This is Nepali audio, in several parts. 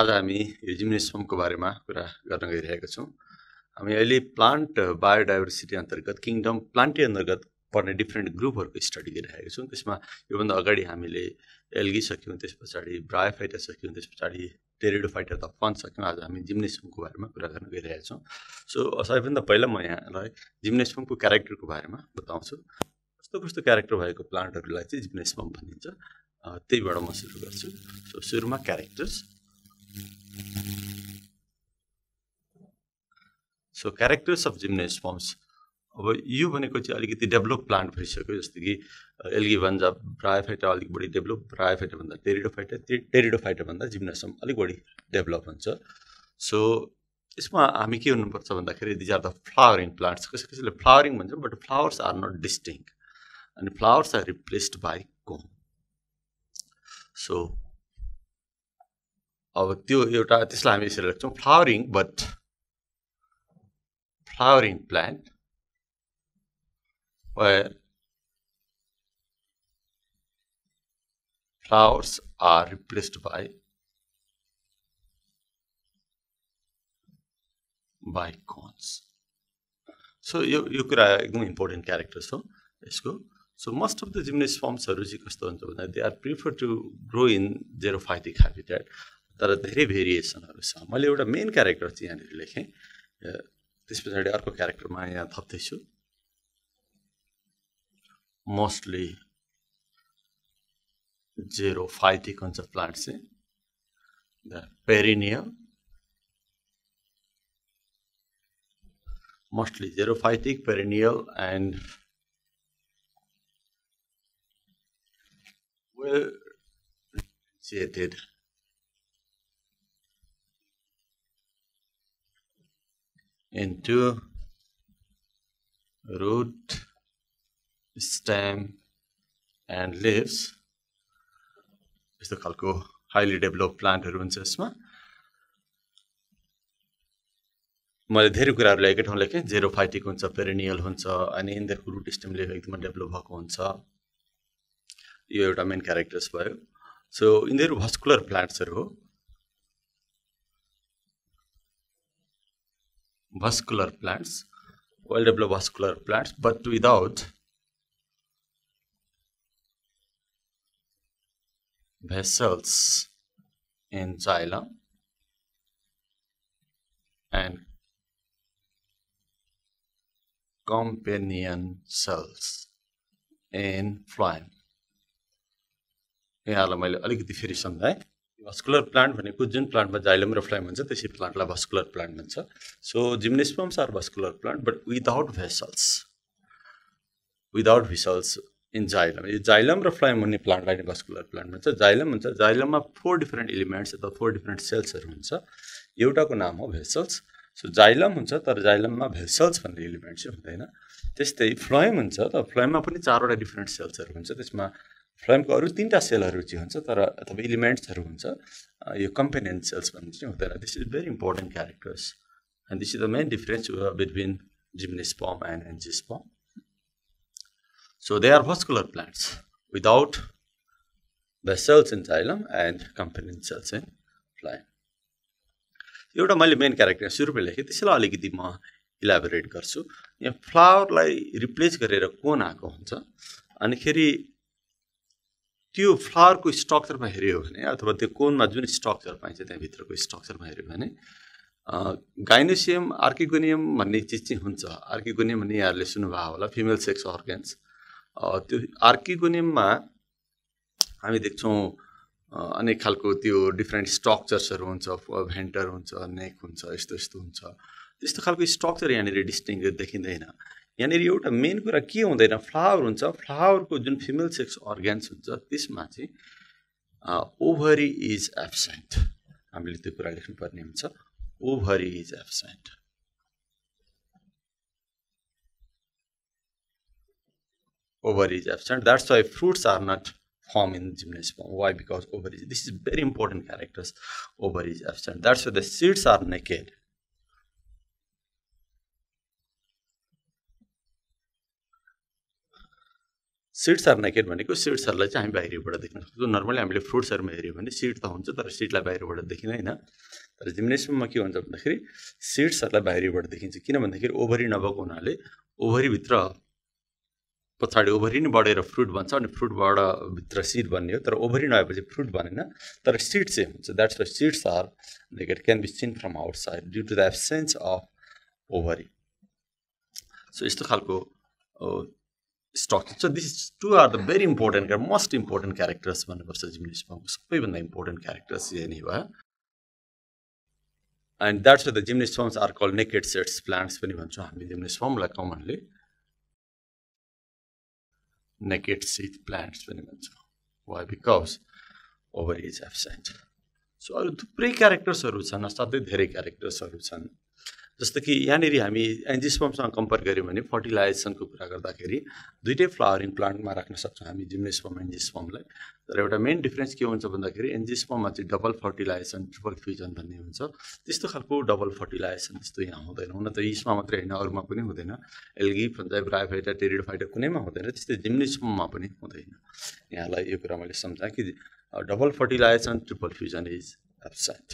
आज हामी यो बारेमा कुरा गर्न गइरहेका छौँ। हामी अहिले प्लान्ट बायोडाइभर्सिटी अन्तर्गत किङडम प्लान्टै अन्तर्गत पर्ने डिफ्रेन्ट ग्रुपहरूको स्टडी गरिरहेका छौँ। त्यसमा योभन्दा अगाडि हामीले एल्गी सक्यौँ त्यस पछाडि ब्रायोफाइटा सक्यौँ त्यस पछाडि टेरिडोफाइटा त फन सक्यौँ। आज हामी जिम्नेसियमको बारेमा कुरा गर्न गइरहेका छौँ। सो सबैभन्दा पहिला म यहाँलाई जिम्नेसियमको क्यारेक्टरको बारेमा बताउँछु। कस्तो कस्तो क्यारेक्टर भएको प्लान्टहरूलाई चाहिँ जिम्नेसियम भनिन्छ त्यहीबाट म सुरु गर्छु। सो सुरुमा characters. So characters of gymnosperms अब यो भनेको चाहिँ अलिकति डेभलप प्लान्ट भइसक्यो जस्तो कि एल्गी भन्दा ब्रायोफाइटा अलिक बढी डेभलप ब्रायोफाइटाभन्दा टेरिडोफाइटा टेरिडोफाइटाभन्दा जिम्नासम अलिक बढी डेभलप हुन्छ। सो यसमा हामी के हुनुपर्छ भन्दाखेरि these are the flowering plants कसै कसैले फ्लावरिङ भन्छ but flowers are not distinct अनि flowers are replaced by cones so अब त्यो एउटा त्यसलाई हामी यसरी लेख्छौँ flowering but flowering plant where flowers are replaced by by cones. So यो यो कुरा एकदम इम्पोर्टेन्ट क्यारेक्टर्स हो यसको. सो मोस्ट अफ द जिम्नेस फर्म्सहरू चाहिँ कस्तो हुन्छ भन्दा they are prefer to grow in xerophytic habitat तर धेरै भेरिएसनहरू छ। मैले एउटा मेन क्यारेक्टर चाहिँ यहाँनिर लेखेँ त्यस पछाडि अर्को क्यारेक्टरमा यहाँ थप्दैछु। मोस्टली जेरो फाइटिक हुन्छ प्लान्ट चाहिँ the perennial mostly xerophytic, perennial, and well differentiated into root, stem, and leaves. यस्तो खालको हाइली डेभलप प्लान्टहरू हुन्छ यसमा। मैले धेरै कुराहरू एकै ठाउँ लेखेँ। जेरोफाइटिक हुन्छ पेरेनियल हुन्छ अनि यिनीहरूको रुट स्टेम लेभ एकदमै डेभलप भएको हुन्छ। यो एउटा मेन क्यारेक्टर्स भयो। सो यिनीहरू भस्कुलर प्लान्ट्सहरू हो। vascular plants, well developed vascular plants, but without vessels in xylem and companion cells in phloem. यहाँलाई मैले अलिकति फेरि सम्झाएँ भस्कुलर प्लान्ट भनेको जुन प्लान्टमा जाइलम र फ्लाइम हुन्छ त्यसै प्लान्टलाई भस्कुलर प्लान्ट भन्छ। So gymnosperms are vascular plant but without vessels without vessels in xylem यो जाइलम र फ्लाइम भन्ने प्लान्टलाई नै भस्कुलर प्लान्ट भन्छ। जाइलम हुन्छ जाइलममा फोर डिफ्रेन्ट इलिमेन्ट्स अथवा फोर डिफ्रेन्ट सेल्सहरू हुन्छ। एउटाको नाम हो भेसल्स सो जाइलम हुन्छ तर जाइलममा भेसल्स भन्ने इलिमेन्ट चाहिँ हुँदैन। त्यस्तै फ्लोइम हुन्छ त फ्लोइममा पनि चारवटा डिफ्रेन्ट सेल्सहरू हुन्छ। त्यसमा फ्लोइमको अरू तिनवटा सेलहरू चाहिँ हुन्छ तर अथवा इलिमेन्ट्सहरू हुन्छ। यो कम्पेनियन सेल्स भन्ने चाहिँ हुँदैन। This is very important characters and this is the main difference between gymnosperm and angiosperm so they are vascular plants without the cells in xylem and companion cells in phloem एउटा मैले मेन क्यारेक्टर सुरुमा लेखेँ त्यसैलाई अलिकति म इलाबोरेट गर्छु। यहाँ फ्लावरलाई रिप्लेस गरेर कोन आएको हुन्छ? अनिखेरि त्यो फ्लावरको स्ट्रक्चरमा हेऱ्यो भने अथवा त्यो कोनमा जुन स्ट्रक्चर पाइन्छ त्यहाँभित्रको स्ट्रक्चरमा हेऱ्यो भने गाइनोसियम आर्किगोनियम भन्ने चिज चाहिँ हुन्छ। आर्किगोनियम भन्ने यहाँहरूले सुन्नुभयो होला फिमेल सेक्स अर्गेन्स त्यो आर्किगोनियममा हामी देख्छौँ अनेक खालको त्यो डिफ्रेन्ट स्ट्रक्चर्सहरू हुन्छ भेन्टर हुन्छ नेक हुन्छ यस्तो यस्तो हुन्छ। त्यस्तो खालको स्ट्रक्चर यहाँनिर डिस्टिङ देखिँदैन। यहाँनिर एउटा मेन कुरा के हुँदैन? फ्लावर हुन्छ। फ्लावरको जुन फिमेल सेक्स अर्ग्यान्स हुन्छ त्यसमा चाहिँ ओभरी इज एब्सेन्ट हामीले त्यो कुरा लेख्नुपर्ने हुन्छ। Ovary is absent ovary is absent that's why fruits are not form in gyms why because ovary is this is very important characters ovary is absent that's why the seeds are naked seeds are naked भनेको सिड्सहरूलाई चाहिँ हामी बाहिरबाट देख्न सक्छौँ। नर्मली हामीले फ्रुट्सहरूमा हेऱ्यौँ भने सिड त हुन्छ तर सिडलाई बाहिरबाट देखिँदैन। तर जिम्नेसियममा के हुन्छ भन्दाखेरि सिड्सहरूलाई बाहिरबाट देखिन्छ। किन भन्दाखेरि ओभरी नभएको हुनाले ओभरीभित्र पछाडि ओभरी नै बढेर फ्रुट बन्छ अनि फ्रुटबाट भित्र सिड बन्ने हो तर ओभरी नभएपछि फ्रुट बनेन तर सिड चाहिँ हुन्छ। That's why seeds are naked can be seen from outside due to the absence of ovary so यस्तो खालको स्ट्रक्चर छ this two are the very important most important characters भन्नुपर्छ जिम्निस्पमको सबैभन्दा इम्पोर्टेन्ट क्यारेक्टर्स यही नै भयो and that's the gymnosperms are call naked seeds plants पनि भन्छौँ हामी जिम्निस्पमलाई कमनली नेकेड सिट प्लान्ट्स पनि भन्छौँ। Why because ovary is absent so अरू थुप्रै क्यारेक्टर्सहरू छन् असाध्यै धेरै क्यारेक्टर्सहरू छन्। जस्तो कि यहाँनिर हामी एन्जिस्पमसँग कम्पेयर गऱ्यौँ भने फर्टिलाइजेसनको कुरा गर्दाखेरि दुइटै फ्लावरिङ प्लान्टमा राख्न सक्छौँ हामी जिम्नेस्पम एन्जिस्पमलाई तर एउटा मेन डिफ्रेन्स के हुन्छ भन्दाखेरि एन्जिस्पममा चाहिँ डबल फर्टिलाइजेसन ट्रिपल फ्युजन भन्ने हुन्छ। त्यस्तो खालको डबल फर्टिलाइजेसन त्यस्तो यहाँ हुँदैन। हुन त यसमा मात्रै होइन अरूमा पनि हुँदैन। एल्गी फन्जाइ ब्रायोफाइटा टेरिडोफाइटा कुनैमा हुँदैन त्यस्तै जिम्नेस्पममा पनि हुँदैन। यहाँलाई यो कुरा मैले सम्झाएँ कि double fertilisation triple fusion is absent.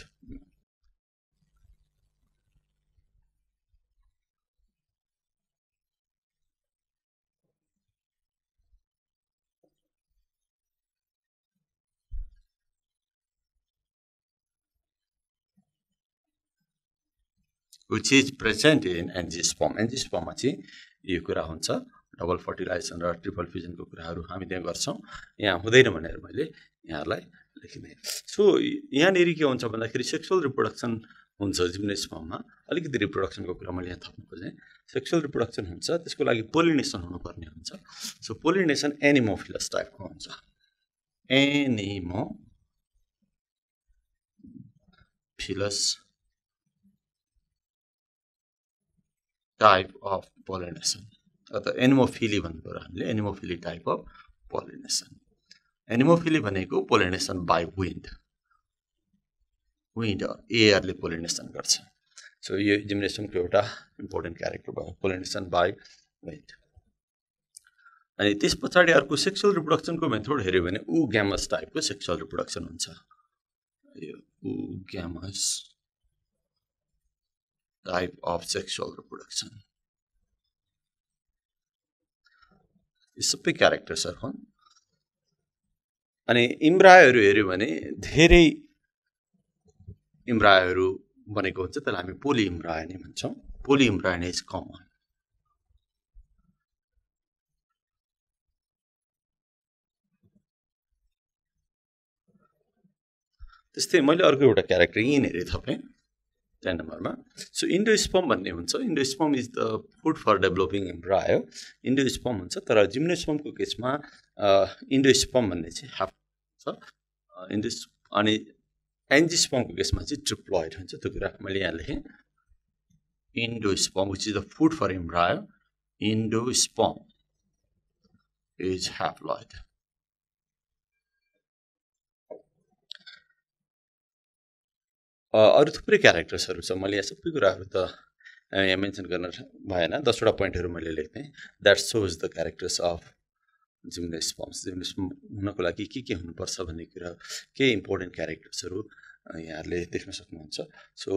Which is present in angiosperm एन्जिस्पममा चाहिँ यो कुरा हुन्छ। डबल फर्टिलाइजेसन र ट्रिपल फिजनको कुराहरू हामी त्यहाँ गर्छौँ। यहाँ हुँदैन भनेर मैले यहाँहरूलाई लेखिदिएँ। सो यहाँनिर के हुन्छ भन्दाखेरि सेक्सुअल रिप्रोडक्सन हुन्छ जिम्नेस्पममा अलिकति रिप्रोडक्सनको कुरा मैले यहाँ थप्नु खोजेँ। सेक्सुअल रिप्रोडक्सन हुन्छ त्यसको लागि पोलिनेसन हुनुपर्ने हुन्छ। सो पोलिनेसन एनिमोफिलस टाइपको हुन्छ। Anemophilous type of pollination अथवा एनिमोफिली भन्नु हामीले anemophily type of pollination anemophily भनेको पोलिनेसन बाई विन्ड विन्ड एयरले पोलिनेसन गर्छ. सो यो जिम्नेसनको एउटा इम्पोर्टेन्ट क्यारेक्टर भयो पोलिनेसन बाई विन्ड अनि त्यस पछाडि अर्को सेक्सुअल रिप्रोडक्सनको मेथड हेऱ्यो भने ऊ ग्यामस टाइपको सेक्सुअल रिप्रोडक्सन हुन्छ। यो ऊ ग्यामस type of sexual reproduction. यी सबै क्यारेक्टर्सहरू हुन् अनि इम्ब्रायोहरू हेऱ्यो भने धेरै इम्ब्रायोहरू बनेको हुन्छ त्यसलाई हामी पोली नै भन्छौँ। पोली इम्ब्रायो इज कमन त्यस्तै मैले अर्को एउटा क्यारेक्टर यहीँनिर थपेँ टेन नम्बरमा सो इन्डोस्पम भन्ने हुन्छ. Endosperm is the food for developing embryo endosperm हुन्छ तर जिम्नोस्पमको केसमा इन्डोस्पम भन्ने चाहिँ हाफ छ इन्डोस अनि एन्जिस्पमको केसमा चाहिँ ट्रिप्लोइड हुन्छ। त्यो कुरा मैले यहाँ लेखेँ। Endosperm which is the food for embryo endosperm is haploid अरू थुप्रै क्यारेक्टर्सहरू छ। मैले यहाँ सबै कुराहरू त यहाँ मेन्सन गर्न भएन। दसवटा पोइन्टहरू मैले लेख्थेँ that shows the characters of gymnosperms gymnosperm हुनको लागि के के हुनुपर्छ भन्ने कुरा केही इम्पोर्टेन्ट क्यारेक्टर्सहरू यहाँहरूले देख्न सक्नुहुन्छ। सो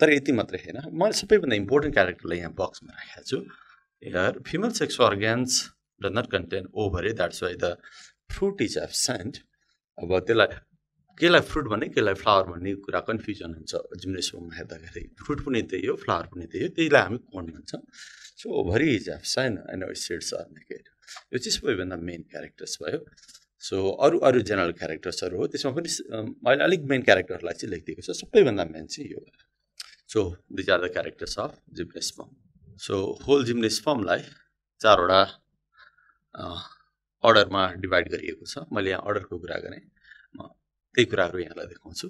तर यति मात्रै होइन। मैले सबैभन्दा इम्पोर्टेन्ट क्यारेक्टरलाई यहाँ बक्समा राखेको छु। यार female sex organs do not contain ovary that's why the fruit is absent अब त्यसलाई केलाई फ्रुट भन्ने केलाई फ्लावर भन्ने कुरा कन्फ्युजन हुन्छ। जिम्नेसियममा हेर्दाखेरि फ्रुट पनि त्यही हो फ्लावर पनि त्यही हो। त्यहीलाई हामी कोन भन्छौँ? So ovary is absent and seeds are naked यो चाहिँ सबैभन्दा मेन क्यारेक्टर्स भयो। सो अरू अरू जेनरल क्यारेक्टर्सहरू हो। त्यसमा पनि अहिले अलिक मेन क्यारेक्टरलाई चाहिँ लेखिदिएको छ। सबैभन्दा मेन चाहिँ यो so these are the characters of gymnosperm so whole जिम्नेस्पमलाई चारवटा अर्डरमा डिभाइड गरिएको छ। मैले यहाँ अर्डरको कुरा गरेँ। त्यही कुराहरू यहाँलाई देखाउँछु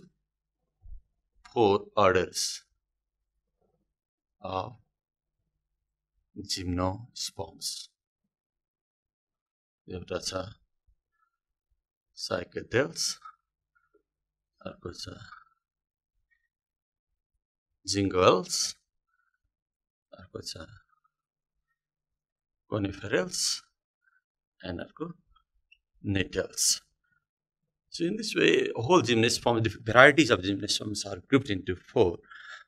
फोर अर्डर्स जिम्नो स्पम्स एउटा छ साइकेडेल्स अर्को छ जिङ्गल्स अर्को छ कोनिफेरल्स एन्ड अर्को Gnetales So in this way, whole gymnosperm, the varieties of gymnosperms are grouped into four,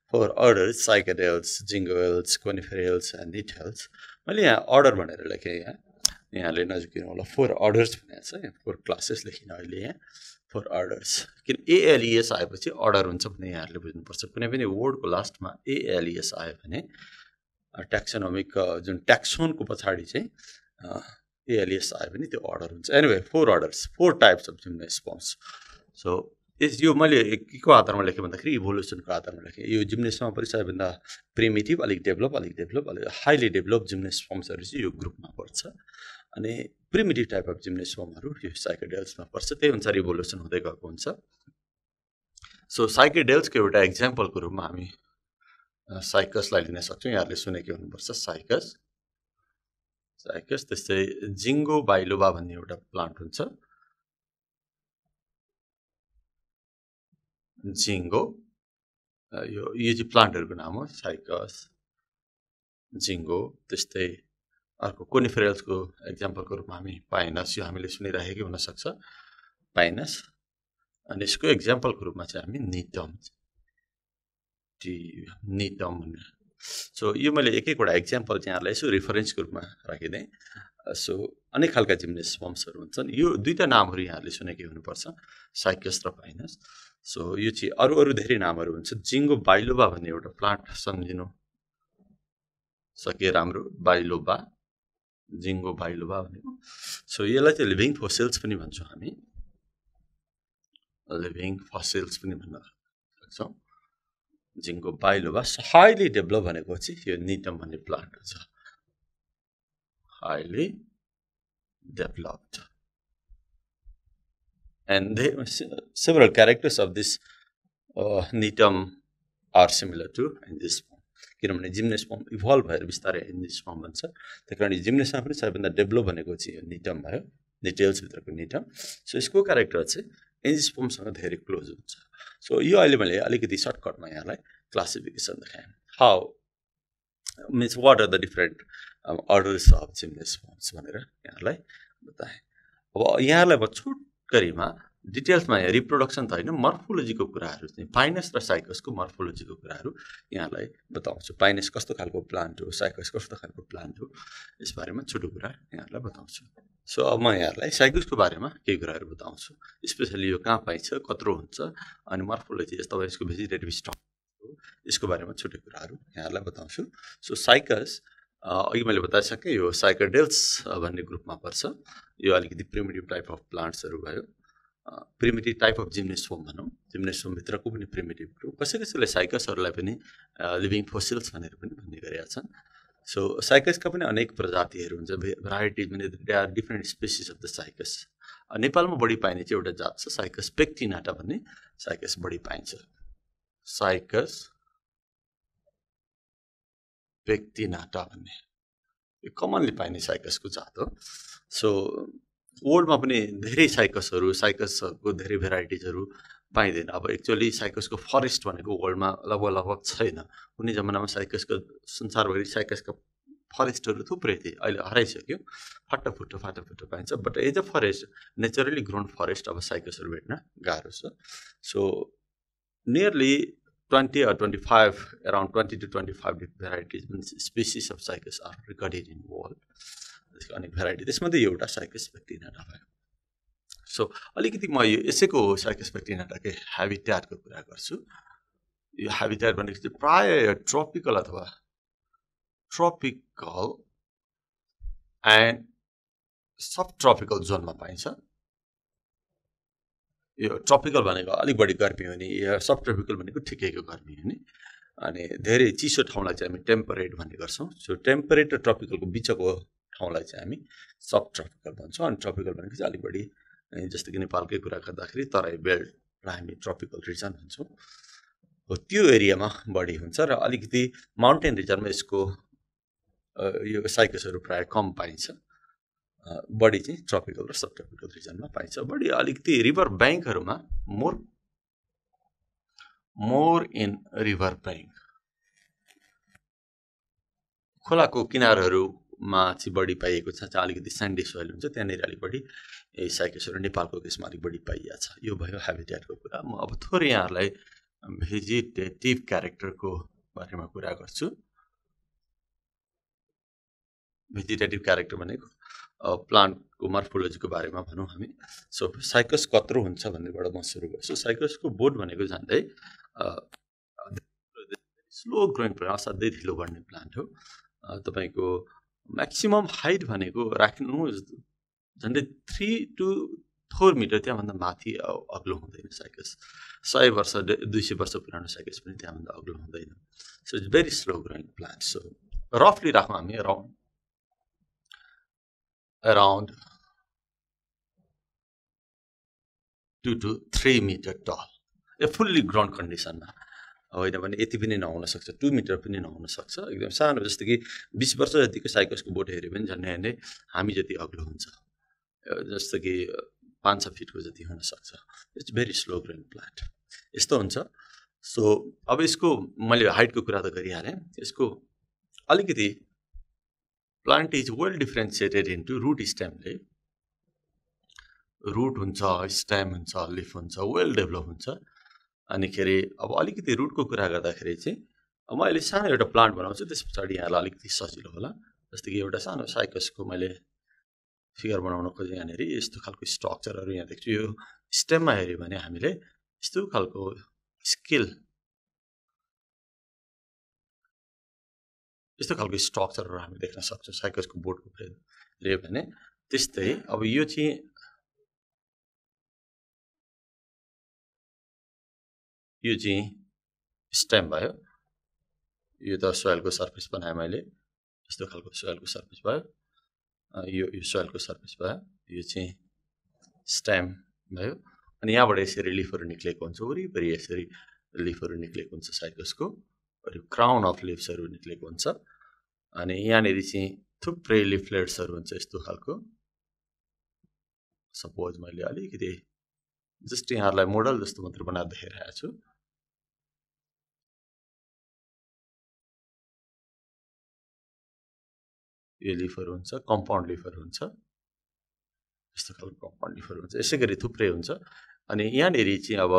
four orders, psychedels, jingoels, coniferales, and nitels. मैले यहाँ अर्डर भनेर लेखेँ यहाँ यहाँले नजिकिनु होला फोर अर्डर्स भनेको छ यहाँ फोर क्लासेस लेखिनँ अहिले यहाँ फोर अर्डर्स किन एएलइएस आएपछि अर्डर हुन्छ भने यहाँहरूले बुझ्नुपर्छ कुनै पनि वर्डको लास्टमा एएलइएस आयो भने ट्याक्सोनोमिक जुन ट्याक्सोनको पछाडि चाहिँ एएलएस आयो भने त्यो अर्डर हुन्छ anyway four orders four types of gymnosperms so यस यो मैले के को आधारमा लेखेँ भन्दाखेरि इभोल्युसनको आधारमा लेखेँ यो जिम्नेस्पम पनि सबैभन्दा प्रिमेटिभ अलिक डेभलप अलिक डेभलप अलिक हाइली डेभलप जिम्नेस्पम्सहरू चाहिँ यो ग्रुपमा पर्छ अनि प्रिमेटिभ टाइप अफ जिम्नेस्पमहरू यो साइकोडेल्समा पर्छ त्यही अनुसार इभोल्युसन हुँदै गएको हुन्छ सो साइकोडेल्सको एउटा इक्जाम्पलको रूपमा हामी साइकसलाई लिन सक्छौँ यहाँहरूले सुनेको हुनुपर्छ साइकस साइकस त्यस्तै जिङ्गो बाइलोबा भन्ने एउटा प्लान्ट हुन्छ। जिङ्गो यो यो चाहिँ प्लान्टहरूको नाम हो साइकस जिङ्गो त्यस्तै अर्को कोनिफेरल्सको एक्जाम्पलको रूपमा हामी पाइनस यो हामीले सुनिराखेकै हुनसक्छ। पाइनस अनि यसको एक्जाम्पलको रूपमा चाहिँ हामी निटम टी निटम भन्ने सो यो मैले एक एकवटा इक्जाम्पल चाहिँ यहाँलाई यसो रिफरेन्सको रूपमा राखिदिएँ। सो अनेक खालका जिम्नेस फर्म्सहरू हुन्छन्। यो दुईवटा नामहरू यहाँहरूले सुनेकै हुनुपर्छ साइकस र पाइनस सो यो चाहिँ अरू अरू धेरै नामहरू हुन्छ जिङ्गो बाइलोबा भन्ने एउटा प्लान्ट सम्झिनु सके राम्रो। बाइलोबा जिङ्गो बाइलोबा भनेको सो यसलाई चाहिँ लिभिङ फोसिल्स पनि भन्छौँ हामी। लिभिङ फसिल्स पनि भन्न सक्छौँ। जिङ्गो बाइलोबा हाइली डेभलप भनेको चाहिँ यो निटम भन्ने प्लान्ट हुन्छ highly developed and they several characters of this gnetum are similar to angiosperm किनभने जिम्नेस्पम इभल्भ भएर बिस्तारै एन्जिस्पम भन्छ। त्यही कारण जिम्नेसमा पनि सबैभन्दा डेभलप भनेको चाहिँ यो निटम भयो। डिटेल्सभित्रको निटम सो यसको क्यारेक्टर चाहिँ एन्जिस्पमसँग धेरै क्लोज हुन्छ। सो यो अहिले मैले अलिकति सर्टकटमा यहाँलाई क्लासिफिकेसन देखाएँ। How means what are the different orders of gymnosperms भनेर यहाँलाई बताएँ। अब यहाँलाई म छोटकरीमा डिटेल्समा रिप्रोडक्सन त होइन मर्फोलोजीको कुराहरू चाहिँ पाइनस र साइकसको मर्फोलोजीको कुराहरू यहाँलाई बताउँछु। पाइनस कस्तो खालको प्लान्ट हो साइकस कस्तो खालको प्लान्ट हो यसबारेमा छोटो कुरा यहाँलाई बताउँछु। सो अब म यहाँहरूलाई साइकल्सको बारेमा केही कुराहरू बताउँछु स्पेसली यो कहाँ पाइन्छ कत्रो हुन्छ अनि मर्फोलोजी तपाईँ यसको भेजिटेटिभ स्टक यसको बारेमा छुट्टै कुराहरू यहाँहरूलाई बताउँछु सो साइकस अघि मैले बताइसकेँ यो साइकडेल्स भन्ने ग्रुपमा पर्छ यो अलिकति प्रिमेटिभ टाइप अफ प्लान्ट्सहरू भयो प्रिमेटिभ टाइप अफ जिम्नेस्फोम भनौँ जिम्नेस्फोमभित्रको पनि प्रिमेटिभ ग्रुप कसै कसैले साइकसहरूलाई पनि लिभिङ फोसिल्स भनेर पनि भन्ने गरेका छन् सो साइकसका पनि अनेक प्रजातिहरू हुन्छ भेराइटिज भने they are different species of the cycas नेपालमा बढी पाइने चाहिँ एउटा जात छ साइकस पेक्टिनाटा भन्ने साइकस बढी पाइन्छ साइकस पेक्टिनाटा भन्ने यो कमनली पाइने साइकसको जात हो सो वर्ल्डमा पनि धेरै साइकसहरू साइकसको धेरै भेराइटिजहरू पाइँदैन। अब एक्चुअली साइकसको फरेस्ट भनेको वर्ल्डमा लगभग लगभग छैन। कुनै जमानामा साइकसको संसारभरि साइकसको फरेस्टहरू थुप्रै थिए। अहिले हराइसक्यो। फाटाफुट्टो फाटाफुट्टो पाइन्छ। But as a forest naturally grown forest अब साइकसहरू भेट्न गाह्रो छ। So nearly twenty twenty five around twenty two twenty five varieties means species of cycas are recorded in world अनेक भेराइटी त्यसमध्ये एउटा साइकस व्यक्ति भयो सो अलिकति म यो यसैको साइकस ब्याक्टेरियाकै हेबिट्याटको कुरा गर्छु। यो हेबिट्याट भनेको चाहिँ प्रायः ट्रपिकल अथवा ट्रपिकल एन्ड सब ट्रपिकल जोनमा पाइन्छ। यो ट्रपिकल भनेको अलिक बढी गर्मी हुने या सब ट्रपिकल भनेको ठिकैको गर्मी हुने। अनि धेरै चिसो ठाउँलाई चाहिँ हामी टेम्परेट भन्ने गर्छौँ। सो टेम्परेट र ट्रपिकलको बिचको ठाउँलाई चाहिँ हामी सब ट्रपिकल भन्छौँ। अनि ट्रपिकल भनेको चाहिँ अलिक बढी जस्तो कि नेपालकै कुरा गर्दाखेरि तराई बेल्टलाई हामी ट्रपिकल रिजन भन्छौँ। हो त्यो एरियामा बढी हुन्छ र अलिकति माउन्टेन रिजनमा यसको यो साइकसहरू प्रायः कम पाइन्छ। बढी चाहिँ ट्रपिकल र सब ट्रपिकल रिजनमा पाइन्छ। बढी अलिकति रिभर ब्याङ्कहरूमा more more in river bank. खोलाको किनारहरू नेपालकोमा चाहिँ बढी पाइएको छ चाहिँ अलिकति स्यान्डी सोइल हुन्छ त्यहाँनिर अलिक बढी ए साइकेसहरू नेपालको केसमा अलिक बढी पाइएको छ। यो भयो हेबिटेटको कुरा। म अब थोरै यहाँहरूलाई भेजिटेटिभ क्यारेक्टरको बारेमा कुरा गर्छु। भेजिटेटिभ क्यारेक्टर भनेको प्लान्टको मर्फोलोजीको बारेमा भनौँ हामी। सो साइकस कत्रो हुन्छ भन्नेबाट म सुरु गर्छु। साइकसको बोर्ड भनेको जान्दै स्लो ग्रोइङ प्लान्ट असाध्यै ढिलो बढ्ने प्लान्ट हो। तपाईँको म्याक्सिमम् हाइट भनेको राख्नु झन्डै थ्री टु फोर मिटर त्यहाँभन्दा माथि अग्लो हुँदैन साइकस सय वर्ष दुई सय वर्ष पुरानो साइकस पनि त्यहाँभन्दा अग्लो हुँदैन। So it's very slow growing plant so रफली राखौँ हामी around around two two three metre tall a fully ground कन्डिसनमा होइन भने यति पनि नहुन सक्छ टु मिटर पनि नहुन सक्छ एकदम सानो जस्तो कि बिस वर्ष जतिको साइकसको बोट हेऱ्यो भने झन्डै झन्डै हामी जति अग्लो हुन्छ जस्तो कि पाँच छ फिटको जति हुनसक्छ। It's very slow growing plant यस्तो हुन्छ। सो अब यसको मैले हाइटको कुरा त गरिहालेँ। यसको अलिकति plant is well differentiated into root स्टेमले root हुन्छ स्टेम हुन्छ लिफ हुन्छ वेल डेभलप हुन्छ। अनिखेरि अब अलिकति रुटको कुरा गर्दाखेरि चाहिँ म अहिले सानो एउटा प्लान्ट बनाउँछु त्यस पछाडि यहाँलाई अलिकति सजिलो होला। जस्तो कि एउटा सानो साइकसको मैले फिगर बनाउन खोजेँ यहाँनिर यस्तो खालको स्ट्रक्चरहरू यहाँ देख्छु। यो स्टेममा हेऱ्यो भने हामीले यस्तो खालको स्किल यस्तो खालको स्ट्रक्चरहरू हामी देख्न सक्छौँ साइकसको बोर्डको हेऱ्यो भने त्यस्तै अब यो चाहिँ यो चाहिँ स्टेम भयो। यो त सोइलको सर्फेस बनाएँ मैले। यस्तो खालको सोइलको सर्फेस भयो। यो यो सोइलको सर्फेस भयो। यो चाहिँ स्टेम भयो। अनि यहाँबाट यसरी लिफहरू निक्लेको हुन्छ। वरिपरि यसरी लिफहरू निक्लेको हुन्छ साइकसको अरू क्राउन अफ लिफ्सहरू निक्लेको हुन्छ। अनि यहाँनिर चाहिँ थुप्रै लिफलेट्सहरू हुन्छ यस्तो खालको। सपोज मैले अलिकति जस्ट यहाँहरूलाई मोडल जस्तो मात्र बनाएर देखाइरहेको छु। यो लिफहरू हुन्छ कम्पाउन्ड लिफहरू हुन्छ। यस्तो खालको कम्पाउन्ड लिफहरू हुन्छ। यसै गरी थुप्रै हुन्छ। अनि यहाँनिर चाहिँ अब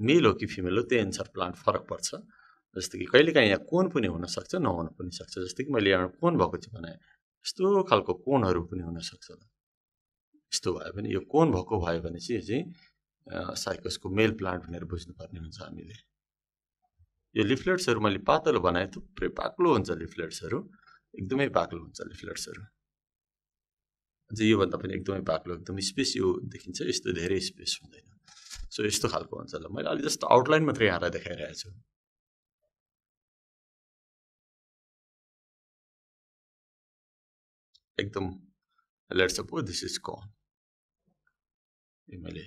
मेल हो कि फिमेल हो त्यही अनुसार प्लान्ट फरक पर्छ। जस्तो कि कहिलेकाहीँ यहाँ कोन पनि हुनसक्छ नहुन पनि सक्छ। जस्तो कि मैले यहाँ कोन भएको चाहिँ बनाएँ यस्तो खालको कोनहरू पनि हुनसक्छ यस्तो भयो भने यो कोन भएको भयो भने चाहिँ यो चाहिँ साइकसको मेल प्लान्ट भनेर बुझ्नुपर्ने हुन्छ हामीले। यो लिफलेट्सहरू मैले पातलो बनाएँ थुप्रै पाक्लो हुन्छ लिफलेट्सहरू। एकदमै बाक्लो हुन्छ लिफलेट्सहरू अझै योभन्दा पनि एकदमै बाक्लो एकदम स्पेस यो देखिन्छ यस्तो धेरै स्पेस हुँदैन। सो यस्तो खालको हुन्छ ल मैले अलिक जस्तो आउटलाइन मात्रै यहाँलाई देखाइरहेको छु। एकदम let's suppose this is cone मैले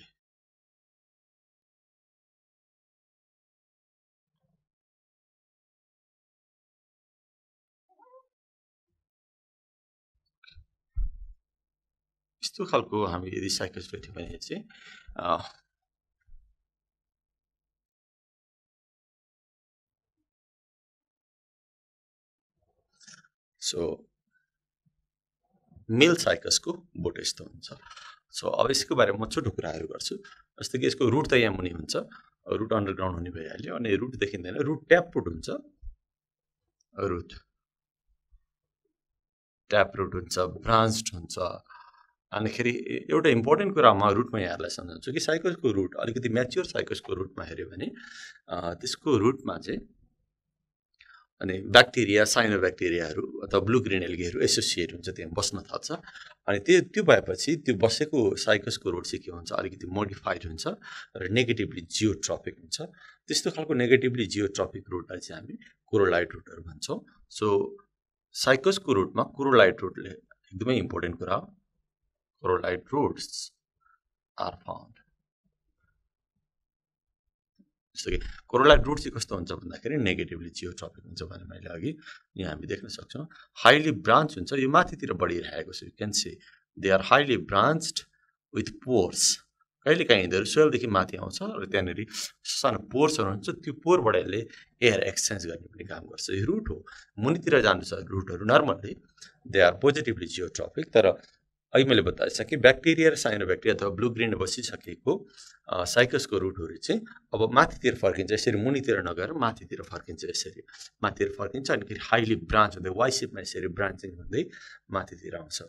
यस्तो खालको हामी यदि साइकस भेट्यौँ भने चाहिँ सो मेल साइकसको बोट यस्तो हुन्छ। सो अब यसको बारेमा म छोटो कुराहरू गर्छु। जस्तै कि यसको रुट त यहाँ मुनि हुन्छ। रुट अन्डरग्राउन्ड हुने भइहाल्यो अनि रुट देखिँदैन। रुट ट्याप रुट हुन्छ। रुट ट्याप रुट हुन्छ। ब्रान्च्ड हुन्छ। अनिखेरि एउटा इम्पोर्टेन्ट कुरा म रुटमा यहाँहरूलाई सम्झाउँछु कि साइकसको रुट अलिकति म्याच्योर साइकसको रुटमा हेऱ्यो भने त्यसको रुटमा चाहिँ अनि ब्याक्टेरिया साइनो ब्याक्टेरियाहरू अथवा ब्लु ग्रिन एल्गेहरू एसोसिएट हुन्छ त्यहाँ बस्न थाल्छ। अनि त्यो त्यो भएपछि त्यो बसेको साइकसको रुट चाहिँ के हुन्छ? अलिकति मोडिफाइड हुन्छ र नेगेटिभली जियोट्रपिक हुन्छ। त्यस्तो खालको नेगेटिभली जियोट्रपिक रुटलाई चाहिँ हामी कोरोलाइट रुटहरू भन्छौँ। सो साइकसको रुटमा कोरोलाइट रुटले एकदमै इम्पोर्टेन्ट कुरा हो। Corolite roots are found. जस्तो कि कोरोलाइट रुट चाहिँ कस्तो हुन्छ भन्दाखेरि नेगेटिभली जियोट्रपिक हुन्छ भने मैले अघि यहाँ हामी देख्न सक्छौँ। हाइली ब्रान्च हुन्छ यो माथितिर बढिरहेको छ। You can see they are highly branched with pores कहिलेकाहीँ यिनीहरू सोइलदेखि माथि आउँछ र त्यहाँनिर सानो पोर्सहरू हुन्छ त्यो पोरबाट यसले एयर एक्सचेन्ज गर्ने पनि काम गर्छ। यो रुट हो। मुनितिर जानु छ रुटहरू normally they are positively geotropic तर अघि मैले बताइसकेँ ब्याक्टेरिया र साइनो ब्याक्टेरिया अथवा ब्लु ग्रिन बसिसकेको साइकसको रुटहरू चाहिँ अब माथितिर फर्किन्छ यसरी मुनितिर नगएर माथितिर फर्किन्छ यसरी। माथितिर फर्किन्छ अनि हाइली ब्रान्च हुँदै वाइसिपमा यसरी ब्रान्चिङ हुँदै माथितिर आउँछ।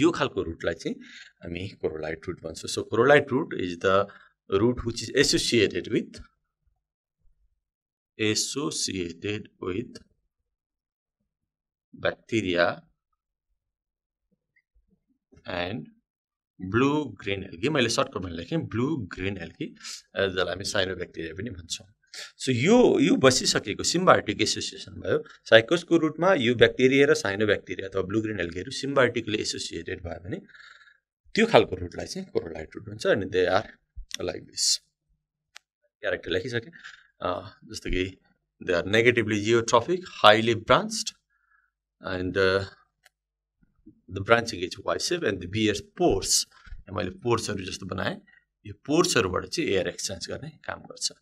यो खालको रुटलाई चाहिँ हामी कोरोलाइट रुट भन्छौँ। So coralloid root is the root which is associated with associated with bacteria and blue green algae मैले सर्टकटमा लेखेँ ब्लु ग्रिन एल्गी जसलाई हामी साइनो ब्याक्टेरिया पनि भन्छौँ। सो यो यो बसिसकेको सिम्बायोटिक एसोसिएसन भयो। साइकोसको रुटमा यो ब्याक्टेरिया र साइनो ब्याक्टेरिया अथवा ब्लु ग्रिन एल्गीहरू सिम्बायोटिकली एसोसिएटेड भयो भने त्यो खालको रुटलाई चाहिँ कोरोलाइट रुट हुन्छ अनि they are like this character लेखिसकेँ। जस्तो कि they are negatively geotropic highly branched and the branching is वाइसेभ and the bears pores मैले पोर्सहरू जस्तो बनाएँ यो पोर्सहरूबाट चाहिँ एयर एक्सचेन्ज गर्ने काम गर्छ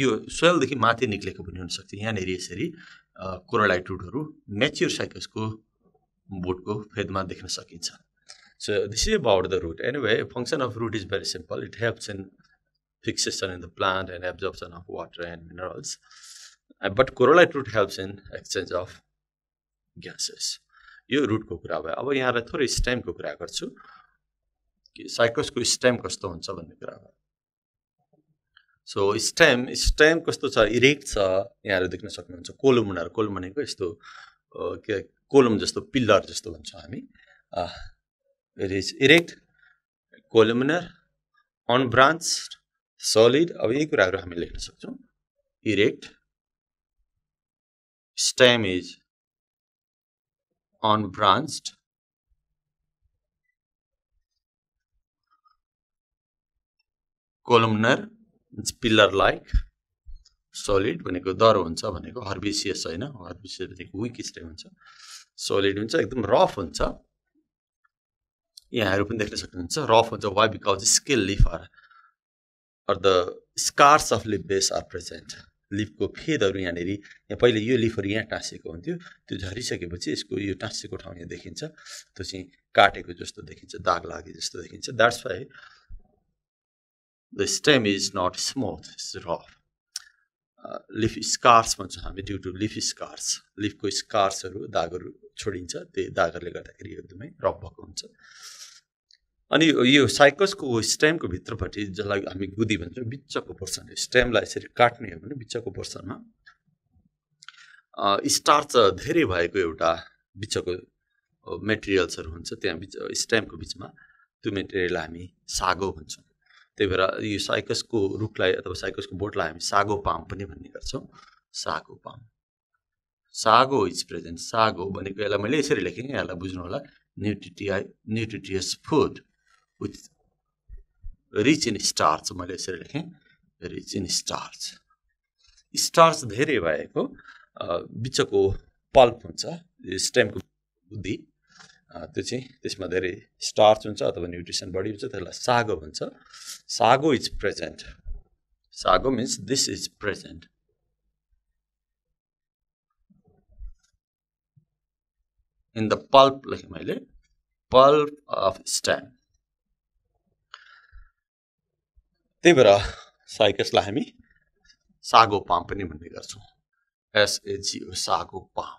यो सोयलदेखि माथि निक्लेको पनि हुनसक्छ यहाँनिर यसरी कोरोलाइट रुटहरू मेच्योर साइकसको बोटको फेदमा देख्न सकिन्छ so this is about the root anyway function of root is very simple it helps in fixation in the plant and absorption of water and minerals. But corolite root helps in exchange of gases. यो रुटको कुरा भयो। अब यहाँलाई थोरै स्टेमको कुरा गर्छु। कि साइकसको स्टेम कस्तो हुन्छ भन्ने कुरा भयो। सो स्टेम स्टेम कस्तो छ? इरेक्ट छ। यहाँहरू देख्न सक्नुहुन्छ। कोलम उनीहरू कोलम भनेको यस्तो के कोलम जस्तो पिल्लर जस्तो भन्छौँ हामी। It is erect columnar unbranched solid अब यही कुराहरू हामी लेख्न सक्छौँ। Erect stem is unbranched columnar pillar like solid भनेको दरो हुन्छ भनेको हर्बिसियस होइन हर्बिसियस भनेको विक स्टे हुन्छ. सोलिड हुन्छ एकदम रफ हुन्छ. यहाँहरू पनि देख्न सक्नुहुन्छ रफ हुन्छ why because scale leaf are are the scars of leaf base are present लिफको फेदहरू यहाँनिर यहाँ पहिले यो लिफहरू यहाँ टाँसिएको हुन्थ्यो। त्यो झरिसकेपछि यसको यो टाँसिएको ठाउँ यहाँ देखिन्छ। त्यो चाहिँ काटेको जस्तो देखिन्छ दाग लागे जस्तो देखिन्छ। That's why the stem is not smooth it's rough leaf scars भन्छौँ हामी ड्यु टु लिफ स्कार्स। लिफको स्कार्सहरू दागहरू छोडिन्छ। त्यही दागहरूले गर्दाखेरि एकदमै रफ भएको हुन्छ। अनि यो साइकसको स्टेमको भित्रपट्टि जसलाई हामी गुदी भन्छौँ बिचको पोर्सन स्टेमलाई यसरी काट्ने हो भने बिचको पोर्सनमा स्टार्च धेरै भएको एउटा बिचको मेटेरियल्सहरू हुन्छ त्यहाँ बिच स्टेमको बिचमा त्यो मेटेरियललाई हामी सागो भन्छौँ। त्यही भएर यो साइकसको रुखलाई अथवा साइकसको बोटलाई हामी सागो पाम पनि भन्ने गर्छौँ। Sago palm. Sago is present sago भनेको यसलाई मैले यसरी लेखेँ यसलाई बुझ्नु होला न्युट्रिटिया nutritious food. With rich in starch मैले यसरी लेखेँ रिच इन स्टार्च स्टार्च धेरै भएको बिचको पल्प हुन्छ स्टेमको बुद्धि। त्यो चाहिँ त्यसमा धेरै स्टार्च हुन्छ अथवा न्युट्रिसन बढी हुन्छ त्यसलाई सागो भन्छ। Sago is present sago means this is present in the pulp लेखेँ मैले पल्प अफ स्ट्याम्प त्यही भएर साइकसलाई हामी सागो पाम पनि भन्ने गर्छौँ। S A G O sago palm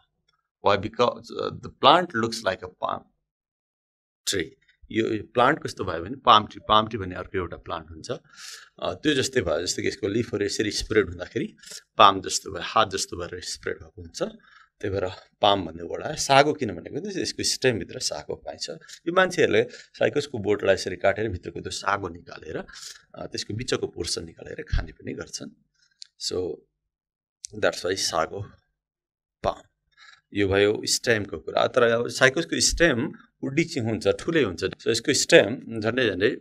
why because the plant looks like a palm tree यो प्लान्ट कस्तो भयो भने पाम ट्री पाम ट्री भन्ने अर्को एउटा प्लान्ट हुन्छ। त्यो जस्तै भयो जस्तो कि यसको लिफहरू यसरी स्प्रेड हुँदाखेरि पाम जस्तो भयो हात जस्तो भएर स्प्रेड भएको हुन्छ। त्यही भएर पाम भन्ने वर्ड आयो सागो किन भनेको यसको स्टेमभित्र सागो पाइन्छ। यो मान्छेहरूले साइकसको बोटलाई यसरी काटेर भित्रको त्यो सागो निकालेर त्यसको बिचको पोर्सन निकालेर खाने पनि गर्छन्। So that's why sago palm. यो भयो स्टेमको कुरा। तर अब साइकसको स्टेम उड्डी चाहिँ हुन्छ ठुलै हुन्छ। सो यसको स्टेम झन्डै झन्डै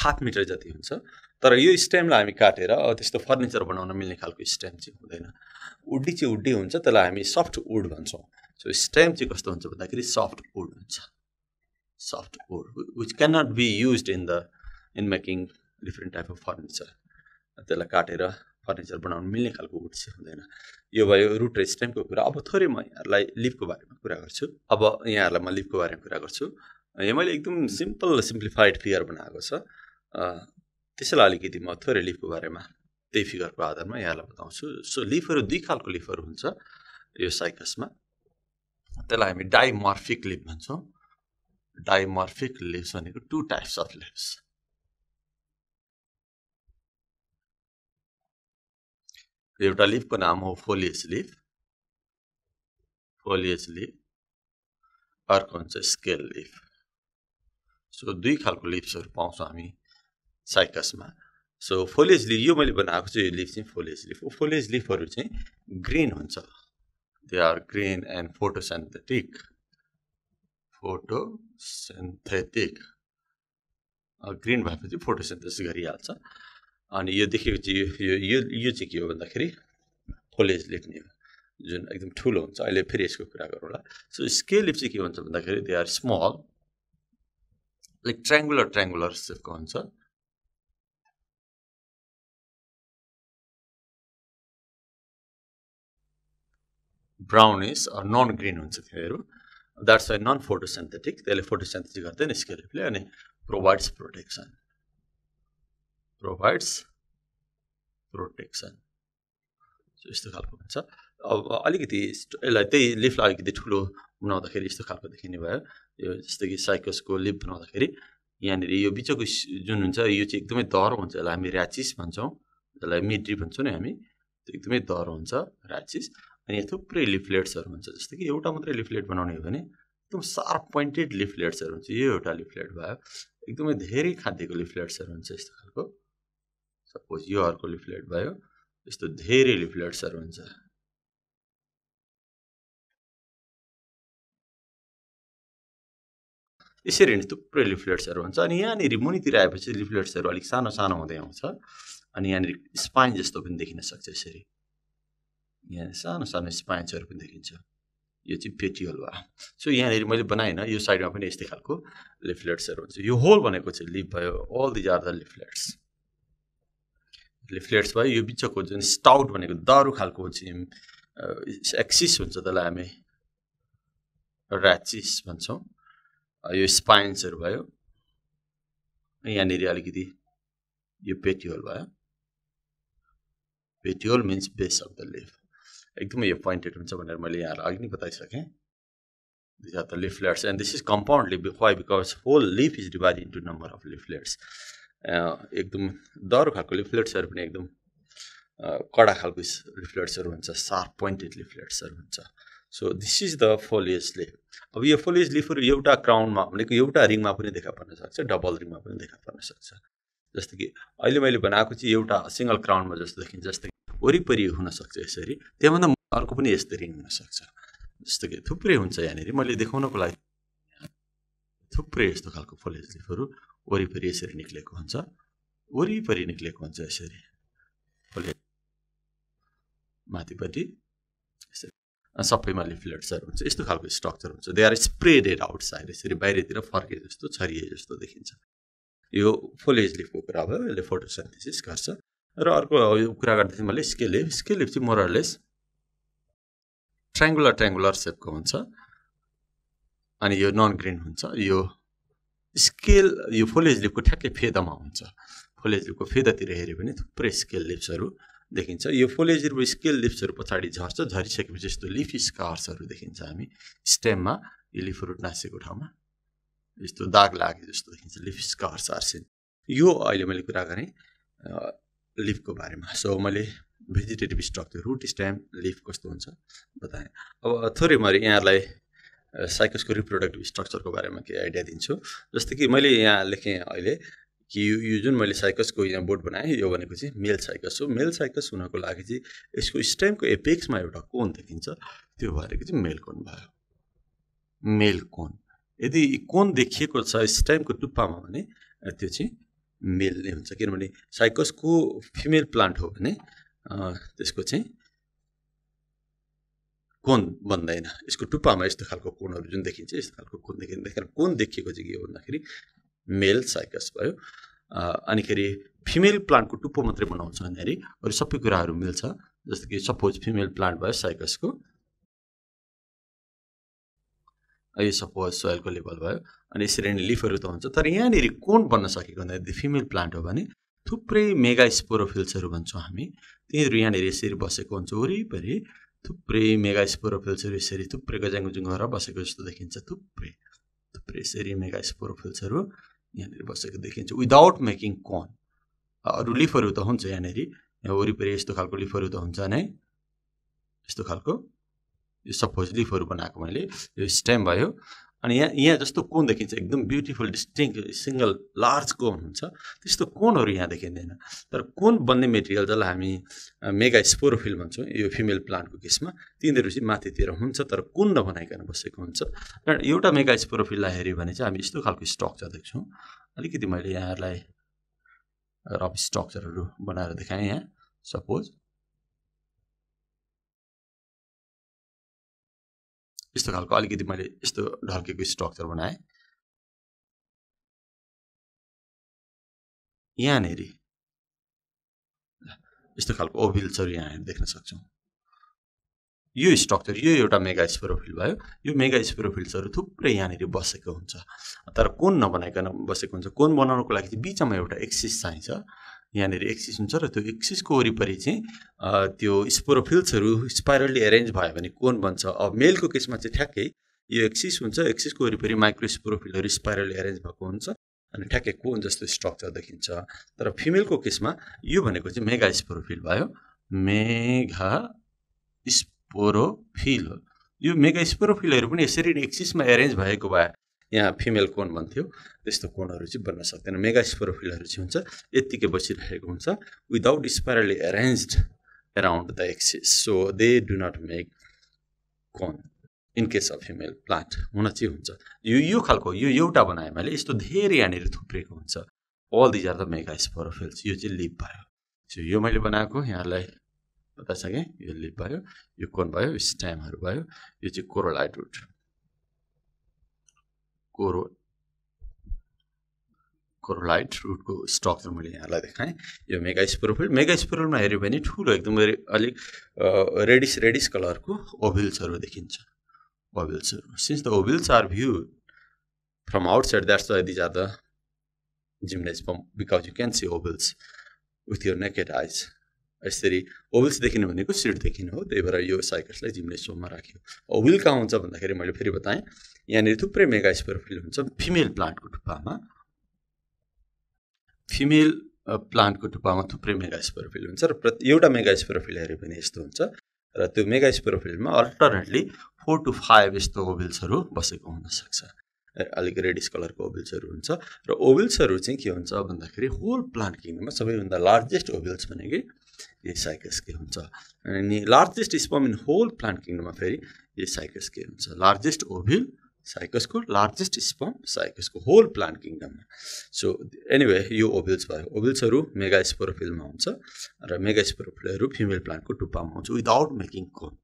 हाफ मिटर जति हुन्छ। तर यो स्टेमलाई हामी काटेर त्यस्तो फर्निचर बनाउन मिल्ने खालको स्टेम चाहिँ हुँदैन। उड्डी चाहिँ उड्डी हुन्छ त्यसलाई हामी सफ्ट वुड भन्छौँ। सो स्टेम चाहिँ कस्तो हुन्छ भन्दाखेरि सफ्ट वुड हुन्छ। Soft wood which can not be use in the in making different type of furniture त्यसलाई काटेर फर्निचर बनाउनु मिल्ने खालको वुड चाहिँ हुँदैन। यो भयो रुट र स्टेमको कुरा। अब थोरै म यहाँहरूलाई लिभको बारेमा कुरा गर्छु। अब यहाँहरूलाई म लिभको बारेमा कुरा गर्छु। यहाँ मैले एकदम सिम्पल सिम्प्लिफाइड फिगर बनाएको छ। त्यसैलाई अलिकति म थोरै लिफको बारेमा त्यही फिगरको आधारमा यहाँलाई बताउँछु सो लिफहरू दुई खालको लिफहरू हुन्छ यो साइकसमा त्यसलाई हामी डाइमर्फिक लिफ भन्छौँ डाइमर्फिक लिभ्स भनेको टु टाइप्स अफ लिभ्स एउटा लिफको नाम हो फोलियस लिफ फोलियस लिफ अर्को हुन्छ स्केल लिफ सो दुई खालको लिप्सहरू पाउँछौँ हामी साइकसमा। सो फोलियस लिफ यो मैले बनाएको चाहिँ यो लिफ चाहिँ फोलियस लिफ फोलियस लिफहरू चाहिँ ग्रिन हुन्छ। They are green and photosynthetic photosynthetic green भएपछि फोटोसेन्थेसिस गरिहाल्छ। अनि यो देखेको चाहिँ यो यो यो चाहिँ के हो भन्दाखेरि फोलेज लिफ नै हो। जुन एकदम ठुलो हुन्छ। अहिले फेरि यसको कुरा गरौँला। सो स्केल लिफ चाहिँ के हुन्छ भन्दाखेरि they are small like triangular triangular सेपको हुन्छ। ब्राउनिस नन ग्रिन हुन्छ तिनीहरू द्याट्स वाइ नन फोटोसेन्थेटिक त्यसले फोटोसेन्थेटिक गर्दैन स्केलिफले अनि प्रोभाइड्स प्रोटेक्सन प्रोभाइड्स प्रोटेक्सन यस्तो खालको हुन्छ। अब अलिकति यसलाई त्यही लिफलाई अलिकति ठुलो बनाउँदाखेरि यस्तो खालको देखिने भयो। यो जस्तो कि साइकसको लिफ बनाउँदाखेरि यहाँनिर यो बिचको जुन हुन्छ यो चाहिँ एकदमै दह्रो हुन्छ। यसलाई हामी ऱ्याचिस भन्छौँ। यसलाई मिड्री भन्छौँ नि हामी। त्यो एकदमै दह्रो हुन्छ ऱ्याचिस अनि यहाँ थुप्रै लिफलेट्सहरू हुन्छ जस्तो कि एउटा मात्रै लिफलेट बनाउने हो भने एकदम सार्प पोइन्टेड लिफलेट्सहरू हुन्छ। यो एउटा लिफलेट भयो। एकदमै धेरै खाद्यको लिफलेट्सहरू हुन्छ यस्तो खालको। सपोज यो अर्को लिफलेट भयो यस्तो धेरै लिफलेट्सहरू हुन्छ। यसरी नै थुप्रै लिफलेट्सहरू हुन्छ। अनि यहाँनिर मुनितिर आएपछि लिफलेट्सहरू अलिक सानो सानो हुँदै आउँछ। अनि यहाँनिर स्पाइन जस्तो पनि देखिन सक्छ यसरी। यहाँ सानो सानो स्पाइन्सहरू पनि देखिन्छ। यो चाहिँ पेटियोल भयो सो यहाँनिर मैले बनाएन यो साइडमा पनि यस्तै खालको लिफलेट्सहरू हुन्छ। यो होल भनेको चाहिँ लिफ भयो all these are the leaflets leaflets भयो यो बिचको जुन स्टाउट भनेको दारु खालको चाहिँ एक्सिस हुन्छ त्यसलाई हामी ऱ्याचिस भन्छौँ। यो स्पाइन्सहरू भयो। यहाँनिर अलिकति यो पेटियोल भयो। Petiole means base of the leaf एकदमै यो पोइन्टेड हुन्छ भनेर मैले यहाँलाई अघि नै बताइसकेँ। These are the leaflets and this is compound leaf why because whole leaf is divide into number of leaflets एकदम डर खालको लिफ्लेट्सहरू पनि एकदम कडा खालको लिफ्लेट्सहरू हुन्छ सार्प पोइन्टेड लिफ्लेट्सहरू हुन्छ। So this is the foliage leaf अब यो फोलियस लिफहरू एउटा क्राउनमा भनेको एउटा रिङमा पनि देखा पर्न सक्छ डबल रिङमा पनि देखा पर्न सक्छ। जस्तो कि अहिले मैले बनाएको चाहिँ एउटा सिङ्गल क्राउनमा जस्तो देखिन्छ जस्तो वरिपरि हुनसक्छ यसरी। त्योभन्दा अर्को पनि यस्तो रिङ हुनसक्छ। जस्तो कि थुप्रै हुन्छ यहाँनिर। मैले देखाउनको लागि थुप्रै यस्तो खालको फोलियस लिफहरू वरिपरि यसरी निक्लेको हुन्छ। वरिपरि निक्लेको हुन्छ यसरी। फुले माथिपट्टि सबैमा लिफलेट्सहरू हुन्छ। यस्तो खालको स्ट्रक्चर हुन्छ। They are spreaded outside. यसरी बाहिरतिर फर्के जस्तो छरिए जस्तो देखिन्छ। यो फोलेज लिफको कुरा भयो। यसले फोटोसेन्थेसिस गर्छ। र अर्को कुरा गर्दाखेरि मैले स्केल लिफ चाहिँ मोरलेस ट्राइङ्गुलर ट्राइङ्गुलर सेपको हुन्छ अनि यो नन ग्रिन हुन्छ यो स्केल यो फोलेज लिपको ठ्याक्कै फेदामा हुन्छ फोलेज लिपको फेदातिर हेऱ्यो भने थुप्रै स्केल लिप्सहरू देखिन्छ यो फोलेज लिप स्केल लिप्सहरू पछाडि झर्छ झरिसकेपछि यस्तो लिफी स्कार्सहरू देखिन्छ हामी स्टेममा यो लिफहरू नासेको ठाउँमा यस्तो दाग लागे जस्तो देखिन्छ लिफ स्कार्स आर्सिन यो अहिले मैले कुरा गरेँ लिफको बारेमा। सो मैले vegetative structure root stem leaf कस्तो हुन्छ बताएँ। अब थोरै मैले यहाँहरूलाई साइकसको रिप्रोडक्टिभ स्ट्रक्चरको बारेमा केही आइडिया दिन्छु। जस्तै कि मैले यहाँ लेखेँ अहिले कि यो यो जुन मैले साइकसको यहाँ बोर्ड बनाएँ यो भनेको चाहिँ मेल साइकस हो मेल साइकस हुनको लागि चाहिँ यसको स्टेमको एपेक्समा एउटा कोन देखिन्छ? त्यो भएर चाहिँ मेल कोन भयो। Male cone. यदि कोन देखिएको छ स्टेमको टुप्पामा भने त्यो चाहिँ मेल नै हुन्छ किनभने साइकसको फिमेल प्लान्ट हो भने त्यसको चाहिँ कोन बन्दैन? यसको टुप्पामा यस्तो खालको कोनहरू जुन देखिन्छ यस्तो खालको कोन देखिन्छ। कोन देखिएको चाहिँ के हो भन्दाखेरि मेल साइकस भयो। अनिखेरि फिमेल प्लान्टको टुप्पो मात्रै बनाउँछ यहाँनिर अरू सबै कुराहरू मिल्छ। जस्तो कि सपोज फिमेल प्लान्ट भयो साइकसको। यो सपोज सोइलको लेभल भयो। अनि यसरी नै लिफहरू त हुन्छ। तर यहाँनिर कोन बन्न सकेको भन्दाखेरि फिमेल प्लान्ट हो भने थुप्रै मेगा स्पोरोफिल्सहरू भन्छौँ हामी। तिनीहरू यहाँनिर यसरी बसेको हुन्छ। वरिपरि थुप्रै मेगा स्पोरोफिल्सहरू यसरी थुप्रै गजाङ गुजुङ गरेर बसेको जस्तो देखिन्छ। थुप्रै थुप्रै यसरी मेगा स्पोरोफिल्सहरू यहाँनिर बसेको देखिन्छ। विदाउट मेकिङ कोन अरू लिफहरू त हुन्छ यहाँनिर। यहाँ वरिपरि यस्तो खालको लिफहरू त हुन्छ नै। यस्तो खालको। यो सपोज लिफहरू बनाएको मैले यो स्टेम भयो। अनि यहाँ यहाँ जस्तो कोन देखिन्छ एकदम beautiful distinct single large cone हुन्छ त्यस्तो कोनहरू यहाँ देखिँदैन। तर कोन बन्ने मेटेरियल जसलाई हामी मेगा स्पोरोफिल भन्छौँ यो फिमेल प्लान्टको केसमा तिनीहरू चाहिँ माथितिर हुन्छ तर कोन नबनाइकन बसेको हुन्छ। कारण एउटा मेगा स्पोरोफिललाई हेऱ्यो भने चाहिँ हामी यस्तो खालको स्ट्रक्चर देख्छौँ। अलिकति मैले यहाँहरूलाई रफ स्ट्रक्चरहरू बनाएर देखाएँ यहाँ सपोज यस्तो खालको अलिकति मैले यस्तो ढल्केको स्ट्रक्चर बनाएँ। यहाँनिर। यस्तो खालको ओभिल्सहरू यहाँ देख्न सक्छौँ। यो स्ट्रक्चर यो एउटा मेगा स्पोरोफिल भयो। यो मेगा स्पोरोफिल्सहरू थुप्रै यहाँनिर बसेको हुन्छ। तर कोन नबनाइकन बसेको हुन्छ कोन बनाउनुको लागि चाहिँ बिचमा एउटा एक्सिस चाहिन्छ। यहाँनिर एक्सिस हुन्छ र त्यो एक्सिसको वरिपरि चाहिँ त्यो स्पोरोफिल्सहरू स्पाइरल्ली एरेन्ज भयो भने कोन बन्छ? अब मेलको केसमा चाहिँ ठ्याक्कै यो एक्सिस हुन्छ। एक्सिसको वरिपरि माइक्रो स्पोरोफिलहरू स्पाइरल्ली एरेन्ज भएको हुन्छ अनि ठ्याक्कै कोन जस्तो स्ट्रक्चर देखिन्छ? तर फिमेलको केसमा यो भनेको चाहिँ मेगा स्पोरोफिल भयो। Megasporophyll. हो यो मेगा स्पोरोफिलहरू पनि यसरी नै एक्सिसमा एरेन्ज भएको भए यहाँ फिमेल कोन भन्थ्यो? त्यस्तो कोनहरू चाहिँ बन्न सक्दैन। मेगा स्पोरोफिलहरू चाहिँ हुन्छ यत्तिकै बसिरहेको हुन्छ। Without spirally arrange around the axis so they do not make cone in case of female plant हुन चाहिँ हुन्छ। यो यो खालको यो एउटा बनाएँ मैले। यस्तो धेरै यहाँनिर थुप्रेको हुन्छ। All these are the megasporophylls यो चाहिँ लिप भयो। सो यो मैले बनाएको यहाँलाई पता छ कि? यो लिप भयो। यो कोन भयो? स्ट्यामहरू भयो। यो चाहिँ कोरोलाइट रुट कोरो कोरोलाइट रुटको स्ट्रक्चर मैले यहाँलाई देखाएँ। यो मेगा स्पोरोफिल मेगा स्पोरोलमा हेऱ्यो भने ठुलो एकदमै अलिक रेडिस रेडिस कलरको ओभिल्सहरू देखिन्छ। ओभिल्सहरू since the ovules are view from outside that's the these are the जिम्नेज because you can see ovules with your naked eyes यसरी ओभिल्स देखिनु भनेको सिट देखिनु हो त्यही भएर यो साइकल्सलाई जिम्नेसोममा राख्यो। ओभिल कहाँ हुन्छ भन्दाखेरि मैले फेरि बताएँ यहाँनिर थुप्रै मेगा स्पोरोफिल हुन्छ फिमेल प्लान्टको टुप्पामा। फिमेल प्लान्टको टुप्पामा थुप्रै मेगा स्पोरोफिल हुन्छ र प्रति एउटा मेगा स्पोरोफिल हेऱ्यो भने यस्तो हुन्छ र त्यो मेगा स्पोरोफिलमा अल्टरनेटली फोर टु फाइभ यस्तो ओभिल्सहरू बसेको हुनसक्छ। अलिक रेडिस कलरको ओभिल्सहरू हुन्छ र ओभिल्सहरू चाहिँ के हुन्छ भन्दाखेरि होल प्लान्ट किङडममा सबैभन्दा लार्जेस्ट ओभिल्स भनेकै यही साइकसकै हुन्छ। अनि largest sperm in whole plant किङडममा फेरि यही साइकसकै हुन्छ। लार्जेस्ट ओभिल साइकसको लार्जेस्ट स्पम साइकसको होल प्लान्ट किङडममा सो एनिवे यो ओभिल्स भयो। ओभिल्सहरू मेगा स्पोरोफिलमा हुन्छ र मेगा स्पोरोफिलहरू फिमेल प्लान्टको टुप्पामा हुन्छ विदाउट मेकिङ कोन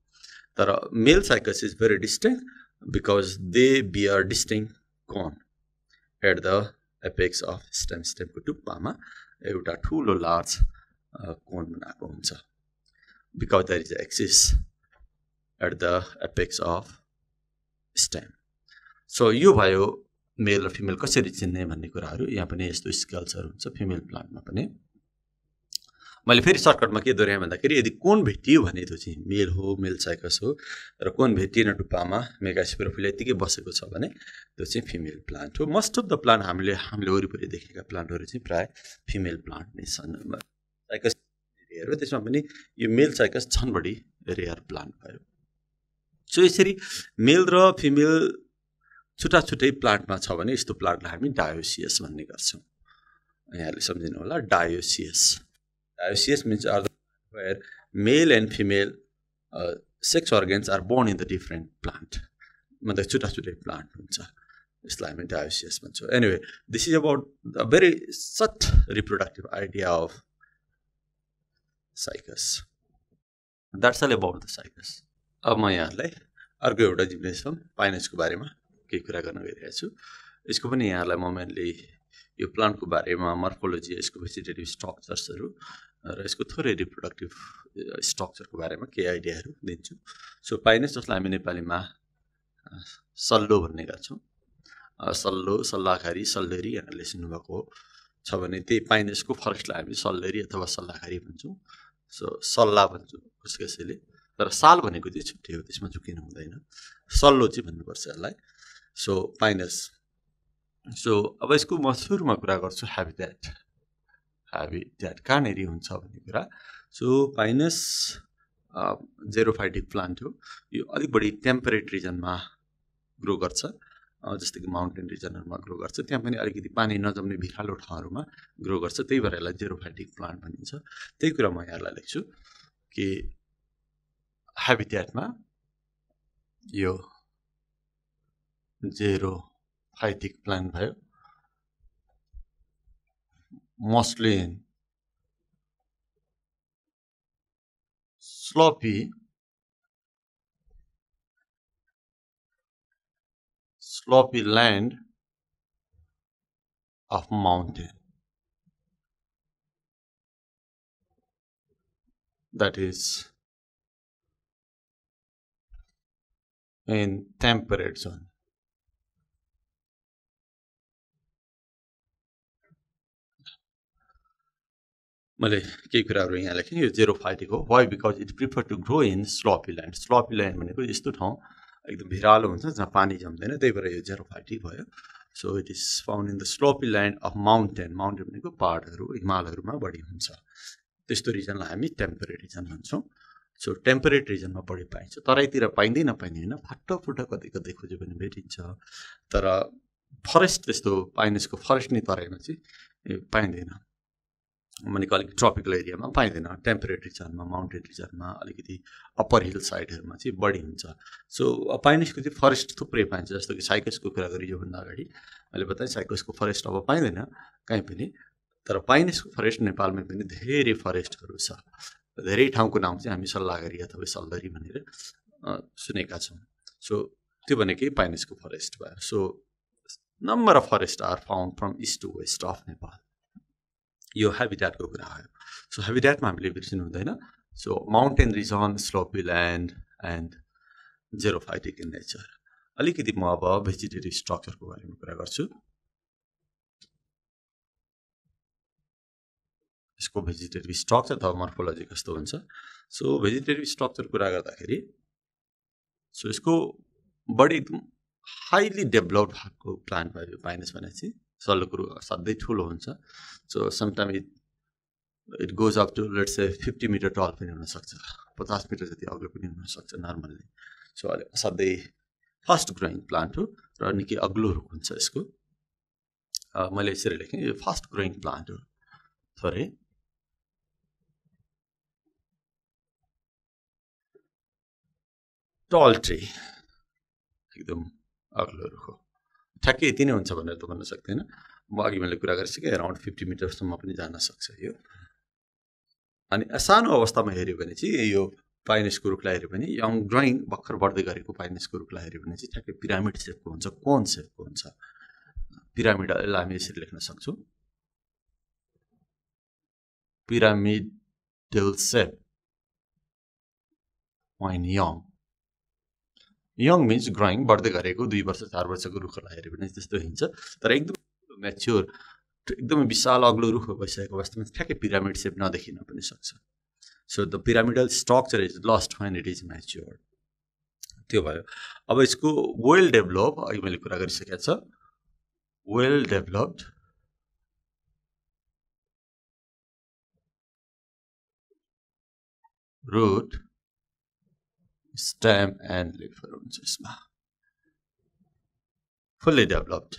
तर male Cycas is very distinct because they bear distinct cone at the apex of stem स्टेमको टुप्पामा। एउटा ठुलो लार्ज कोण बनाएको हुन्छ? Because that is axis at the apex of stem so यो भयो मेल र फिमेल कसरी चिन्ने भन्ने कुराहरू। यहाँ पनि यस्तो स्केल्सहरू हुन्छ फिमेल प्लान्टमा पनि। मैले फेरि सर्टकटमा के दोहोऱ्याएँ भन्दाखेरि यदि कोन भेटियो भने त्यो चाहिँ मेल हो मेल साइकस हो र कोन भेटिएन टुप्पामा मेगास्पिरोफिल यत्तिकै बसेको छ भने त्यो चाहिँ फिमेल प्लान्ट हो। मोस्ट अफ द प्लान्ट हामीले हामीले वरिपरि देखेका प्लान्टहरू चाहिँ प्रायः फिमेल प्लान्ट नै छन्। साइकस हेऱ्यो त्यसमा पनि यो मेल साइकस झन् बढी रेयर प्लान्ट भयो। सो यसरी मेल र फिमेल छुट्टा छुट्टै प्लान्टमा छ भने यस्तो प्लान्टलाई हामी डायोसियस भन्ने गर्छौँ। यहाँले सम्झिनु होला dioecious. Dioecious means are where male and female sex organs are born in the different plant मतलब छुट्टा छुट्टै प्लान्ट हुन्छ। यसलाई हामी डायोसियस भन्छौँ। Anyway this is about the very short reproductive idea of Cycas. That's all about the Cycas अब म यहाँहरूलाई अर्को एउटा जिम्नेसियम पाइनेसको बारेमा केही कुरा गर्न गइरहेको छु। यसको पनि यहाँहरूलाई म मेनली यो प्लान्टको बारेमा मर्फोलोजी यसको भेजिटेटिभ स्ट्रक्चर्सहरू र यसको थोरै रिप्रोडक्टिभ स्ट्रक्चरको बारेमा केही आइडियाहरू दिन्छु। सो पाइनेस जसलाई हामी नेपालीमा सल्लो भन्ने गर्छौँ। सल्लो सल्लाहकारी सल्लेरी यहाँले सुन्नुभएको छ भने त्यही पाइनेसको फरेस्टलाई हामी सल्लेरी अथवा सल्लाहकारी भन्छौँ। सो सल्लाह भन्छौँ कस कसैले। तर साल भनेको चाहिँ छुट्टै हो त्यसमा झुकिनु हुँदैन। सल्लो चाहिँ भन्नुपर्छ यसलाई। सो पाइनस सो अब यसको म सुरुमा कुरा गर्छु ह्याबिट्याट ह्याबिट्याट कहाँनिर हुन्छ भन्ने कुरा। सो पाइनस जेरोफाइटिक प्लान्ट हो यो अलिक बढी टेम्परेट रिजनमा ग्रो गर्छ। जस्तै कि माउन्टेन रिजनहरूमा ग्रो गर्छ। त्यहाँ पनि अलिकति पानी नजम्ने भिरालो ठाउँहरूमा ग्रो गर्छ। त्यही भएर यसलाई जेरोफाइटिक प्लान्ट भनिन्छ। त्यही कुरा म यहाँलाई लेख्छु कि ह्याबिट्याटमा यो जेरो फाइटिक प्लान्ट भयो। Mostly in sloppy sloppy land of mountain. That is in temperate zone. मैले केही कुराहरू यहाँ लेखेँ यो जेरो फाइटिक हो why because it prefer to grow in sloppy land sloppy land भनेको यस्तो ठाउँ एकदम भिरालो हुन्छ जहाँ पानी जम्दैन त्यही भएर यो जेरो फाइटिक भयो। So it is found in the sloppy land of mountain mountain भनेको पाहाडहरू हिमालहरूमा बढी हुन्छ। त्यस्तो रिजनलाई हामी टेम्परेट रिजन भन्छौँ। सो टेम्परेट रिजनमा बढी पाइन्छ। तराईतिर पाइँदै नपाइँदैन फाटो फुटो कतै कतै खोज्यो भने भेटिन्छ। तर फरेस्ट त्यस्तो पाइनेसको फरेस्ट नै तराईमा चाहिँ पाइँदैन। भनेको अलिक ट्रपिकल एरियामा पाइँदैन। टेम्परेट रिजनमा माउन्टेन रिजनमा अलिकति अप्पर हिल साइडहरूमा चाहिँ बढी हुन्छ। सो पाइनेसको चाहिँ फरेस्ट थुप्रै पाइन्छ जस्तो कि साइकसको कुरा गरी योभन्दा अगाडि। मैले बताएँ साइकसको फरेस्ट अब पाइँदैन कहीँ पनि। तर पाइनेसको फरेस्ट नेपालमा पनि धेरै फरेस्टहरू छ। धेरै ठाउँको नाम चाहिँ हामी सल्लाहगरी अथवा सल्लरी भनेर सुनेका छौँ। सो त्यो भनेकै पाइनेसको फरेस्ट भयो। So number of forest are found from east to west of Nepal. यो हेबिट्याटको कुरा आयो। सो हेबिट्याटमा हामीले बिर्सिनु हुँदैन। So mountain region sloppy land and xerophytic in nature अलिकति म अब भेजिटेटिभ स्ट्रक्चरको बारेमा कुरा गर्छु। यसको भेजिटेटिभ स्ट्रक्चर अथवा मर्फोलोजी कस्तो हुन्छ? सो भेजिटेटिभ स्ट्रक्चर कुरा गर्दाखेरि सो यसको बढी एकदम हाइली डेभलप्ड भएको प्लान्ट भयो भने चाहिँ सल्लो कुरो असाध्यै ठुलो हुन्छ। So sometime it it goes up to let's a fifty metre tall पनि हुनसक्छ। पचास मिटर जति अग्लो पनि हुनसक्छ नर्मल्ली सो अहिले असाध्यै फास्ट ग्रोइङ प्लान्ट हो र निकै अग्लो हुन्छ यसको। मैले यसरी लेखेँ यो फास्ट ग्रोइङ प्लान्ट हो। थोरै टल ट्री एकदम अग्लो रुख हो। ठ्याक्कै यति नै हुन्छ भनेर त भन्न सक्दैन। म अघि मैले कुरा गरिसकेँ एराउन्ड फिफ्टी मिटरसम्म पनि जान सक्छ यो। अनि सानो अवस्थामा हेऱ्यो भने चाहिँ यो पाइनेसको रुखलाई हेऱ्यो भने यङ ड्रइङ भर्खर बढ्दै गरेको पाइनेसको रुखलाई हेऱ्यो भने चाहिँ ठ्याक्कै पिरामिड सेपको हुन्छ। कोन सेपको हुन्छ? पिरामिड यसलाई हामी यसरी लेख्न सक्छौँ। Pyramidal shape when young young means growing बढ्दै गरेको दुई वर्ष चार वर्षको रुखलाई हेऱ्यो भने त्यस्तो हिँड्छ तर एकदम म्याच्योर एकदमै विशाल अग्लो रुख भइसकेको अवस्थामा ठ्याक्कै पिरामिड सेप नदेखिन पनि सक्छ। So the pyramidal structure is lost when it is mature त्यो भयो। अब यसको वेल डेभलप अघि मैले कुरा गरिसकेको छ। Well developed root stem and leaf हुन्छ यसमा फुल्ली डेभलप्ड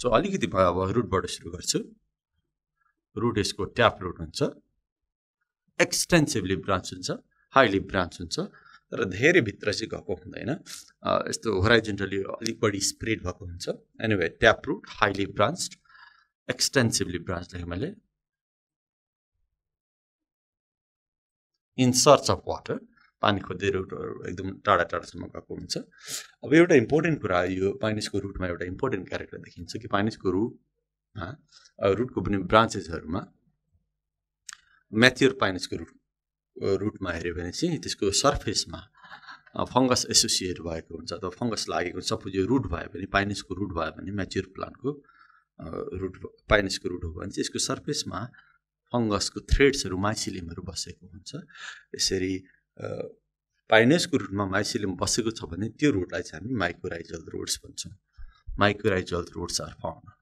सो अलिकति म अब रुटबाट सुरु गर्छु। रुट यसको ट्याप रुट हुन्छ। एक्सटेन्सिभली ब्रान्च हुन्छ। हाइली ब्रान्च हुन्छ। तर धेरै भित्र चाहिँ गएको हुँदैन। यस्तो होराइजेन्टली अलिक बढी स्प्रेड भएको हुन्छ। Anyway tap root highly branch extensively branch लेखेँ मैले। इन सर्च अफ वाटर पानी खोज्दै रुटहरू एकदम टाढा टाढासम्म गएको हुन्छ। अब एउटा इम्पोर्टेन्ट कुरा यो पाइनिसको रुटमा एउटा इम्पोर्टेन्ट क्यारेक्टर देखिन्छ कि पाइनिसको रुट रुटमा रुटको पनि ब्रान्चेसहरूमा म्याच्योर पाइनसको रुट रुटमा हेऱ्यो भने चाहिँ त्यसको सर्फेसमा फङ्गस एसोसिएट भएको हुन्छ अथवा फङ्गस लागेको सपोज यो रुट भयो भने पाइनसको रुट भयो भने म्याच्योर प्लान्टको रुट पाइनसको रुट हो भने चाहिँ यसको सर्फेसमा फङ्गसको थ्रेड्सहरू माइसिलियमहरू बसेको हुन्छ। यसरी पाइनसको रुटमा माइसिलियम बसेको छ भने त्यो रुटलाई चाहिँ हामी माइक्रोराइजल रुट्स भन्छौँ mycorrhizal roots are found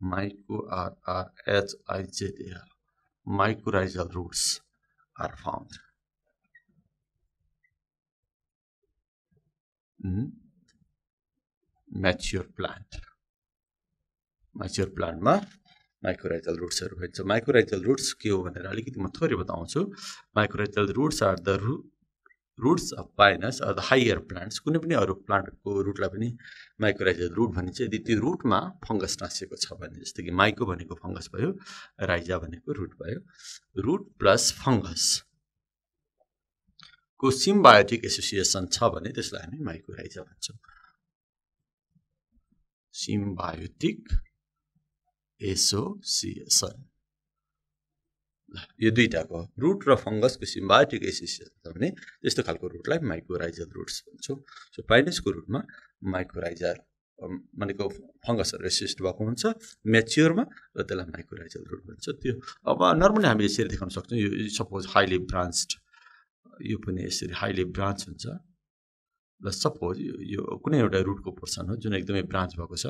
micro R R H I Z D R mycorrhizal roots are found. Mm. Mature plant. Mature प्लान्टमा mycorrhizal रुट्सहरू भन्छ माइक्रोराइजल रुट्स के हो भनेर अलिकति म थोरै बताउँछु। माइक्रोराइजल रुट्स आर द रु roots of Pinus or the higher plants कुनै पनि अरू प्लान्टको रुटलाई पनि माइक्रोराइजल रुट भनिन्छ। यदि त्यो रुटमा फङ्गस टाँसिएको छ भने जस्तो कि माइको भनेको फङ्गस भयो राइजा भनेको रुट भयो रुट प्लस फङ्गस को सिम्बायोटिक एसोसिएसन छ भने त्यसलाई हामी माइक्रोराइजा भन्छौँ। सिम्बायोटिक एसोसिएसन यो दुइटाको रुट र फङ्गसको सिम्बायोटिक एसोसिएसन छ भने त्यस्तो खालको रुटलाई माइक्रोराइजल रुट्स भन्छौँ। सो पाइनेसको रुटमा माइक्रोराइजर भनेको फङ्गसहरू एसिस्ट भएको हुन्छ म्याच्योरमा र त्यसलाई माइक्रोराइजल रुट भन्छ। त्यो अब नर्मली हामीले यसरी देखाउन सक्छौँ। यो सपोज हाइली ब्रान्च्ड यो पनि यसरी हाइली ब्रान्च हुन्छ। ल सपोज यो कुनै एउटा रुटको पोर्सन हो जुन एकदमै ब्रान्च भएको छ।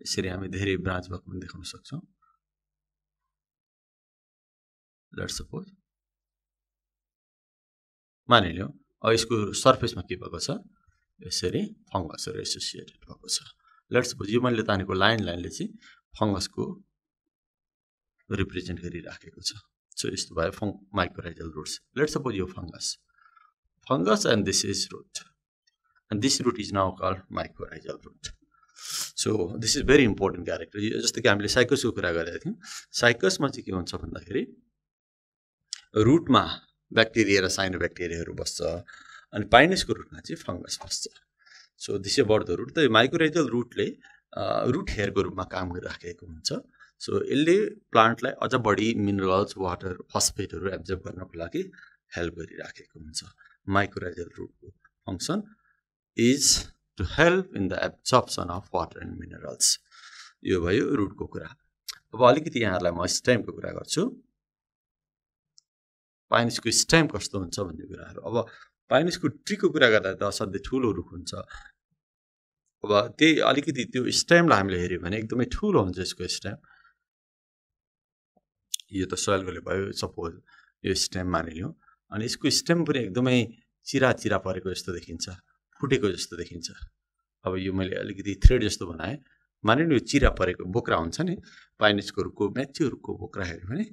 यसरी हामी धेरै ब्रान्च भएको पनि देखाउन सक्छौँ। लेट सपोज मानिलिउँ अब यसको सर्फेसमा के भएको छ? यसरी फङ्गसहरू एसोसिएटेड भएको छ। लेट सपोज यो मैले तानेको लाइन लाइनले चाहिँ फङ्गसको रिप्रेजेन्ट गरिराखेको छ। सो यस्तो भयो फङ माइक्रोराइजल रुट्स लेट सपोज यो fungus fungus and this is root and this root is now call mycorrhizal root so this is very important character जस्तो कि हामीले साइकसको कुरा गरेका थियौँ साइकसमा चाहिँ के हुन्छ भन्दाखेरि रुटमा ब्याक्टेरिया र साइनो ब्याक्टेरियाहरू बस्छ अनि पाइनेसको रुटमा चाहिँ फङ्गस बस्छ। सो दिस बढ्दो रुट त माइक्रोराइजल रुटले रुट हेयरको रूपमा काम गरिराखेको हुन्छ। सो यसले प्लान्टलाई अझ बढी मिनरल्स वाटर फस्फेटहरू एब्जर्भ गर्नको लागि हेल्प गरिराखेको हुन्छ। Mycorrhizal रुटको function is to help in the absorption of water and minerals यो भयो रुटको कुरा. अब अलिकति यहाँहरूलाई म स्टेमको कुरा गर्छु। पाइनिसको स्ट्याम्प कस्तो हुन्छ भन्ने कुराहरू। अब पाइनिसको ट्रीको कुरा गर्दा त असाध्यै ठुलो रुख हुन्छ। अब त्यही अलिकति त्यो स्ट्याम्पलाई हामीले हेऱ्यो भने एकदमै ठुलो हुन्छ यसको स्ट्याम्प यो त सोइलकोले भयो सपोज यो स्ट्याम्प मानिलिउँ। अनि यसको स्ट्याम्प पनि एकदमै चिरा चिरा परेको जस्तो देखिन्छ। फुटेको जस्तो देखिन्छ। अब यो मैले अलिकति थ्रेड जस्तो बनाएँ। मानिलिउँ यो चिरा परेको बोक्रा हुन्छ नि पाइनिसको रुखको म्याच्योरको बोक्रा हेऱ्यो भने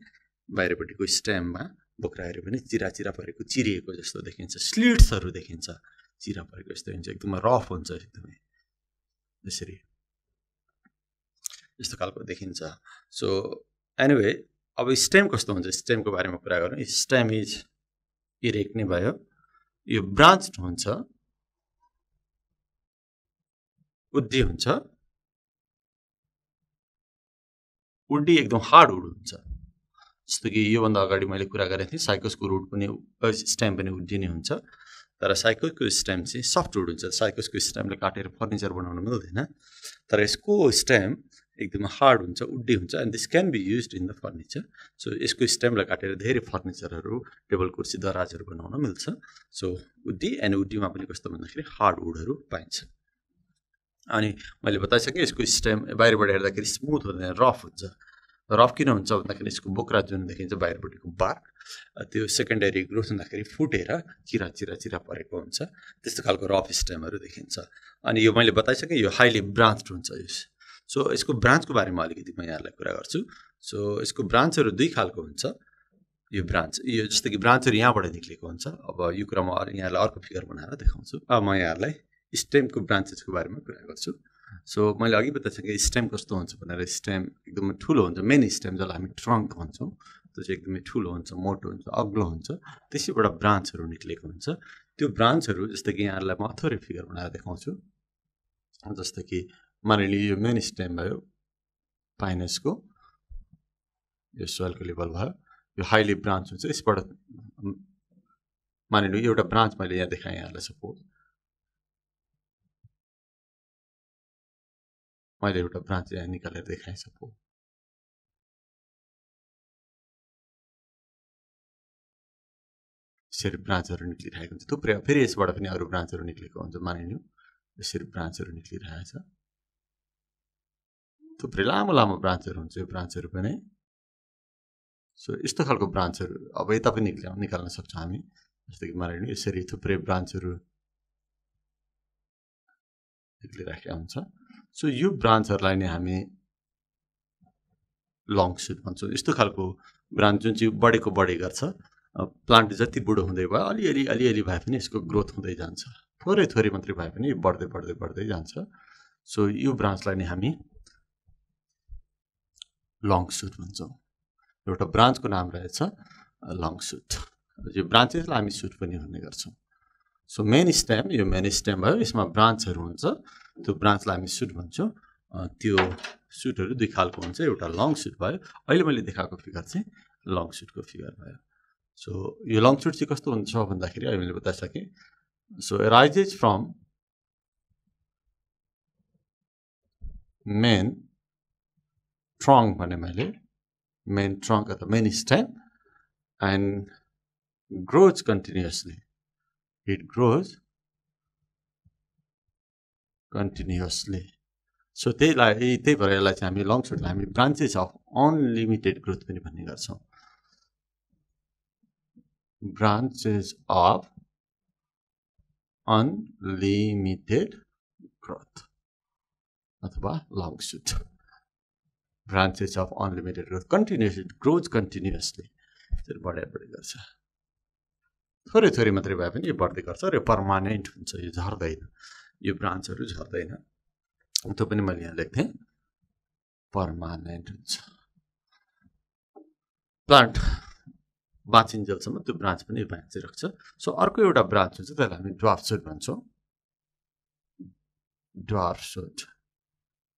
बाहिरपट्टिको स्ट्याम्पमा बोक्रा हेऱ्यो भने चिरा चिरा परेको चिरिएको जस्तो देखिन्छ। स्लिट्सहरू देखिन्छ। चिरा परेको जस्तो हुन्छ एकदमै रफ हुन्छ एकदमै। यसरी। यस्तो खालको देखिन्छ। सो एनिवे अब स्टेम कस्तो हुन्छ? स्टेमको बारेमा कुरा गरौँ। स्टेम इज इरेक्ट नै भयो। यो ब्रान्च हुन्छ। उड्डी हुन्छ। उड्डी एकदम हार्ड उड हुन्छ। जस्तो कि योभन्दा अगाडि मैले कुरा गरेको थिएँ साइकोसको रुट पनि स्ट्याम्प पनि उड्डिने हुन्छ। तर साइकोसको स्ट्याम्प चाहिँ सफ्ट वुड हुन्छ। साइकोसको स्ट्याम्पले काटेर फर्निचर बनाउनु मिल्दैन तर यसको स्ट्याम्प एकदमै हार्ड हुन्छ उड्डी हुन्छ and this can be use in the furniture so यसको स्ट्याम्पलाई काटेर धेरै फर्निचरहरू टेबल कुर्सी दराजहरू बनाउन मिल्छ। सो उड्डी एन्ड उड्डीमा पनि कस्तो भन्दाखेरि हार्ड वुडहरू पाइन्छ। अनि मैले बताइसकेँ यसको स्ट्याम्प बाहिरबाट हेर्दाखेरि स्मुथ हुँदैन रफ हुन्छ। रफ किन हुन्छ भन्दाखेरि यसको बोक्रा जुन देखिन्छ बाहिरपट्टिको बार्क त्यो सेकेन्डरी ग्रोथ हुँदाखेरि फुटेर चिरा चिरा चिरा परेको हुन्छ। त्यस्तो खालको रफ स्टेमहरू देखिन्छ। अनि यो मैले बताइसकेँ यो हाइली ब्रान्च हुन्छ यो सो यसको ब्रान्चको बारेमा अलिकति म यहाँहरूलाई कुरा गर्छु। सो यसको ब्रान्चहरू दुई खालको हुन्छ। यो ब्रान्च यो जस्तो कि ब्रान्चहरू यहाँबाट निक्लेको हुन्छ। अब यो कुरा म यहाँलाई अर्को फिगर बनाएर देखाउँछु। अब म यहाँहरूलाई स्टेमको ब्रान्चेसको बारेमा कुरा गर्छु। सो मैले अघि बताइसकेँ स्टेम कस्तो हुन्छ भनेर स्टेम एकदमै ठुलो हुन्छ। मेन स्टेम जसलाई हामी ट्रङ्क भन्छौँ त्यो चाहिँ एकदमै ठुलो हुन्छ मोटो हुन्छ अग्लो हुन्छ त्यसैबाट ब्रान्चहरू निक्लेको हुन्छ। त्यो ब्रान्चहरू जस्तो कि यहाँहरूलाई म थोरै फिगर बनाएर देखाउँछु। जस्तो कि मानिलियो यो मेन स्टेम भयो पाइनेसको यो सोइलको लेभल भयो यो हाइली ब्रान्च हुन्छ। यसबाट मानिलिनु एउटा ब्रान्च मैले यहाँ देखाएँ यहाँलाई सपोज मैले एउटा ब्रान्च यहाँ निकालेर देखाएँ सपोज यसरी ब्रान्चहरू निक्लिरहेको हुन्छ। थुप्रै फेरि यसबाट पनि अरू ब्रान्चहरू निक्लेको हुन्छ मानिलिनु यसरी ब्रान्चहरू निक्लिरहेछ। थुप्रै लामो लामो ब्रान्चहरू हुन्छ यो ब्रान्चहरू पनि। सो यस्तो खालको ब्रान्चहरू अब यता पनि निक्ल्या निकाल्न सक्छौँ हामी। जस्तो कि मानिलिनु यसरी थुप्रै ब्रान्चहरू निक्लिराखेका हुन्छ। सो यो ब्रान्चहरूलाई नै हामी लङ सुट भन्छौँ। यस्तो खालको ब्रान्च जुन चाहिँ बढेको बढे गर्छ प्लान्ट जति बुढो हुँदै भयो अलिअलि अलिअलि भए पनि यसको ग्रोथ हुँदै जान्छ। थोरै थोरै मात्रै भए पनि बढ्दै बढ्दै बढ्दै जान्छ। सो यो ब्रान्चलाई नै हामी लङ सुट भन्छौँ। एउटा ब्रान्चको नाम रहेछ लङ सुट यो ब्रान्चेसलाई हामी सुट पनि भन्ने गर्छौँ। सो मेन स्टेम यो मेन स्टेम भयो यसमा ब्रान्चहरू हुन्छ। त्यो ब्रान्चलाई हामी सुट भन्छौँ। त्यो सुटहरू दुई खालको हुन्छ एउटा लङ सुट भयो। अहिले मैले देखाएको फिगर चाहिँ लङ सुटको फिगर भयो। सो यो लङ सुट चाहिँ कस्तो हुन्छ भन्दाखेरि अहिले मैले बताइसकेँ। So rises from main trunk भने मैले। मेन ट्रङ्क अथवा main stem and grows continuously it grows continuously so त्यहीलाई त्यही भएर यसलाई चाहिँ हामी लङ सुटलाई हामी ब्रान्चेस अफ अनलिमिटेड ग्रोथ पनि भन्ने गर्छौँ branches of unlimited growth अथवा shoot branches of unlimited growth continuously it grows continuously त्यसरी बढाइ बढी गर्छ थोरै थोरै मात्रै भए पनि यो बढ्दै गर्छ र यो पर्मानेन्ट हुन्छ यो झर्दैन यो ब्रान्चहरू झर्दैन। त्यो पनि मैले यहाँ लेख्थेँ। पर्मानेन्ट हुन्छ। प्लान्ट बाँचिन्जेलसम्म त्यो ब्रान्च पनि बाँचिरहेको सो अर्को एउटा ब्रान्च हुन्छ त्यसलाई हामी ड्वाफ सुट भन्छौँ। ड्वाफ सुट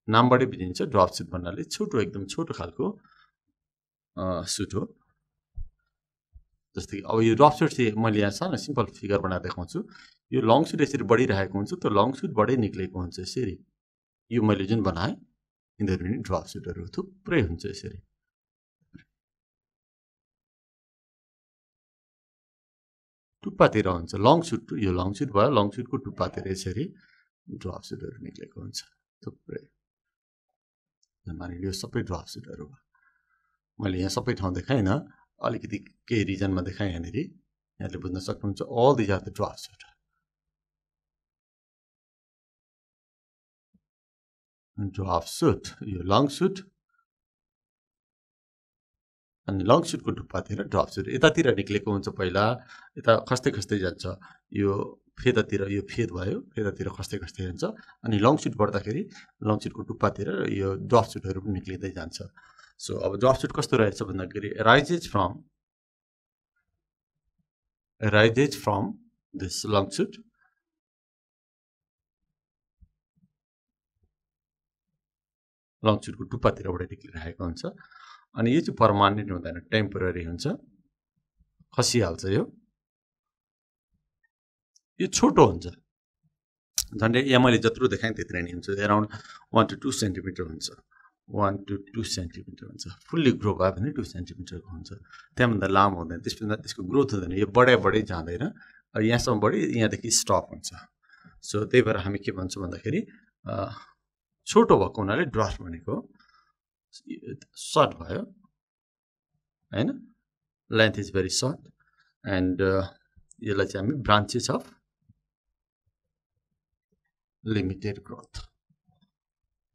नामबाटै बुझिन्छ ड्वाफ सुट भन्नाले छोटो एकदम छोटो खालको सुट हो। जस्तै अब यो ड्रप सुट चाहिँ मैले यहाँ सानो सिम्पल फिगर बनाएर देखाउँछु। यो लङ सुट यसरी बढिरहेको हुन्छ त्यो लङ सुटबाटै निक्लेको हुन्छ यसरी। यो मैले जुन बनाएँ यिनीहरू पनि ड्रप सुटहरू थुप्रै हुन्छ यसरी। टुप्पातिर हुन्छ लङ सुट यो लङ सुट भयो लङ सुटको टुप्पातिर यसरी ड्रप सुटहरू निक्लेको हुन्छ थुप्रै। मानिलियो सबै ड्रप सुटहरू भयो। मैले यहाँ सबै ठाउँ देखाइनँ। अलिकति केही रिजनमा देखाएँ यहाँनिर यहाँले बुझ्न सक्नुहुन्छ all these are the dwarf shoot dwarf shoot यो लङ सुट अनि लङ सुटको टुप्पातिर ड्रप सुट यतातिर निक्लेको हुन्छ पहिला यता खस्दै खस्दै जान्छ। यो फेदातिर यो फेद भयो फेदातिर खस्दै खस्दै जान्छ। अनि लङ सुट बढ्दाखेरि लङ सुटको टुप्पातिर यो ड्रप सुटहरू पनि निक्लिँदै जान्छ। सो अब ड्रप सुट कस्तो रहेछ भन्दाखेरि rises from rises from this long shoot long सुटको टुप्पातिरबाट निक्लिरहेको हुन्छ। अनि यो चाहिँ पर्मानेन्ट हुँदैन टेम्पोररी हुन्छ। खसिहाल्छ यो। यो छोटो हुन्छ। झन्डै यहाँ मैले जत्रो देखाएँ त्यति नै हुन्छ। Around one to two centimetre हुन्छ। वान टु टू सेन्टिमिटर हुन्छ। फुल्ली ग्रो भयो भने टु सेन्टिमिटरको हुन्छ। त्यहाँभन्दा लामो हुँदैन त्यसभन्दा त्यसको ग्रोथ हुँदैन। यो बढाइ बढै जाँदैन यहाँसम्म बढी यहाँदेखि स्टप हुन्छ। सो त्यही भएर हामी के भन्छौँ भन्दाखेरि छोटो भएको हुनाले ड्राफ्ट भनेको सर्ट भयो होइन? Length is very short and यसलाई चाहिँ हामी branches of limited growth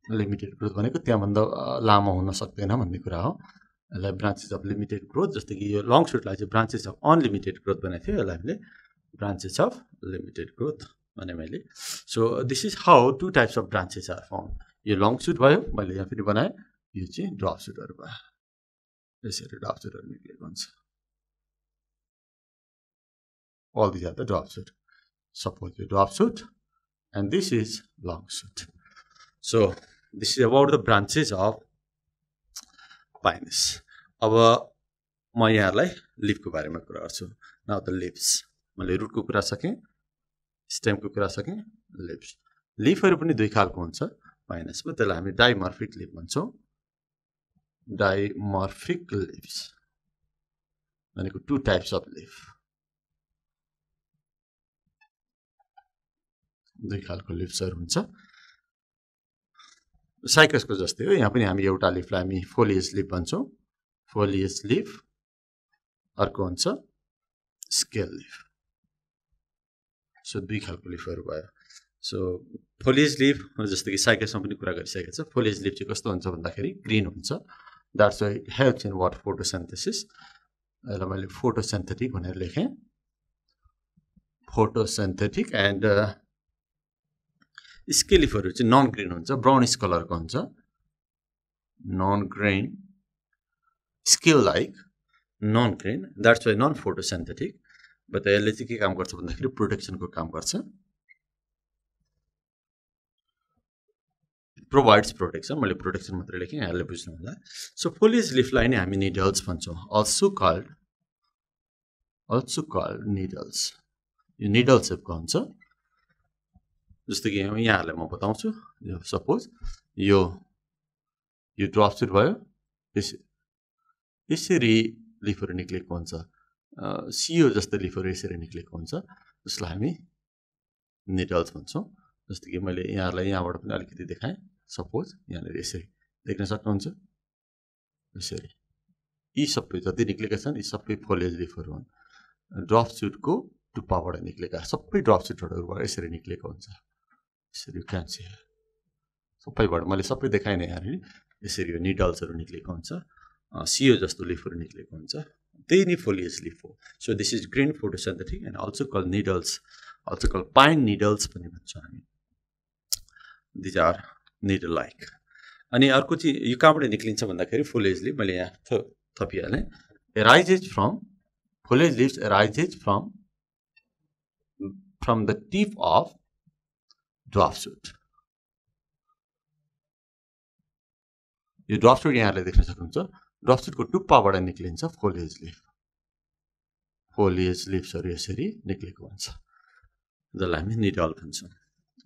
limited growth भनेको त्यहाँभन्दा लामो हुन सक्दैन भन्ने कुरा हो। यसलाई ब्रान्चेस अफ लिमिटेड ग्रोथ जस्तै कि यो लङ सुटलाई चाहिँ ब्रान्चेस अफ अनलिमिटेड ग्रोथ भनेको थियो। यसलाई हामीले ब्रान्चेस अफ लिमिटेड ग्रोथ भने मैले। So this is how two types of branches are found यो लङ सुट भयो मैले यहाँ फेरि बनाएँ। यो चाहिँ ड्रप सुटहरू भयो। यसरी ड्रप सुटहरू निक्लेको हुन्छ। All these are the drop suit. Suppose the drop suit and this is long suit. So this is about the branches of पाइनेस अब म यहाँहरूलाई लिफको बारेमा कुरा गर्छु। न त लिप्स मैले रुटको कुरा सकेँ स्टेमको कुरा सकेँ लिप्स लिफहरू पनि दुई खालको हुन्छ पाइनेसमा त्यसलाई हामी डाइमर्फिक लिप भन्छौँ। डाइमर्फिक लिप्स भनेको टु टाइप्स अफ लिफ दुई खालको लिप्सहरू हुन्छ। साइकसको जस्तै हो। यहाँ पनि हामी एउटा लिफलाई हामी फोलियस लिफ भन्छौँ। फोलियस लिफ अर्को हुन्छ स्केल लिफ। सो दुई खालको लिफहरू भयो। सो फोलियस लिफ जस्तो कि साइकसमा पनि कुरा गरिसकेको छ। फोलियस लिफ चाहिँ कस्तो हुन्छ भन्दाखेरि ग्रिन हुन्छ। That's why help in what photosynthesis यसलाई मैले फोटोसेन्थेटिक भनेर लेखेँ। फोटोसेन्थेटिक एन्ड स्केलिफहरू चाहिँ नन ग्रिन हुन्छ ब्राउनिस कलरको हुन्छ। Non green scale like non green that's why non photosynthetic but यसले चाहिँ के काम गर्छ भन्दाखेरि प्रोटेक्सनको काम गर्छ। प्रोभाइड्स प्रोटेक्सन मैले प्रोटेक्सन मात्रै लेखेँ यहाँले बुझ्नु होला। सो फोलिज लिफलाई नै हामी निडल्स भन्छौँ। Also called also called needles यो निडल सेपको हुन्छ। जस्तो कि यहाँहरूलाई म बताउँछु यो सपोज यो यो ड्रप सुट भयो यसरी यसरी लिफहरू निक्लेको हुन्छ सियो जस्तो लिफहरू यसरी निक्लेको हुन्छ जसलाई हामी निडल्स भन्छौँ जस्तो कि मैले यहाँहरूलाई यहाँबाट पनि अलिकति देखाएँ सपोज यहाँनिर यसरी देख्न सक्नुहुन्छ यसरी। यी सबै जति निक्लेका छन् यी सबै फोलेज लिफहरू हुन्। ड्रप सुटको टुप्पाबाट निक्लेका सबै ड्रप सुटहरूबाट यसरी निक्लेको हुन्छ। यसरी क्यान्सी सबैबाट मैले सबै देखाएँ नै यहाँनिर यसरी यो निडल्सहरू निक्लेको हुन्छ सियो जस्तो लिफहरू निक्लेको हुन्छ त्यही नै फोलियस लिफ हो। So this is green photosynthetic and also call needles also call pine needles पनि भन्छौँ हामी। दिज आर निडल लाइक अनि अर्को चाहिँ यो कहाँबाट निक्लिन्छ भन्दाखेरि फोलेज लिफ मैले यहाँ थपिहालेँ। Arises from foliage leaves arises from from the tip of dwarf shoot यो ड्रप सुट यहाँले देख्न सक्नुहुन्छ। ड्रप सुटको टुप्पाबाट निक्लिन्छ फोलिएज लिफ फोलिएज लिप्सहरू यसरी निक्लेको हुन्छ। जसलाई हामी निडल भन्छौँ।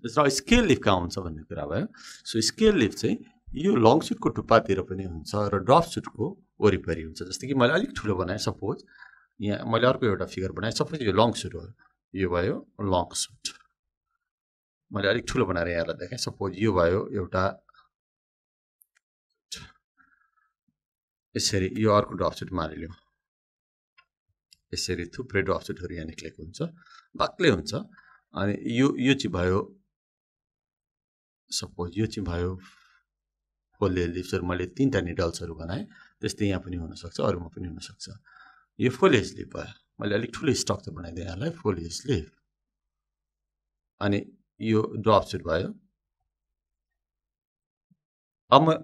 र स्केल लिफ कहाँ हुन्छ भन्ने कुरा भयो। सो स्केल लिफ चाहिँ यो लङ सुटको टुप्पातिर पनि हुन्छ र ड्रप सुटको वरिपरि हुन्छ। जस्तो कि मैले अलिक ठुलो बनाएँ सपोज यहाँ मैले अर्को एउटा फिगर बनाएँ। सपोज यो लङ सुट हो। यो भयो लङ सुट मैले अलिक ठुलो बनाएर यहाँलाई देखाएँ। सपोज यो भयो एउटा। यसरी यो अर्को ड्रपसुट मारिलिउँ। यसरी थुप्रै ड्रपसुटहरू यहाँ निक्लेको हुन्छ। बाक्लै हुन्छ। अनि यो यो चाहिँ भयो। सपोज यो चाहिँ भयो। फोलियल लिप्सहरू मैले तिनवटा निडल्सहरू बनाएँ। त्यस्तै यहाँ पनि हुनसक्छ अरूमा पनि हुनसक्छ। यो फोलियस लिप भयो। मैले अलिक ठुलो स्ट्रक्चर बनाइदिएँ यहाँलाई। फोलियस लिप अनि यो ड्रप सुट भयो अब म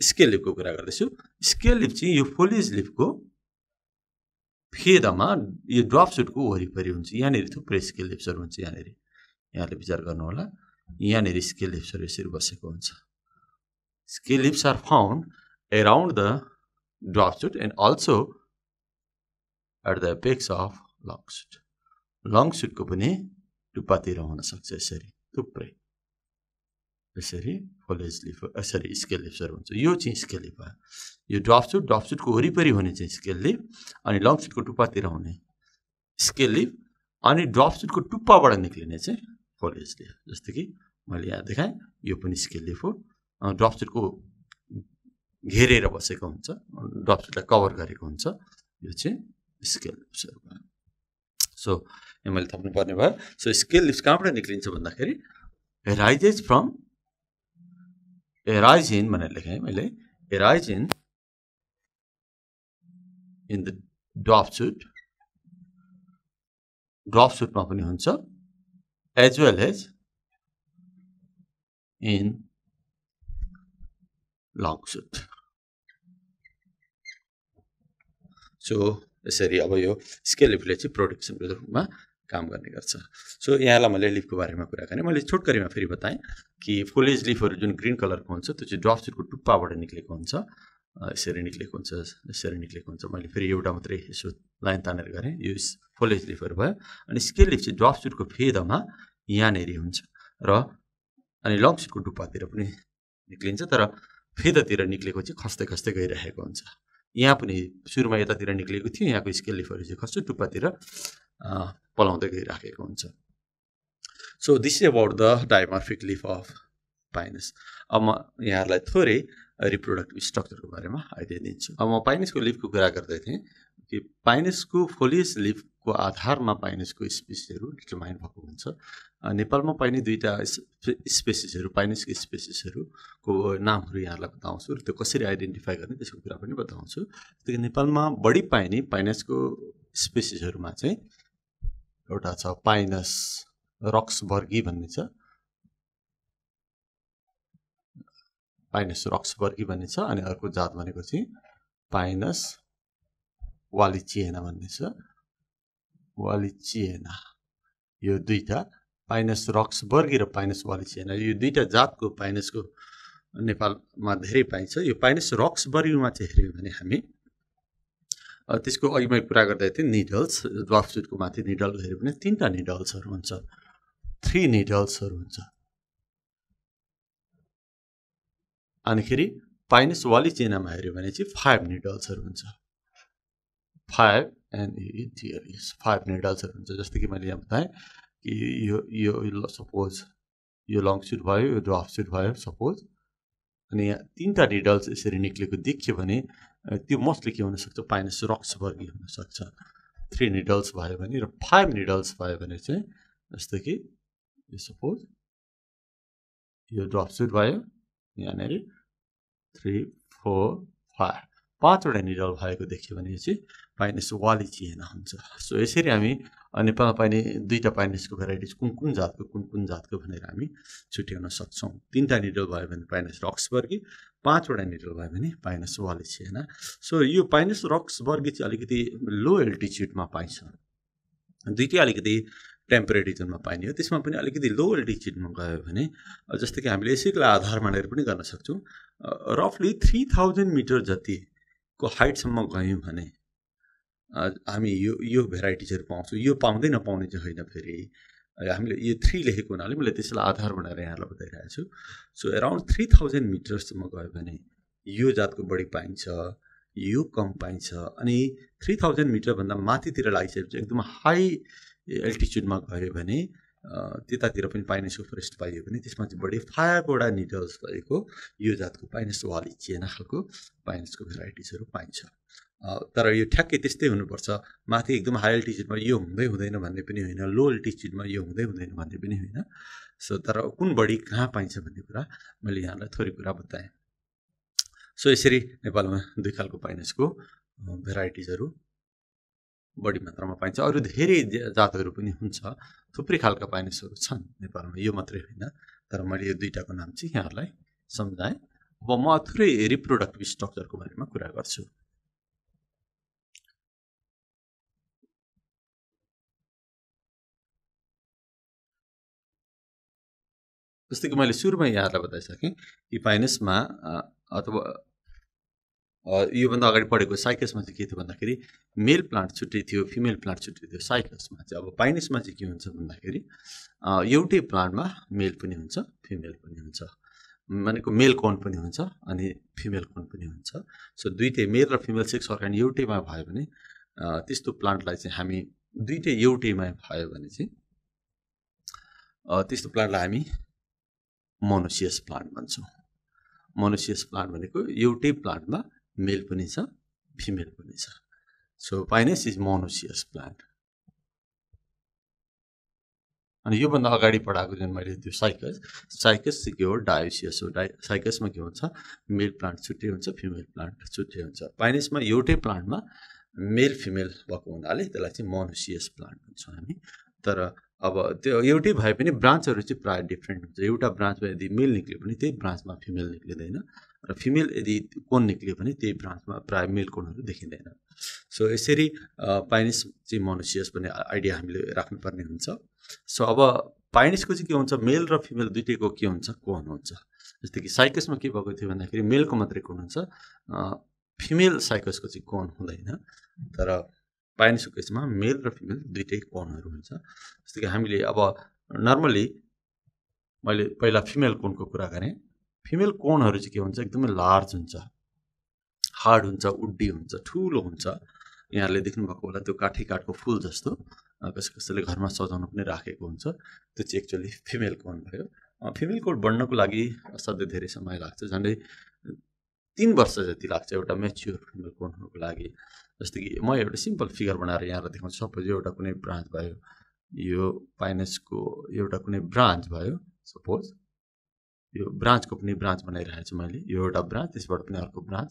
स्केल लिपको कुरा गर्दैछु स्केल लिप चाहिँ यो फोलिज लिपको फेदमा यो ड्रप सुटको वरिपरि हुन्छ यहाँनिर थुप्रै स्केल लिप्सहरू हुन्छ यहाँनिर यहाँले विचार गर्नु होला यहाँनिर स्केल लिप्सहरू यसरी बसेको हुन्छ scale leaves are found around the dwarf shoot and also at the apex of long shoot long सुटको पनि टुप्पातिर हुनसक्छ यसरी थुप्रै यसरी फोलेज लिफ यसरी स्केल लिप्सहरू हुन्छ यो चाहिँ स्केल लिफ भयो यो ड्रपसुट ड्रपसुटको वरिपरि हुने चाहिँ स्केल लिफ अनि लङसुटको टुप्पातिर हुने स्केल लिफ अनि ड्रपसुटको टुप्पाबाट निक्लिने चाहिँ फोलेज लिफ जस्तो कि मैले यहाँ देखाएँ यो पनि स्केल लिफ हो ड्रपसुटको घेरेर बसेको हुन्छ ड्रपसुटलाई कभर गरेको हुन्छ यो चाहिँ स्केल लिप्सहरू भयो सो यहाँ मैले थप्नुपर्ने भयो। सो स्केल लिप्स कहाँबाट निक्लिन्छ भन्दाखेरि एराइजेज फ्रम एराइज इन भनेर लेखेँ मैले। Arise in in the dwarf shoot dwarf सुटमा पनि हुन्छ। As well as in long shoot so यसरी अब यो स्केल लिफले चाहिँ प्रोटेक्सनको रूपमा काम गर्ने गर्छ। सो यहाँलाई मैले लिफको बारेमा कुरा गरेँ। मैले छोटकरीमा फेरि बताएँ कि फोलेज लिफहरू जुन ग्रिन कलरको हुन्छ त्यो चाहिँ ड्रप सुटको टुप्पाबाट निक्लेको हुन्छ। यसरी निक्लेको हुन्छ यसरी निक्लेको हुन्छ। मैले फेरि एउटा मात्रै यसो लाइन तानेर गरेँ। यो फोलेज लिफहरू भयो। अनि स्केल लिफ चाहिँ ड्रप सुटको फेदमा यहाँनिर हुन्छ र अनि लङ सुटको डुप्पातिर पनि निक्लिन्छ। तर फेदातिर निक्लेको चाहिँ खस्दै खस्दै गइरहेको हुन्छ। यहाँ पनि सुरुमा यतातिर निक्लेको थियो। यहाँको स्केल लिफहरू चाहिँ खस्छु टुप्पातिर पलाउँदै गइराखेको हुन्छ। So this is about the dimorphic leaf of Pinus अब म यहाँहरूलाई थोरै रिप्रोडक्टिभ स्ट्रक्चरको बारेमा आइडिया दिन्छु। अब म पाइनसको लिफको कुरा गर्दै थिएँ कि पाइनसको फोलियस लिफको आधारमा पाइनसको स्पेसिसहरू डिटरमाइन भएको हुन्छ। नेपालमा पाइने दुईवटा स्पेसिसहरू पाइनसको स्पेसिसहरूको नामहरू यहाँलाई बताउँछु र त्यो कसरी आइडेन्टिफाई गर्ने त्यसको कुरा पनि बताउँछु। त्यो नेपालमा बढी पाइने पाइनसको स्पेसिसहरूमा चाहिँ एउटा छ पाइनस रक्सबर्गी भन्ने छ। पाइनस रक्सबर्गी भन्ने छ अनि अर्को जात भनेको चाहिँ पाइनस वालिचिएना भन्ने छ। वालिचिएना यो दुईवटा पाइनस रक्सबर्गी र पाइनस वालिचिएना यो दुईवटा जातको पाइनसको नेपालमा धेरै पाइन्छ। यो पाइनस रक्सबर्गीमा चाहिँ हेऱ्यौँ भने हामी त्यसको अघि मैले कुरा गर्दै थिएँ निडल्स ड्वाफ माथि निडल हेऱ्यो भने तिनवटा निडल्सहरू हुन्छ। थ्री निडल्सहरू हुन्छ। अनिखेरि पाइनस वाली चेनामा हेऱ्यो भने चाहिँ फाइभ निडल्सहरू हुन्छ। फाइभ एनइडिएलएस फाइभ निडल्सहरू हुन्छ जस्तो कि मैले यहाँ बताएँ कि यो यो सपोज यो लङ सुट भयो यो ड्वाफ सुट भयो सपोज अनि यहाँ तिनवटा निडल्स यसरी निक्लेको देखियो भने त्यो मोस्टली के हुनसक्छ पाइनस रक्स वर्गी हुनसक्छ। थ्री निडल्स भयो भने र फाइभ निडल्स भयो भने चाहिँ जस्तो कि यो सपोज यो ड्रप सुट भयो यहाँनिर थ्री फोर फाइभ पाँचवटा निडल भएको देख्यो भने चाहिँ पाइनेस वाली चिएन हुन्छ। सो यसरी हामी नेपालमा पाइने दुईवटा पाइनेसको भेराइटिज कुन कुन जातको कुन कुन जातको भनेर हामी छुट्याउन सक्छौँ। तिनवटा निडल भयो भने पाइनस रक्सबर्गी पाँचवटा निडल भयो भने पाइनस वाली चिएन सो यो पाइनस रक्सबर्गी चाहिँ अलिकति लो एल्टिच्युडमा पाइन्छ। दुइटै अलिकति टेम्परेरी जोनमा पाइने हो। त्यसमा पनि अलिकति लो एल्टिच्युडमा गयो भने जस्तो कि हामीले यसैलाई आधार मानेर पनि गर्न सक्छौँ। रफली थ्री थाउजन्ड मिटर जतिको हाइटसम्म गयौँ भने हामी यो यो भेराइटिजहरू पाउँछौँ। यो पाउँदै नपाउने चाहिँ होइन फेरि। हामीले यो थ्री लेखेको हुनाले मैले त्यसलाई आधार बनाएर यहाँलाई बताइरहेको छु। सो एराउन्ड थ्री थाउजन्ड मिटरसम्म गयो भने यो जातको बढी पाइन्छ यो कम पाइन्छ अनि थ्री थाउजन्ड मिटरभन्दा माथितिर लागिसकेपछि एकदम हाई एल्टिच्युडमा गयो भने त्यतातिर पनि पाइनेसको फरेस्ट पाइयो भने त्यसमा चाहिँ बढी फाइभवटा निडल्स भएको यो जातको पाइनेस वाली चेना खालको पाइनेसको भेराइटिजहरू पाइन्छ। तर यो ठ्याक्कै त्यस्तै हुनुपर्छ। माथि एकदम हाई एल्टिच्युडमा यो हुँदै हुँदैन भन्ने पनि होइन लो एल्टिच्युडमा यो हुँदै हुँदैन भन्ने पनि होइन। सो तर कुन बढी कहाँ पाइन्छ भन्ने कुरा मैले यहाँलाई थोरै कुरा बताएँ। सो यसरी नेपालमा दुई खालको पाइनेसको भेराइटिजहरू बढी मात्रामा पाइन्छ। अरू धेरै जातहरू पनि हुन्छ। थुप्रै खालका पाइनेसहरू छन् नेपालमा यो मात्रै होइन। तर मैले यो दुइटाको नाम चाहिँ यहाँहरूलाई सम्झाएँ। अब म थुप्रै रिप्रोडक्टिभ स्ट्रक्चरको बारेमा कुरा गर्छु। जस्तै कि मैले सुरुमा यहाँहरूलाई बताइसकेँ कि पाइनसमा अथवा योभन्दा अगाडि पढेको साइकसमा चाहिँ के थियो भन्दाखेरि मेल प्लान्ट छुट्टै थियो फिमेल प्लान्ट छुट्टै थियो साइकसमा चाहिँ। अब पाइनिसमा चाहिँ के हुन्छ भन्दाखेरि एउटै प्लान्टमा मेल पनि हुन्छ फिमेल पनि हुन्छ। भनेको मेल कोन पनि हुन्छ अनि फिमेल कोन पनि हुन्छ। सो दुइटै मेल र फिमेल सेक्स अर्गान एउटैमा भयो भने त्यस्तो प्लान्टलाई चाहिँ हामी दुइटै एउटैमा भयो भने चाहिँ त्यस्तो प्लान्टलाई हामी मोनोसियस प्लान्ट भन्छौँ। मोनोसियस प्लान्ट भनेको एउटै प्लान्टमा मेल पनि छ फिमेल पनि छ। So Pinus is monoecious plant अनि योभन्दा अगाडि पढाएको जुन मैले त्यो साइकस साइकस चाहिँ के हो। डायोसियस हो डाइ साइकसमा के हुन्छ? मेल प्लान्ट छुट्टै हुन्छ फिमेल प्लान्ट छुट्टै हुन्छ। पाइनेसमा एउटै प्लान्टमा मेल फिमेल भएको हुनाले त्यसलाई चाहिँ मोनोसियस प्लान्ट भन्छौँ हामी। तर अब त्यो एउटै भए पनि ब्रान्चहरू चाहिँ प्रायः डिफ्रेन्ट हुन्छ। एउटा ब्रान्चमा यदि मेल निक्ल्यो भने त्यही ब्रान्चमा फिमेल निक्लिँदैन र फिमेल यदि कोन निक्ल्यो भने त्यही ब्रान्चमा प्रायः मेल कोनहरू देखिँदैन। सो यसरी पाइनिस चाहिँ मोनोसियस भन्ने आइडिया हामीले राख्नुपर्ने हुन्छ। सो अब पाइनिसको चाहिँ के हुन्छ? मेल र फिमेल दुइटैको के हुन्छ? कोन हुन्छ? जस्तै कि साइकसमा के भएको थियो भन्दाखेरि मेलको मात्रै कोन हुन्छ? फिमेल साइकसको चाहिँ कोन हुँदैन। तर पाइनिसको केसमा मेल र फिमेल दुइटै कोनहरू हुन्छ। जस्तै कि हामीले अब नर्मली मैले पहिला फिमेल कोनको कुरा गरेँ। फिमेल कोनहरू चाहिँ के हुन्छ? एकदमै लार्ज हुन्छ। हार्ड हुन्छ उड्डी हुन्छ ठुलो हुन्छ। यहाँहरूले देख्नुभएको होला त्यो काठी काठको फुल जस्तो कसै कसैले घरमा सजाउनु पनि राखेको हुन्छ। त्यो चाहिँ एक्चुअली फिमेल कोन भयो। फिमेल कोड बढ्नको लागि असाध्यै धेरै समय लाग्छ। झन्डै तिन वर्ष जति लाग्छ एउटा मेच्योर फिमेल कोन हुनुको लागि। जस्तै कि म एउटा सिम्पल फिगर बनाएर यहाँलाई देखाउँछु। सपोज एउटा कुनै ब्रान्च भयो यो पाइनेसको एउटा कुनै ब्रान्च भयो सपोज यो ब्रान्चको पनि ब्रान्च बनाइरहेको छु मैले यो एउटा ब्रान्च त्यसबाट पनि अर्को ब्रान्च।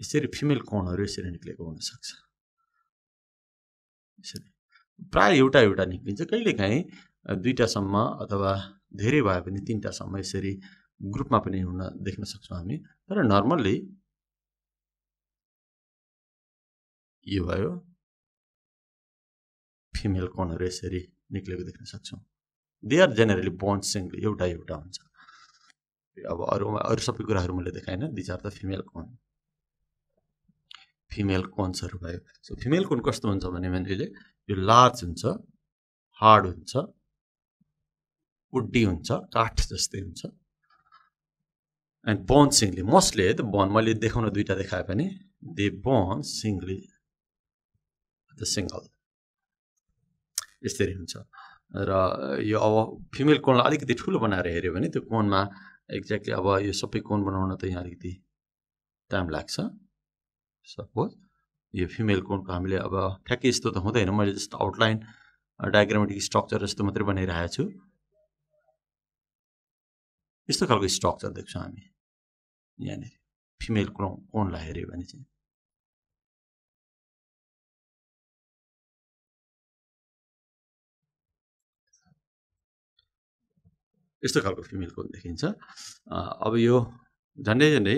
यसरी फिमेल कोणहरू यसरी निक्लेको हुनसक्छ। यसरी। प्रायः एउटा एउटा निक्लिन्छ। कहिलेकाहीँ दुईवटासम्म अथवा धेरै भयो भने तिनवटासम्म यसरी ग्रुपमा पनि हुन देख्न सक्छौँ हामी। तर नर्मल्ली यो भयो फिमेल कोणहरू यसरी निक्लेको देख्न सक्छौँ दे आर जेनरली बोन्ड सिङ्गली एउटा एउटा हुन्छ। अब अरू अरू सबै कुराहरू मैले देखाएन these are the female cone female कोन्सहरू भयो सो फिमेल कोन कस्तो हुन्छ भने मैले यो लार्ज हुन्छ हार्ड हुन्छ उड्डी हुन्छ काठ जस्तै हुन्छ। एन्ड बोन सिङ्गली मोस्टली है त बोन मैले देखाउन दुइटा देखाए पनि they borne singly the single यसरी हुन्छ। र यो अब फिमेल कोनलाई अलिकति ठुलो बनाएर हेऱ्यो भने त्यो कोनमा एक्ज्याक्टली अब यो सबै कोन बनाउन त यहाँ अलिकति टाइम लाग्छ। सपोज यो फिमेल कोनको हामीले अब ठ्याक्कै यस्तो त हुँदैन। मैले जस्तो आउटलाइन डायग्रामेटिक स्ट्रक्चर जस्तो मात्रै बनाइरहेको छु। यस्तो खालको स्ट्रक्चर देख्छौँ हामी। यहाँनिर फिमेल कोनलाई हेऱ्यो भने चाहिँ। यस्तो खालको फिमेल कोन देखिन्छ। अब यो झन्डै झन्डै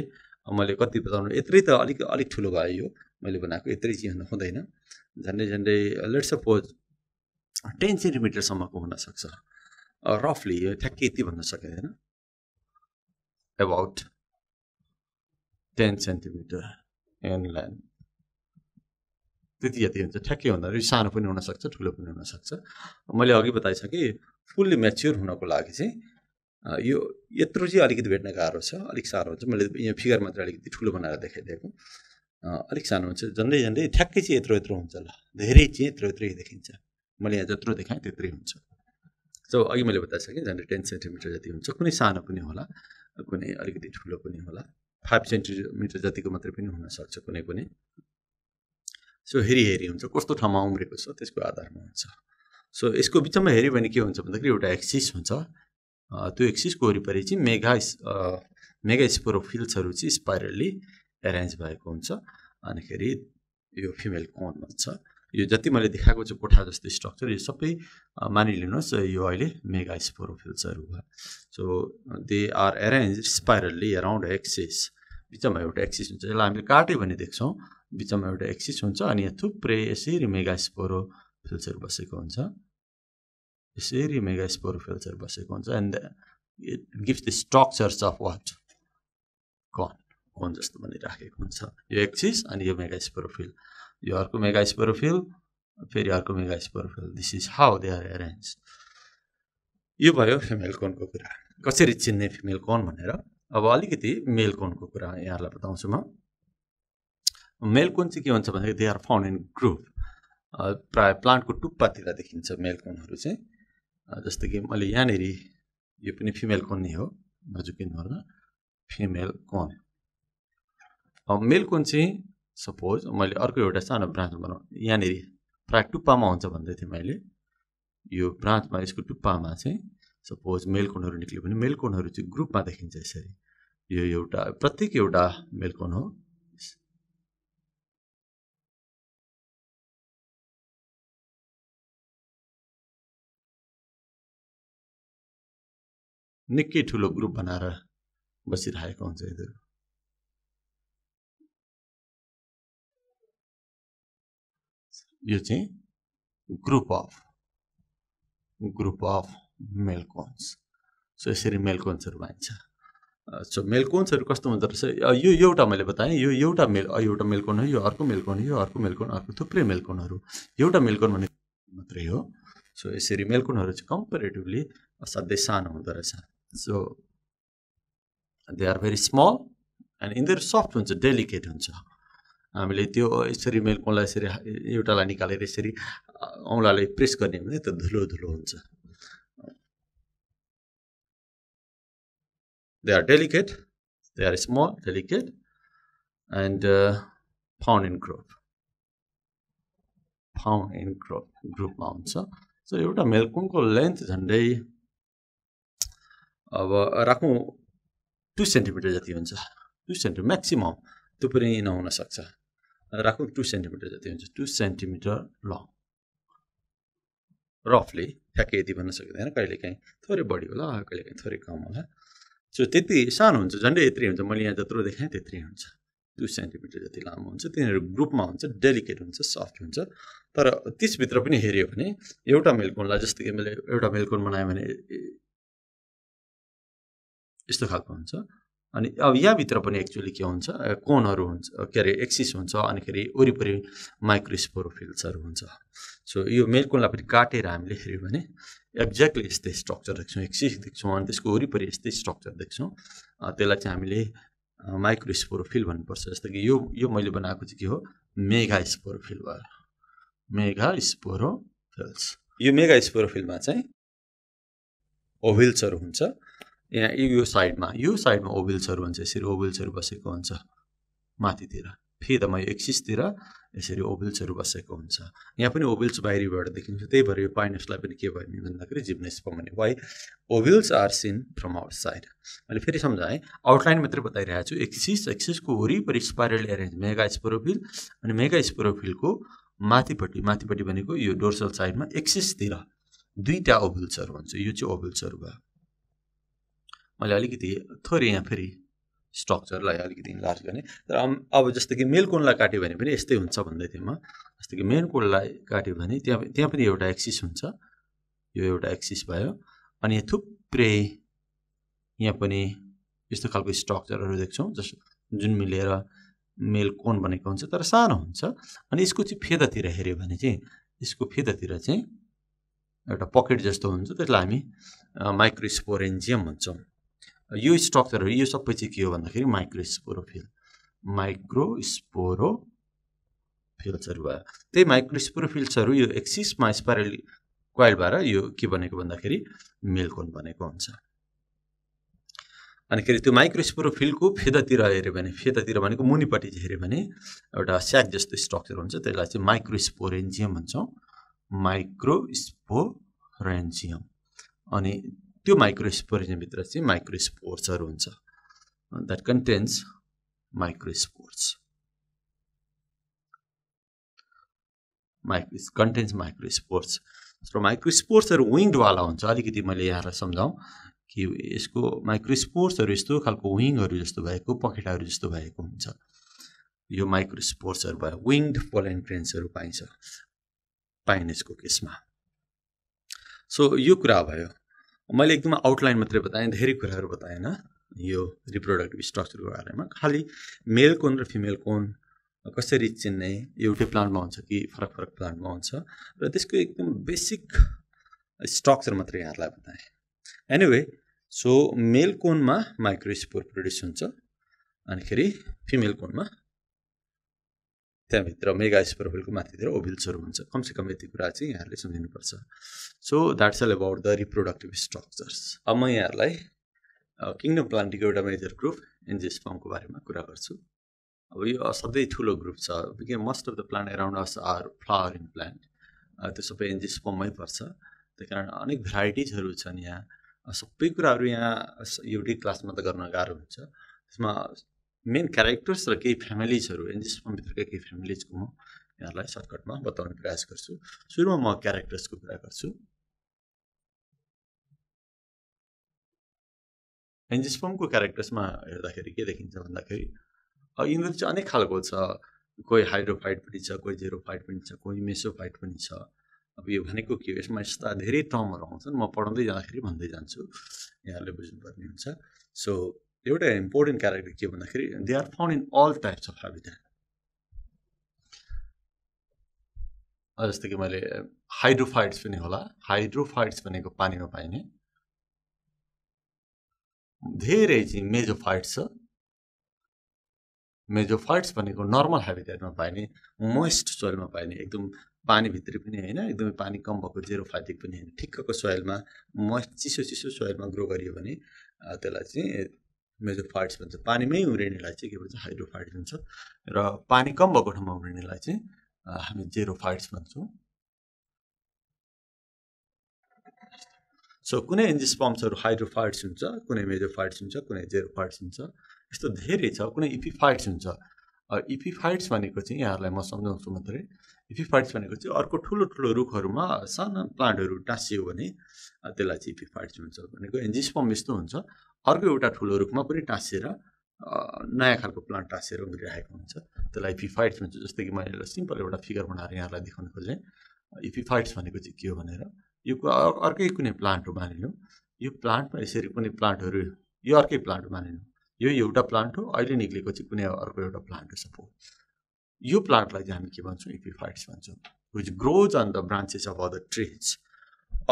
मैले कति बताउनु यत्रै त अलिक अलिक ठुलो भयो यो। मैले बनाएको यत्रै चाहिँ हुँदैन। झन्डै झन्डै लेट सपोज टेन सेन्टिमिटरसम्मको हुनसक्छ रफली यो ठ्याक्कै यति भन्न सकिँदैन about ten centimetre in length त्यति जति हुन्छ ठ्याक्कै हुँदा सानो पनि हुनसक्छ ठुलो पनि हुनसक्छ मैले अघि बताइसकेँ फुल्ली म्याच्योर हुनको लागि चाहिँ यो यत्रो चाहिँ अलिकति भेट्न गाह्रो छ। अलिक साह्रो हुन्छ। मैले यहाँ फिगर मात्रै अलिकति ठुलो बनाएर देखाइदिएको। अलिक सानो हुन्छ। झन्डै झन्डै ठ्याक्कै चाहिँ यत्रो यत्रो हुन्छ ल धेरै चाहिँ यत्रो यत्रै देखिन्छ। मैले यहाँ जत्रो देखाएँ त्यत्रै हुन्छ। सो अघि मैले बताइसकेँ झन्डै टेन सेन्टिमिटर जति हुन्छ कुनै सानो पनि होला। कुनै अलिकति ठुलो पनि होला। फाइभ सेन्टिमिटर जतिको मात्रै पनि हुनसक्छ कुनै पनि। सो हेरी हेरी हुन्छ। कस्तो ठाउँमा उम्रेको छ त्यसको आधारमा हुन्छ। सो यसको बिचमा हेऱ्यो भने के हुन्छ भन्दाखेरि एउटा एक्सिस हुन्छ। त्यो एक्सिसको वरिपरि चाहिँ मेगा मेगा स्पोरोफिल्सहरू चाहिँ स्पाइरली एरेन्ज भएको हुन्छ। अनिखेरि यो फिमेल कोन भन्छ। यो जति मैले देखाएको छु कोठा जस्तो स्ट्रक्चर यो सबै मानिलिनुहोस् यो अहिले मेगा स्पोरोफिल्सहरू भयो। So they are arrange spirally around axis बिचमा एउटा एक्सिस हुन्छ। यसलाई हामीले काट्यो भने देख्छौँ। बिचमा एउटा एक्सिस हुन्छ अनि यहाँ थुप्रै यसरी मेगा स्पोरो फिल्चर बसेको हुन्छ. यसरी मेगा स्पोरो फिल्चर बसेको हुन्छ and it gives the structures of what cone cone जस्तो भनिराखेको हुन्छ. यो एक्सिस अनि यो मेगा स्पोरोफिल यो अर्को मेगा स्पोरोफिल फेरि अर्को mega sporophyll this is how they are arrange यो भयो फिमेल कोनको कुरा. कसरी चिन्ने फिमेल कोन भनेर? अब अलिकति मेल कोनको कुरा यहाँलाई बताउँछु म. मेल कोन चाहिँ के हुन्छ भन्दाखेरि they are found in group प्रायः प्लान्टको टुप्पातिर देखिन्छ मेल कोनहरू चाहिँ। जस्तो कि मैले यहाँनिर यो पनि फिमेल कोन नै हो नजुकिनुहोला फिमेल कोन। मेल कोन चाहिँ सपोज मैले अर्को एउटा सानो ब्रान्च बनाउ। यहाँनिर प्रायः टुप्पामा हुन्छ भन्दै थिएँ मैले। यो ब्रान्चमा यसको टुप्पामा चाहिँ सपोज मेल कोनहरू निक्ल्यो भने मेल कोनहरू चाहिँ ग्रुपमा देखिन्छ यसरी। यो एउटा प्रत्येक एउटा मेल कोन हो। निकै ठुलो ग्रुप बनाएर बसिरहेको हुन्छ यिनीहरू। यो चाहिँ group of group of male cones. So यसरी मेलकोन्सहरू भनिन्छ। सो मेलकोन्सहरू कस्तो हुँदो रहेछ? यो एउटा मैले बताएँ यो एउटा मेल एउटा मेलकोन हो यो अर्को मेलकोन हो यो अर्को मेलकोन अर्को थुप्रै मेलकोनहरू। एउटा मेलकोन भने मात्रै हो। सो यसरी मेलकोनहरू चाहिँ कम्पेरिटिभली असाध्यै सानो हुँदो रहेछ। So they are very small and यिनीहरू सफ्ट हुन्छ डेलिकेट हुन्छ हामीले त्यो यसरी मेलकोनलाई यसरी एउटालाई निकालेर यसरी औँलाले प्रेस गर्ने भने त धुलो धुलो हुन्छ। Are delicate, they are small, delicate, and uh, found in group. Found in group ग्रुपमा हुन्छ। सो एउटा मेलकुनको लेन्थ झन्डै अब राखौँ टु सेन्टिमिटर जति हुन्छ। टु सेन्टिमिटर म्याक्सिमम् त्यो पनि नहुनसक्छ राखौँ टु सेन्टिमिटर जति हुन्छ। टु सेन्टिमिटर लङ रफली ठ्याक्कै यति भन्न सकिँदैन कहिलेकाहीँ। थोरै बढी होला कहिलेकाहीँ थोरै कम होला। सो त्यति सानो हुन्छ झन्डै यत्रो हुन्छ। मैले यहाँ जत्रो देखाएँ त्यत्रै हुन्छ। दुई सेन्टिमिटर जति लामो हुन्छ। तिनीहरू ग्रुपमा हुन्छ डेलिकेट हुन्छ सफ्ट हुन्छ। तर त्यसभित्र पनि हेऱ्यो भने एउटा मेलकोनलाई जस्तो कि मैले एउटा मेलकोन बनाएँ भने यस्तो खालको हुन्छ। अनि अब यहाँभित्र पनि एक्चुली के हुन्छ कोनहरू हुन्छ के अरे एक्सिस हुन्छ अनिखेरि वरिपरि माइक्रोस्पोरोफिल्सहरू हुन्छ। सो यो मेलकोनलाई पनि काटेर हामीले हेऱ्यौँ भने एक्ज्याक्टली यस्तै स्ट्रक्चर देख्छौँ एक्सिस देख्छौँ अनि त्यसको वरिपरि यस्तै स्ट्रक्चर देख्छौँ। त्यसलाई चाहिँ हामीले माइक्रो स्पोरोफिल भन्नुपर्छ। जस्तो कि यो यो मैले बनाएको चाहिँ के हो? मेगा स्पोरोफिल भयो मेगा स्पोरोफिल्स यो मेगा स्पोरोफिलमा चाहिँ ओभिल्सहरू हुन्छ। यहाँ यो साइडमा यो साइडमा ओभिल्सहरू हुन्छ यसरी ओभिल्सहरू बसेको हुन्छ। माथितिर फेदमा यो एक्सिसतिर यसरी ओभिल्सहरू बसेको हुन्छ। यहाँ पनि ओभिल्स बाहिरीबाट देखिन्छ त्यही भएर यो पाइनसलाई पनि के भयो भन्दाखेरि जिम्नेस्पम भने why ovules are seen from outside मैले फेरि सम्झाएँ आउटलाइन मात्रै बताइरहेको छु एक्सिस एक्सिसको वरिपरि स्पाइरल एरेन्ज मेगा स्पोरोफिल अनि मेगा स्पोरोफिलको माथिपट्टि माथिपट्टि भनेको यो डोर्सल साइडमा एक्सिसतिर दुईवटा ओभिल्सहरू हुन्छ यो चाहिँ ओभिल्सहरू भयो। मैले अलिकति थोरै यहाँ फेरि स्ट्रक्चरलाई अलिकति इन्लार्ज गर्ने। तर अब जस्तो कि मेल कोनलाई काट्यो भने पनि यस्तै हुन्छ भन्दै थिएँ म। जस्तो कि मेन कोनलाई काट्यो भने त्यहाँ त्यहाँ पनि एउटा एक्सिस हुन्छ। यो एउटा एक्सिस भयो। अनि थुप्रै यहाँ पनि यस्तो खालको स्ट्रक्चरहरू देख्छौँ जस जुन मिलेर मेल कोन बनेको हुन्छ तर सानो हुन्छ। अनि यसको चाहिँ फेदातिर हेऱ्यो भने चाहिँ यसको फेदातिर चाहिँ एउटा पकेट जस्तो हुन्छ। त्यसलाई हामी माइक्रोस्पोरेन्जियम भन्छौँ। यो स्ट्रक्चरहरू यो सबै चाहिँ के हो भन्दाखेरि माइक्रोस्पोरोफिल माइक्रोस्पोरोफिल्सहरू भयो। त्यही माइक्रोस्पोरोफिल्सहरू यो एक्सिसमा स्पाइरल क्वाइल भएर यो के बनेको भन्दाखेरि मेलकोन बनेको हुन्छ। अनिखेरि त्यो माइक्रोस्पोरोफिलको फेदातिर हेऱ्यो भने फेदातिर भनेको मुनिपट्टि हेऱ्यो भने एउटा स्याक जस्तो स्ट्रक्चर हुन्छ त्यसलाई चाहिँ माइक्रोस्पोरेन्जियम भन्छौँ। माइक्रोस्पोरेन्जियम अनि त्यो माइक्रोस्पोरिजमभित्र चाहिँ माइक्रोस्पोर्ट्सहरू हुन्छ। That contains microspores micro contains microspores र माइक्रोस्पोर्ट्सहरू विङ्डवाला हुन्छ। अलिकति मैले यहाँलाई सम्झाउँ कि यसको माइक्रोस्पोर्ट्सहरू यस्तो खालको विङहरू जस्तो भएको पखेटाहरू जस्तो भएको हुन्छ। यो माइक्रोस्पोर्ट्सहरू भयो। विङ्ड पोलेन ट्रेन्सहरू पाइन्छ। पाइने यसको केसमा। सो यो कुरा भयो। मैले एकदम आउटलाइन मात्रै बताएँ धेरै कुराहरू बताएन यो रिप्रोडक्टिभ स्ट्रक्चरको बारेमा। खालि मेल कोन र फिमेल कोन कसरी चिन्ने एउटै प्लान्टमा हुन्छ कि फरक फरक प्लान्टमा हुन्छ? र त्यसको एकदम बेसिक स्ट्रक्चर मात्रै यहाँहरूलाई बताएँ। एनिवे सो मेल कोनमा माइक्रोस्पोर प्रड्युस हुन्छ अनिखेरि फिमेल कोनमा त्यहाँभित्र मेगा स्पोरोफिलको माथितिर ओभिल्सहरू हुन्छ। कमसेकम यति कुरा चाहिँ यहाँहरूले सम्झिनुपर्छ। So that's all about the reproductive structures अब म यहाँहरूलाई किङडम प्लान्टको एउटा मेजर ग्रुप एन्जिस्पमको बारेमा कुरा गर्छु। अब यो असाध्यै ठुलो ग्रुप छ because most of the plant around us are flowering plant त्यो सबै एन्जिस्पममै पर्छ। त्यही कारण अनेक भेराइटिजहरू छन् यहाँ। सबै कुराहरू यहाँ एउटै क्लासमा त गर्न गाह्रो हुन्छ। त्यसमा मेन क्यारेक्टर्स र केही फ्यामिलिजहरू एनजिएसपमभित्रका केही फ्यामिलिजको म यहाँलाई सर्टकटमा बताउने प्रयास गर्छु। सुरुमा म क्यारेक्टर्सको कुरा गर्छु। एन्जिस्पमको क्यारेक्टर्समा हेर्दाखेरि के देखिन्छ भन्दाखेरि यिनीहरू चाहिँ अनेक खालको छ। कोही हाइड्रोफाइट पनि छ कोही जेरोफाइट पनि छ कोही मेसोफाइट पनि छ। अब यो भनेको के हो? यसमा यस्ता धेरै टर्महरू आउँछन्। म पढाउँदै जाँदाखेरि भन्दै जान्छु। यहाँहरूले बुझ्नुपर्ने हुन्छ। सो एउटा इम्पोर्टेन्ट क्यारेक्टर के भन्दाखेरि they are found in all types of habitat जस्तो कि मैले हाइड्रोफाइट्स पनि होला। हाइड्रोफाइट्स भनेको पानीमा पाइने धेरै चाहिँ मेजोफाइट्स छ। मेजोफाइट्स भनेको नर्मल हेबिटेटमा पाइने मोइस्ट सोइलमा पाइने एकदम पानीभित्र पनि होइन एकदमै पानी कम भएको जेरोफाइटिक पनि होइन। ठिक्कको सोइलमा मोइस्ट चिसो चिसो सोइलमा ग्रो गरियो भने त्यसलाई चाहिँ मेजोफाइट्स भन्छ। पानीमै उम्रिनेलाई चाहिँ के भन्छ हाइड्रोफाइट्स भन्छ। र पानी कम भएको ठाउँमा उम्रिनेलाई चाहिँ हामी जेरोफाइट्स भन्छौँ। सो कुनै एन्जिस्पम्सहरू हाइड्रोफाइट्स हुन्छ कुनै मेजोफाइट्स हुन्छ कुनै जेरोफाइट्स हुन्छ। यस्तो धेरै छ कुनै इपिफाइट्स हुन्छ। इपिफाइट्स भनेको चाहिँ यहाँहरूलाई म सम्झाउँछु मात्रै। इपिफाइट्स भनेको चाहिँ अर्को ठुलो ठुलो रुखहरूमा साना प्लान्टहरू टाँसियो भने त्यसलाई चाहिँ इपिफाइट्स हुन्छ भनेको एन्जिस्पम यस्तो हुन्छ। अर्को एउटा ठुलो रुखमा पनि टाँसिएर नयाँ खालको प्लान्ट टाँसेर उम्रिरहेको हुन्छ। त्यसलाई इपिफाइट्स भन्छ जस्तै कि मैले सिम्पल एउटा फिगर बनाएर यहाँलाई देखाउन खोजेँ। इपिफाइट्स भनेको चाहिँ के हो भनेर यो अर्कै कुनै प्लान्ट हो मानिलिउँ। यो प्लान्टमा यसरी कुनै प्लान्टहरू यो अर्कै प्लान्ट हो मानिलिउँ। यो एउटा प्लान्ट हो अहिले निक्लेको चाहिँ कुनै अर्को एउटा प्लान्ट हो सपोज। यो प्लान्टलाई चाहिँ हामी के भन्छौँ? इपिफाइट्स भन्छौँ। Which grows on the branches of other trees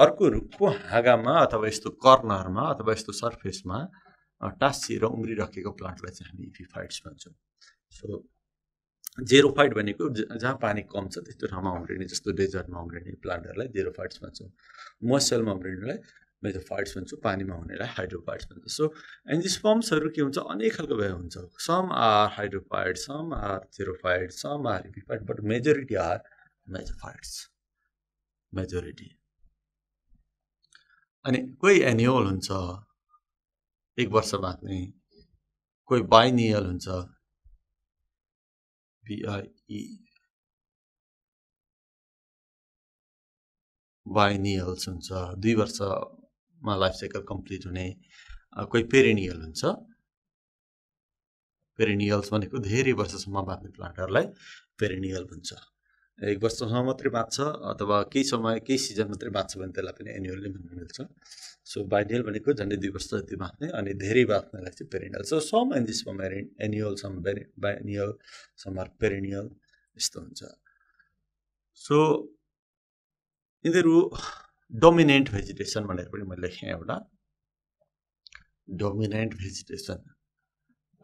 अर्को रुखको हाँगामा अथवा यस्तो कर्नरमा अथवा यस्तो सर्फेसमा टाँसिएर उम्रिराखेको प्लान्टलाई चाहिँ हामी इफिफाइट्स भन्छौँ। सो जेरोफाइट भनेको जहाँ पानी कम छ त्यस्तो ठाउँमा उम्रिने जस्तो डेजर्टमा उम्रिने प्लान्टहरूलाई जेरोफाइट्स भन्छौँ। मोइस्चरमा उम्रिनेलाई मेजोफाइट्स भन्छौँ पानीमा हुनेलाई हाइड्रोफाइट्स भन्छ। सो एन्जिस्पम्सहरू के हुन्छ? अनेक खालको भए हुन्छ। Some are hydrophyte some are xerophyte some are epiphyte but majority are mesophytes majority अनि कोही एन्युअल हुन्छ एक वर्ष बाँच्ने कोही बाइनियल हुन्छ। बिआई बाइनियल्स हुन्छ। दुई वर्षमा लाइफ साइकल कम्प्लिट हुने। कोही पेरिनियल हुन्छ। पेरिनियल्स भनेको धेरै वर्षसम्म बाँच्ने प्लान्टहरूलाई पेरिनियल भन्छ। एक वर्षसम्म मात्रै बाँच्छ अथवा केही समय केही सिजन मात्रै बाँच्छ भने त्यसलाई पनि एन्युअली भन्नु मिल्छ। सो बाइडियल भनेको झन्डै दुई वर्ष जति बाँच्ने अनि धेरै बाँच्नेलाई चाहिँ perennial so some एन्जिसमा annual some बेरि बाइनियल सम आर पेरिनियल यस्तो हुन्छ। सो यिनीहरू डोमिनेन्ट भेजिटेसन भनेर पनि मैले लेखेँ एउटा। डोमिनेन्ट भेजिटेसन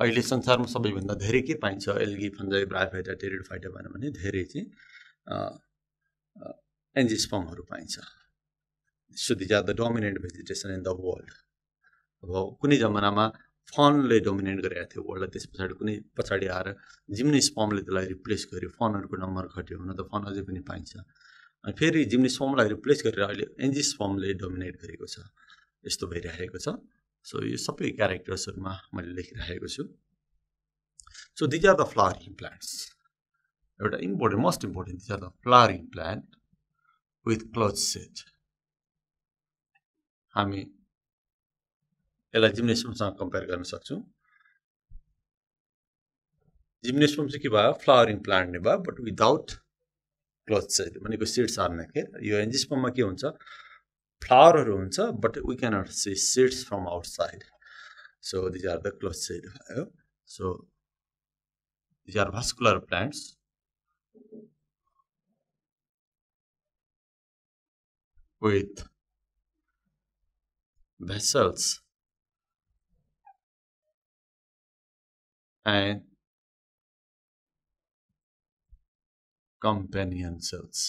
अहिले संसारमा सबैभन्दा धेरै के पाइन्छ? एल्गी फन्जाइ ब्राफाइटा टेरिडोफाइटा भनौँ भने धेरै चाहिँ। एन्जिस्पमहरू पाइन्छ। So these are the dominant vegetation in the world अब कुनै जमानामा फनले डोमिनेट गरेको थियो वर्ल्डलाई त्यस पछाडि कुनै पछाडि आएर जिम्निस्पमले त्यसलाई रिप्लेस गर्यो फनहरूको नम्बर घट्यो हुन त फन अझै पनि पाइन्छ। अनि फेरि जिम्निस्पमलाई रिप्लेस गरेर अहिले एन्जिस्पमले डोमिनेट गरेको छ। यस्तो भइरहेको छ। सो यो सबै क्यारेक्टर्सहरूमा मैले लेखिरहेको छु। So these are the flowering plants एउटा इम्पोर्टेन्ट मोस्ट इम्पोर्टेन्ट छ the flowering plant with closed seed हामी यसलाई जिम्नेसियमसँग कम्पेयर गर्न सक्छौँ। जिम्नेसियम चाहिँ के भयो? फ्लावरिङ प्लान्ट नै भयो बट विदाउट क्लोज सेट भनेको सिड्स आर्नेखेर यो एन्जिस्पममा के हुन्छ? फ्लावरहरू हुन्छ but we cannot see seeds from outside so these are the closed seed भयो। So these are vascular plants with vessels. And companion cells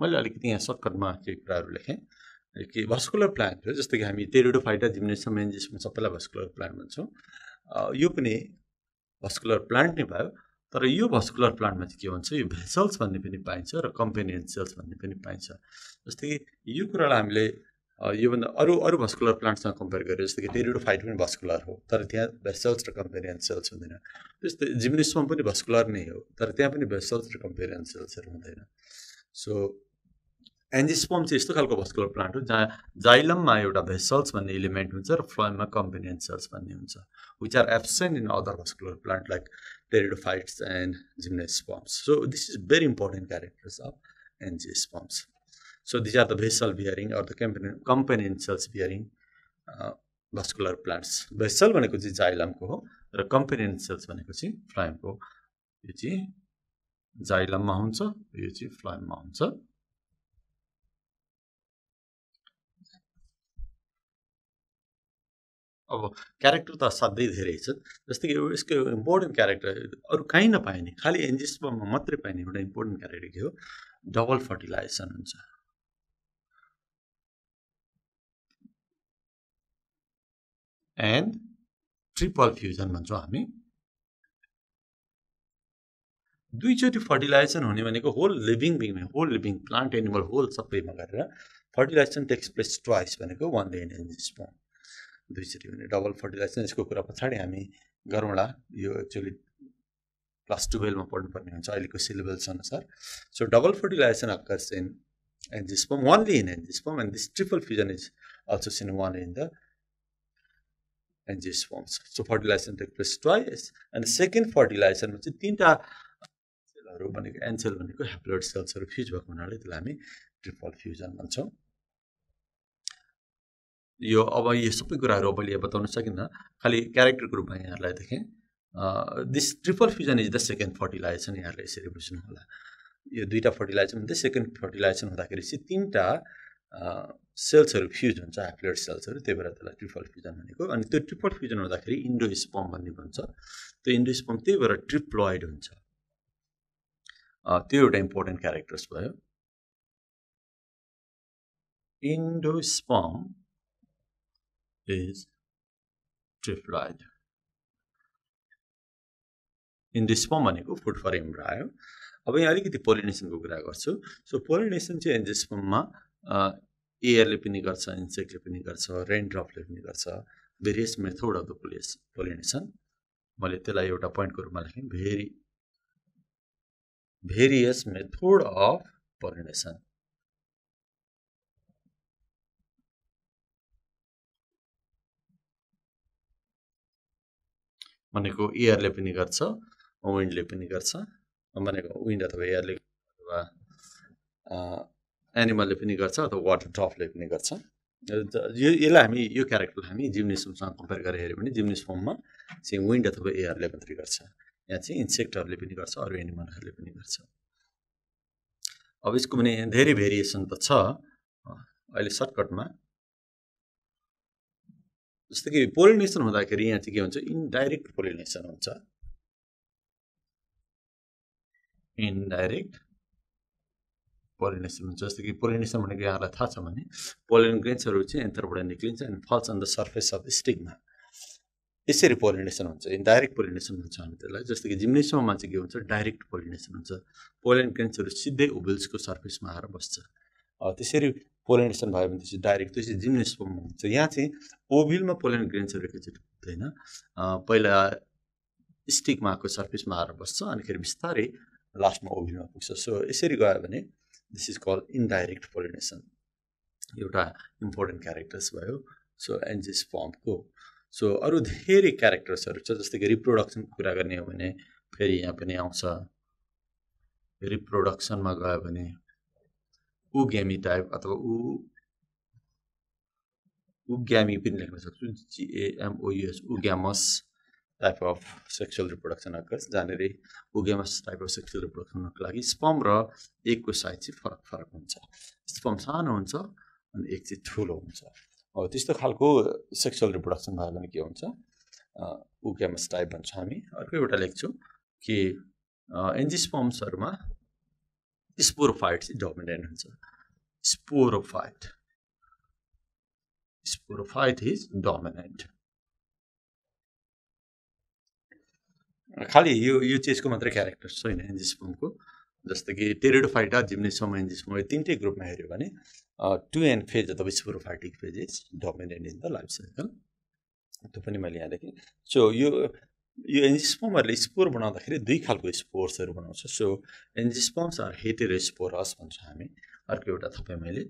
मैले अलिकति यहाँ सर्टकटमा केही कुराहरू लेखेँ। कि भस्कुलर प्लान्ट हो जस्तो कि हामी टेरिडोफाइटा जिम्नेसियम एन्जिसमा सबैलाई भस्कुलर प्लान्ट भन्छौँ। यो पनि भस्कुलर प्लान्ट नै भयो। तर यो भस्कुलर प्लान्टमा चाहिँ के भन्छ यो भेसल्स भन्ने पनि पाइन्छ र कम्पेनियन सेल्स भन्ने पनि पाइन्छ। जस्तै यो कुरालाई हामीले योभन्दा अरू अरू भस्कुलर प्लान्टसँग कम्पेयर गरेर जस्तो कि टेरिडोफाइट पनि भस्कुलर हो तर त्यहाँ भेसल्स र कम्पेनियन सेल्स हुँदैन। त्यस्तै जिम्निसमा पनि भस्कुलर नै हो तर त्यहाँ पनि भेसल्स र कम्पेनियन सेल्सहरू हुँदैन। सो एन्जिस्पोम चाहिँ यस्तो खालको भस्कुलर प्लान्ट हो जहाँ जाइलममा एउटा भेसल्स भन्ने इलिमेन्ट हुन्छ र फ्लोइममा कम्पेनियन सेल्स भन्ने हुन्छ which are absent in other vascular plant like pteridophytes and gymnosperms. So this is very important characters of angiosperms. So these are the vessel bearing or the companion cells bearing uh, vascular plants vessel भनेको चाहिँ जाइलमको हो र कम्पेनियन सेल्स भनेको चाहिँ फ्लाइमको यो चाहिँ जाइलममा हुन्छ यो चाहिँ फ्लाइममा हुन्छ अब क्यारेक्टर त असाध्यै धेरै छ। जस्तै कि यसको इम्पोर्टेन्ट क्यारेक्टर अरू कहीँ नपाइने खालि एनजिएसमा मात्रै पाइने एउटा इम्पोर्टेन्ट क्यारेक्टर के हो? डबल फर्टिलाइजेसन हुन्छ। एन्ड ट्रिपल फ्युजन भन्छौँ हामी। दुईचोटि फर्टिलाइजेसन हुने भनेको whole living बिङमा whole living plant animal whole सबैमा गरेर फर्टिलाइजेसन टेक्स प्लेस ट्वाइस भनेको वान डे इन एनजिस्पोन दुईचोटि भने डबल फर्टिलाइजेसन यसको कुरा पछाडि हामी गरौँला। यो एक्चुली क्लास टुवेल्भमा पढ्नुपर्ने हुन्छ अहिलेको सिलेबस अनुसार। So double fertilisation occurs in angiosperm only in angiosperm and this triple fusion is also seen one in the angiosperms so fertilisation take place twice and second फर्टिलाइजेसनमा चाहिँ तिनवटा सेलहरू भनेको एन्सेल भनेको ह्याप्लोइड सेल्सहरू फ्युज भएको हुनाले त्यसलाई हामी ट्रिपल फ्युजन भन्छौँ। यो अब यो सबै कुराहरू मैले बताउन सकिनँ खालि क्यारेक्टरको रूपमा यहाँहरूलाई देखेँ। This triple fusion is the second fertilisation यहाँहरूले यसरी बुझ्नु होला। यो दुईवटा फर्टिलाइजेसन हुँदै सेकेन्ड फर्टिलाइजेसन हुँदाखेरि चाहिँ तिनवटा सेल्सहरू फ्युज हुन्छ ह्याप्लोइड सेल्सहरू त्यही भएर त्यसलाई ट्रिपल फ्युजन भनेको। अनि त्यो ट्रिपल फ्युजन हुँदाखेरि इन्डोस्पम भन्ने भन्छ। त्यो इन्डोस्पम त्यही भएर ट्रिप्लोइड हुन्छ। त्यो एउटा इम्पोर्टेन्ट क्यारेक्टर्स भयो। Endosperm is triploid. इन्डिस्पम भनेको फुड फर एम्ब्रायो अब यहाँ अलिकति पोलिनेसनको कुरा गर्छु। सो पोलिनेसन चाहिँ एन्जिस्पममा एयरले पनि गर्छ इन्सेक्टले पनि गर्छ रेन ड्रपले पनि गर्छ भेरियस मेथड अफ द पोलिस पोलिनेसन मैले त्यसलाई एउटा पोइन्टको रूपमा लेखेँ very various method of pollination भनेको एयरले पनि गर्छ विन्डले पनि गर्छ। भनेको विन्ड अथवा एयरले अथवा एनिमलले पनि गर्छ अथवा वाटर ड्रपले पनि गर्छ। यो यसलाई हामी यो क्यारेक्टरलाई हामी जिम्निसमसँग कम्पेयर गरेर हेऱ्यो भने जिम्निसममा चाहिँ विन्ड अथवा एयरले मात्रै गर्छ। यहाँ चाहिँ इन्सेक्टहरूले पनि गर्छ अरू एनिमलहरूले पनि गर्छ। अब यसको पनि धेरै भेरिएसन त छ। अहिले सर्टकटमा जस्तै कि पोलिनेसन हुँदाखेरि यहाँ चाहिँ के हुन्छ? इन्डाइरेक्ट पोलिनेसन हुन्छ। इन्डाइरेक्ट पोलिनेसन हुन्छ। जस्तो कि पोलिनेसन भनेको यहाँलाई थाहा छ भने पोलिन ग्रेन्सहरू चाहिँ यन्त्रबाट निक्लिन्छ and falls on the surface of स्टिकमा यसरी पोलिनेसन हुन्छ। इन्डाइरेक्ट पोलिनेसन भन्छ हामी त्यसलाई। जस्तो कि जिम्नेसियममा चाहिँ के हुन्छ? डाइरेक्ट पोलिनेसन हुन्छ। पोलिन ग्रेन्सहरू सिधै ओबिल्सको सर्फेसमा आएर बस्छ। त्यसरी पोलिनेसन भयो भने चाहिँ डाइरेक्ट त्यो चाहिँ जिम्नेस्पोम हुन्छ यहाँ चाहिँ ओभिलमा पोलिन ग्रेन्सहरू एकैचोटि पुग्दैन पहिला स्टिकमा आएको सर्फेसमा आएर बस्छ अनिखेरि बिस्तारै लास्टमा ओभिलमा पुग्छ। सो यसरी गयो भने this is call indirect pollination एउटा इम्पोर्टेन्ट क्यारेक्टर्स भयो। सो एन्जिस फर्मको सो अरू धेरै क्यारेक्टर्सहरू छ जस्तै कि रिप्रोडक्सनको कुरा गर्ने हो भने फेरि यहाँ पनि आउँछ। रिप्रोडक्सनमा गयो भने ऊ ग्यामी टाइप अथवा ऊ ऊ ग्यामी पनि लेख्न सक्छु G A M O U S oogamous type of sexual reproduction occurs जहाँनिर उगेमस टाइप अफ सेक्सुअल रिप्रोडक्सनको लागि स्पम र एकको साइज चाहिँ फरक फरक हुन्छ स्पम सानो हुन्छ अनि एक चाहिँ ठुलो हुन्छ हो त्यस्तो खालको सेक्सुअल रिप्रोडक्सन भयो भने के हुन्छ उगेमस टाइप भन्छ हामी अर्को एउटा लेख्छौँ कि एन्जिस्पम्सहरूमा स्पोरोफाइट चाहिँ डोमिनेन्ट हुन्छ। स्पोरोफाइट। Sporophyte is dominant. खालि यो यो चिजको मात्रै क्यारेक्टर छैन एन्जिस्पोमको जस्तो कि टेरिडोफाइटा जिम्नेसोम एन्जिस्पोम यो तिनटै ग्रुपमा हेऱ्यो भने टु एन्ड फेज अथवा sporophytic phase is dominant in the life cycle त्यो पनि मैले यहाँ लेखेँ सो यो यो एन्जिस्पमहरूले स्पोर बनाउँदाखेरि दुई खालको स्पोर्ट्सहरू बनाउँछ। So angiosperms are hetero sporous भन्छ हामी। अर्को एउटा थपेँ मैले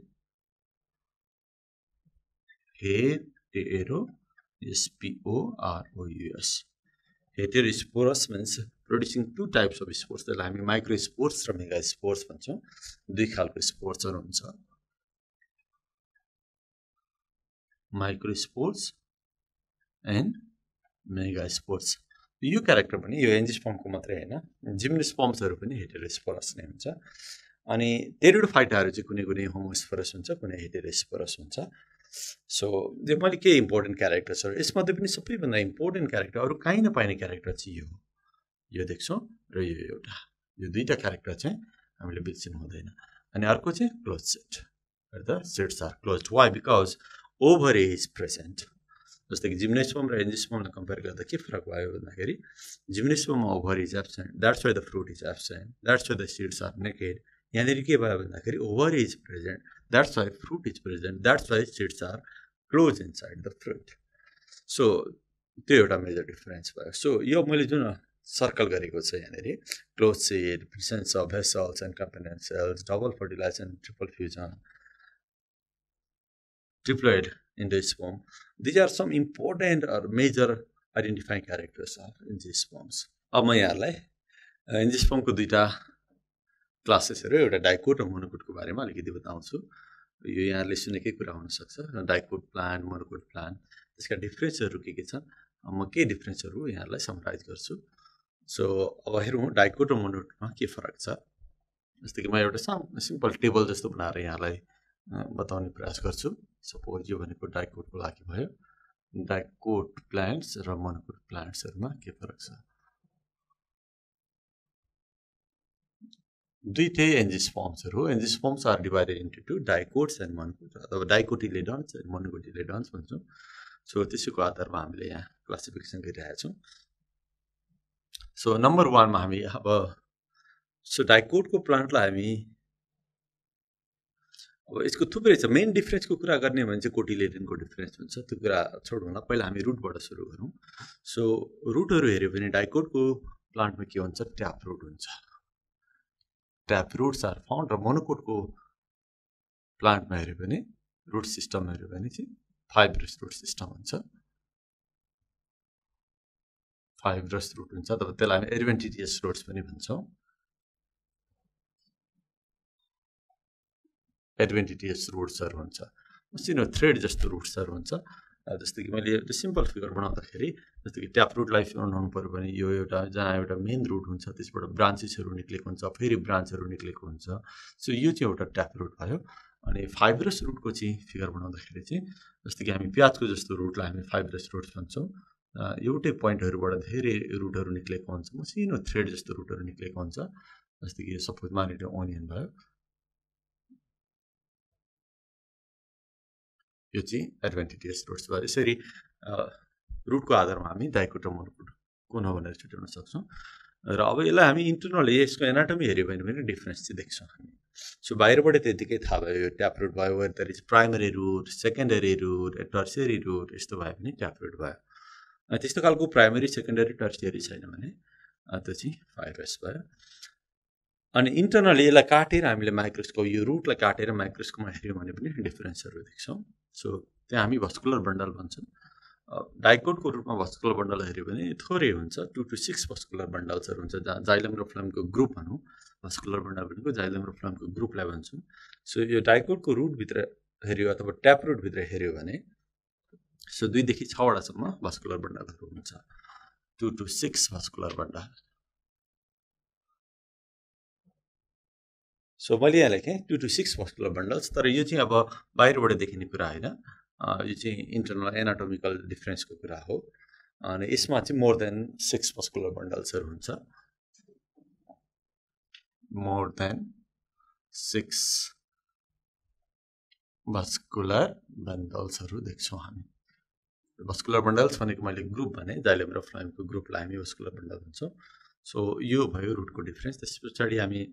hetero एसपिओआरओयुएस hetero sporous means producing two types of spores त्यसलाई हामी माइक्रो स्पोर्ट्स र मेगा स्पोर्ट्स भन्छौँ। दुई खालको स्पोर्ट्सहरू हुन्छ। Microspores and megaspores यो क्यारेक्टर पनि यो एन्जिस्पम्पको मात्रै होइन जिम्निस्पम्प्सहरू पनि हेटेरोस्पोरस नै हुन्छ। अनि टेरिडोफाइटाहरू चाहिँ कुनै कुनै होमोस्पोरस हुन्छ कुनै हेटेरोस्पोरस हुन्छ। सो यो मैले के इम्पोर्टेन्ट क्यारेक्टर्सहरू यसमध्ये पनि सबैभन्दा इम्पोर्टेन्ट क्यारेक्टर अरू काहीँ नपाइने क्यारेक्टर चाहिँ यो हो। यो देख्छौँ र यो एउटा यो दुईवटा क्यारेक्टर चाहिँ हामीले बिर्सिनु हुँदैन। अनि अर्को चाहिँ closed seed the seeds are closed why because ovary is present जस्तै कि जिम्नेस्पम र एन्जिस्पमलाई कम्पेयर गर्दा के फरक भयो भन्दाखेरि जिम्नेस्पममा ovary is absent that's why the fruit is absent that's why the seeds are naked यहाँनिर के भयो भन्दाखेरि ovary is present that's why fruit is present that's why seeds are closed inside the fruit so त्यो एउटा मेजर डिफरेन्स भयो सो यो मैले जुन सर्कल गरेको छ यहाँनिर closed seed presence of vessels and companion cells double fertilisation triple fusion triploid in the sperm. These are some important or major identifying characters of angiosperms अब म यहाँहरूलाई एन्जिस्पमको दुईवटा क्लासेसहरू एउटा डाइकोट र मोनोकोटको बारेमा अलिकति बताउँछु। यो यहाँहरूले सुनेकै कुरा हुनसक्छ। डाइकोट प्लान्ट मोनोकोट प्लान्ट त्यसका डिफ्रेन्सहरू के के छन्? म के डिफ्रेन्सहरू यहाँहरूलाई समराइज गर्छु। सो अब हेरौँ डाइकोट र मोनोकोटमा के फरक छ? जस्तै कि म एउटा साम सिम्पल टेबल जस्तो बनाएर यहाँलाई बताउने प्रयास गर्छु। सपोज यो भनेको डाइकोटको लागि भयो। डाइकोट प्लान्ट्स र मोनोकोट प्लान्ट्सहरूमा के फरक छ? दुइटै एन्जिस्पम्सहरू हो। Angiosperms are divided into two dicots and monocot or dicotyledons and monocotyledons भन्छौँ। सो त्यसैको आधारमा हामीले यहाँ क्लासिफिकेसन गरिरहेका छौँ सो नम्बर वानमा हामी अब सो डाइकोटको प्लान्टलाई हामी अब यसको थुप्रै छ। मेन डिफ्रेन्सको कुरा गर्ने भने चाहिँ कोटिलेटिनको डिफ्रेन्स हुन्छ। त्यो कुरा छोडौँला पहिला हामी रुटबाट सुरु गरौँ। सो रुटहरू हेऱ्यो भने डाइकोटको प्लान्टमा के हुन्छ? ट्याप रुट हुन्छ। ट्याप रुट्स आर फाउन्ड र मोनोकोटको प्लान्टमा हेऱ्यो भने रुट सिस्टम हेऱ्यो भने चाहिँ फाइब्रस रुट सिस्टम हुन्छ। फाइब्रस रुट हुन्छ। तब त्यसलाई हामी एडभेन्टिटियस रुट्स पनि भन्छौँ। एडभेन्टिटियस रुट्सहरू हुन्छ। मसिनो थ्रेड जस्तो रुट्सहरू हुन्छ। जस्तो कि मैले एउटा सिम्पल फिगर बनाउँदाखेरि जस्तो कि ट्याप रुटलाई बनाउनु पऱ्यो भने यो एउटा जहाँ एउटा मेन रुट हुन्छ त्यसबाट ब्रान्चेसहरू निक्लेको हुन्छ फेरि ब्रान्चहरू निक्लेको हुन्छ। सो यो चाहिँ एउटा ट्याप रुट भयो। अनि फाइब्रस रुटको चाहिँ फिगर बनाउँदाखेरि चाहिँ जस्तो कि हामी प्याजको जस्तो रुटलाई हामी फाइब्रस रुट्स भन्छौँ एउटै पोइन्टहरूबाट धेरै रुटहरू निक्लेको हुन्छ। मसिनो थ्रेड जस्तो रुटहरू निक्लेको हुन्छ। जस्तो कि सपोज मानिलियो ओनियन भयो। यो चाहिँ एडभान्टेटियस रुट्स भयो। यसरी रुटको आधारमा हामी डाइकोट र मोनोकोट कुन हो भनेर छुट्याउन सक्छौँ। र अब यसलाई हामी इन्टरनल यसको एनाटमी हेऱ्यो भने पनि डिफ्रेन्स चाहिँ देख्छौँ हामी। सो बाहिरबाट त्यतिकै थाहा भयो यो ट्याप रुट भयो whether is primary root secondary root tertiary root यस्तो भयो भने ट्याप रुट भयो। त्यस्तो खालको प्राइमरी सेकेन्डरी टर्सियरी छैन भने त्यो चाहिँ फाइरस भयो। अनि इन्टरनली यसलाई काटेर हामीले माइक्रोस्कोप यो रुटलाई काटेर माइक्रोस्कोपमा हेऱ्यौँ भने पनि डिफ्रेन्सहरू देख्छौँ। सो त्यहाँ हामी भस्कुलर बन्डल भन्छौँ। डाइकोटको रूपमा भस्कुलर बन्डल हेऱ्यो भने थोरै हुन्छ टु टु सिक्स भस्कुलर बन्डल्सहरू हुन्छ जहाँ जाइलम र फ्लमको ग्रुप भनौँ। भस्कुलर बन्डल भनेको जाइलम र फ्लमको ग्रुपलाई भन्छौँ। सो यो डाइकोटको रुटभित्र हेऱ्यो अथवा ट्याप रुटभित्र हेऱ्यो भने सो दुईदेखि छवटासम्म भस्कुलर बन्डलहरू हुन्छ। Two to six vascular bundle so मैले यहाँ लेखेँ two to six vascular bundles तर यो चाहिँ अब बाहिरबाट देखिने कुरा होइन यो चाहिँ इन्टरनल एनाटोमिकल डिफ्रेन्सको कुरा हो अनि यसमा चाहिँ मोर देन सिक्स भस्कुलर बन्डल्सहरू हुन्छ मोर देन सिक्स भस्कुलर बन्डल्सहरू देख्छौँ हामी भस्कुलर बन्डल्स भनेको मैले ग्रुप भने जाइलेम र फ्लाइमको ग्रुपलाई हामी भस्कुलर बन्डल भन्छौँ सो यो भयो रुटको डिफ्रेन्स त्यस पछाडि हामी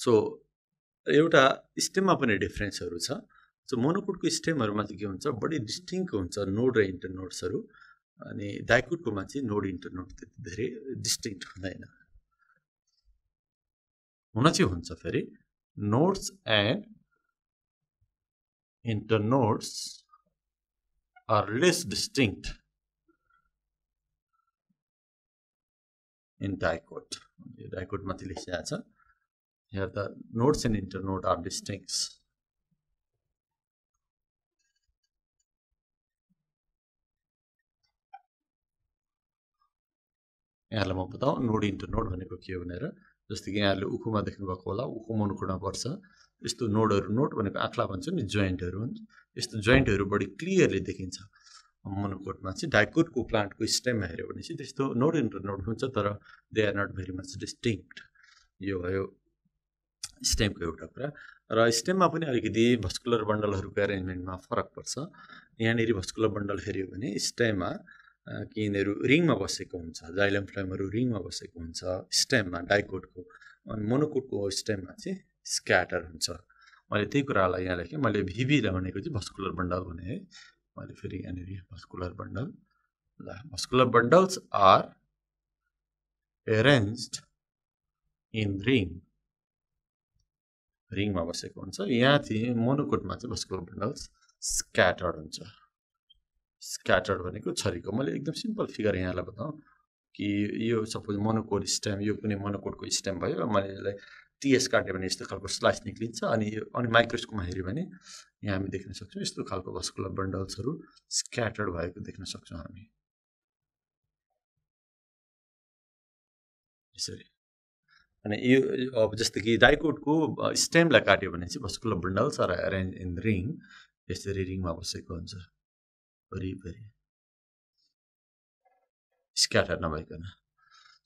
सो एउटा स्टेममा पनि डिफ्रेन्सहरू छ। सो मोनोकुटको स्टेमहरूमा चाहिँ के हुन्छ? बढी डिस्टिङ्क हुन्छ नोड र इन्टरनोड्सहरू अनि डाइकुटकोमा चाहिँ नोड इन्टरनोड त्यति धेरै डिस्टिङ्क्ट हुँदैन। हुन चाहिँ हुन्छ फेरि। Nodes and internodes are less distinct in dicot dicot माथि लेखिरहेको छ। Here the nodes and internode are distinct. यहाँहरूलाई म बताउँ नोड इन्टरनोड भनेको के हो भनेर। जस्तो कि यहाँहरूले उखुमा देख्नुभएको होला उखु मनुकुडा पर्छ। यस्तो नोडहरू नोड भनेको आँखा भन्छ नि जोइन्टहरू हुन्छ। यस्तो जोइन्टहरू बढी क्लियरली देखिन्छ। मनुकोटमा चाहिँ डाइकोटको प्लान्टको स्टेम हेऱ्यो भने चाहिँ त्यस्तो नोड इन्टरनोड हुन्छ तर they are not very much distinct यो भयो। स्टेमको एउटा कुरा। र स्टेममा पनि अलिकति भस्कुलर बन्डलहरूको एरेन्जमेन्टमा फरक पर्छ। यहाँनिर भस्कुलर बन्डल हेऱ्यो भने स्टेममा कि यिनीहरू रिङमा बसेको हुन्छ जाइलम फ्लेमहरू रिङमा बसेको हुन्छ। स्टेममा डाइकोटको अनि मोनोकोटको स्टेममा चाहिँ स्क्याटर हुन्छ। मैले त्यही कुरालाई यहाँ लेखेँ। मैले भिभी भनेको चाहिँ भस्कुलर बन्डल भने है। मैले फेरि यहाँनिर भस्कुलर बन्डल ल vascular bundles are arrange in ring रिङमा बसेको हुन्छ। यहाँ चाहिँ मोनोकोटमा चाहिँ भस्कुलर बन्डल्स स्क्याटर्ड हुन्छ। स्क्याटर्ड भनेको छरीको। मैले एकदम सिम्पल फिगर यहाँलाई बताउँ कि यो सपोज मोनोकोट स्टेम यो कुनै मोनोकोटको स्टेम भयो मैले यसलाई टिएस काट्यो भने यस्तो खालको स्लाइस निक्लिन्छ अनि यो अनि माइक्रोस्कोपमा हेऱ्यो भने यहाँ हामी देख्न सक्छौँ यस्तो खालको भस्कुलर बन्डल्सहरू स्क्याटर्ड भएको देख्न सक्छौँ हामी। यसरी। अनि यो अब जस्तो कि डाइकोटको स्टेमलाई काट्यो भने चाहिँ vascular bundles are arrange in ring यसरी रिङमा बसेको हुन्छ। वरिपरि। स्क्याटर नभइकन।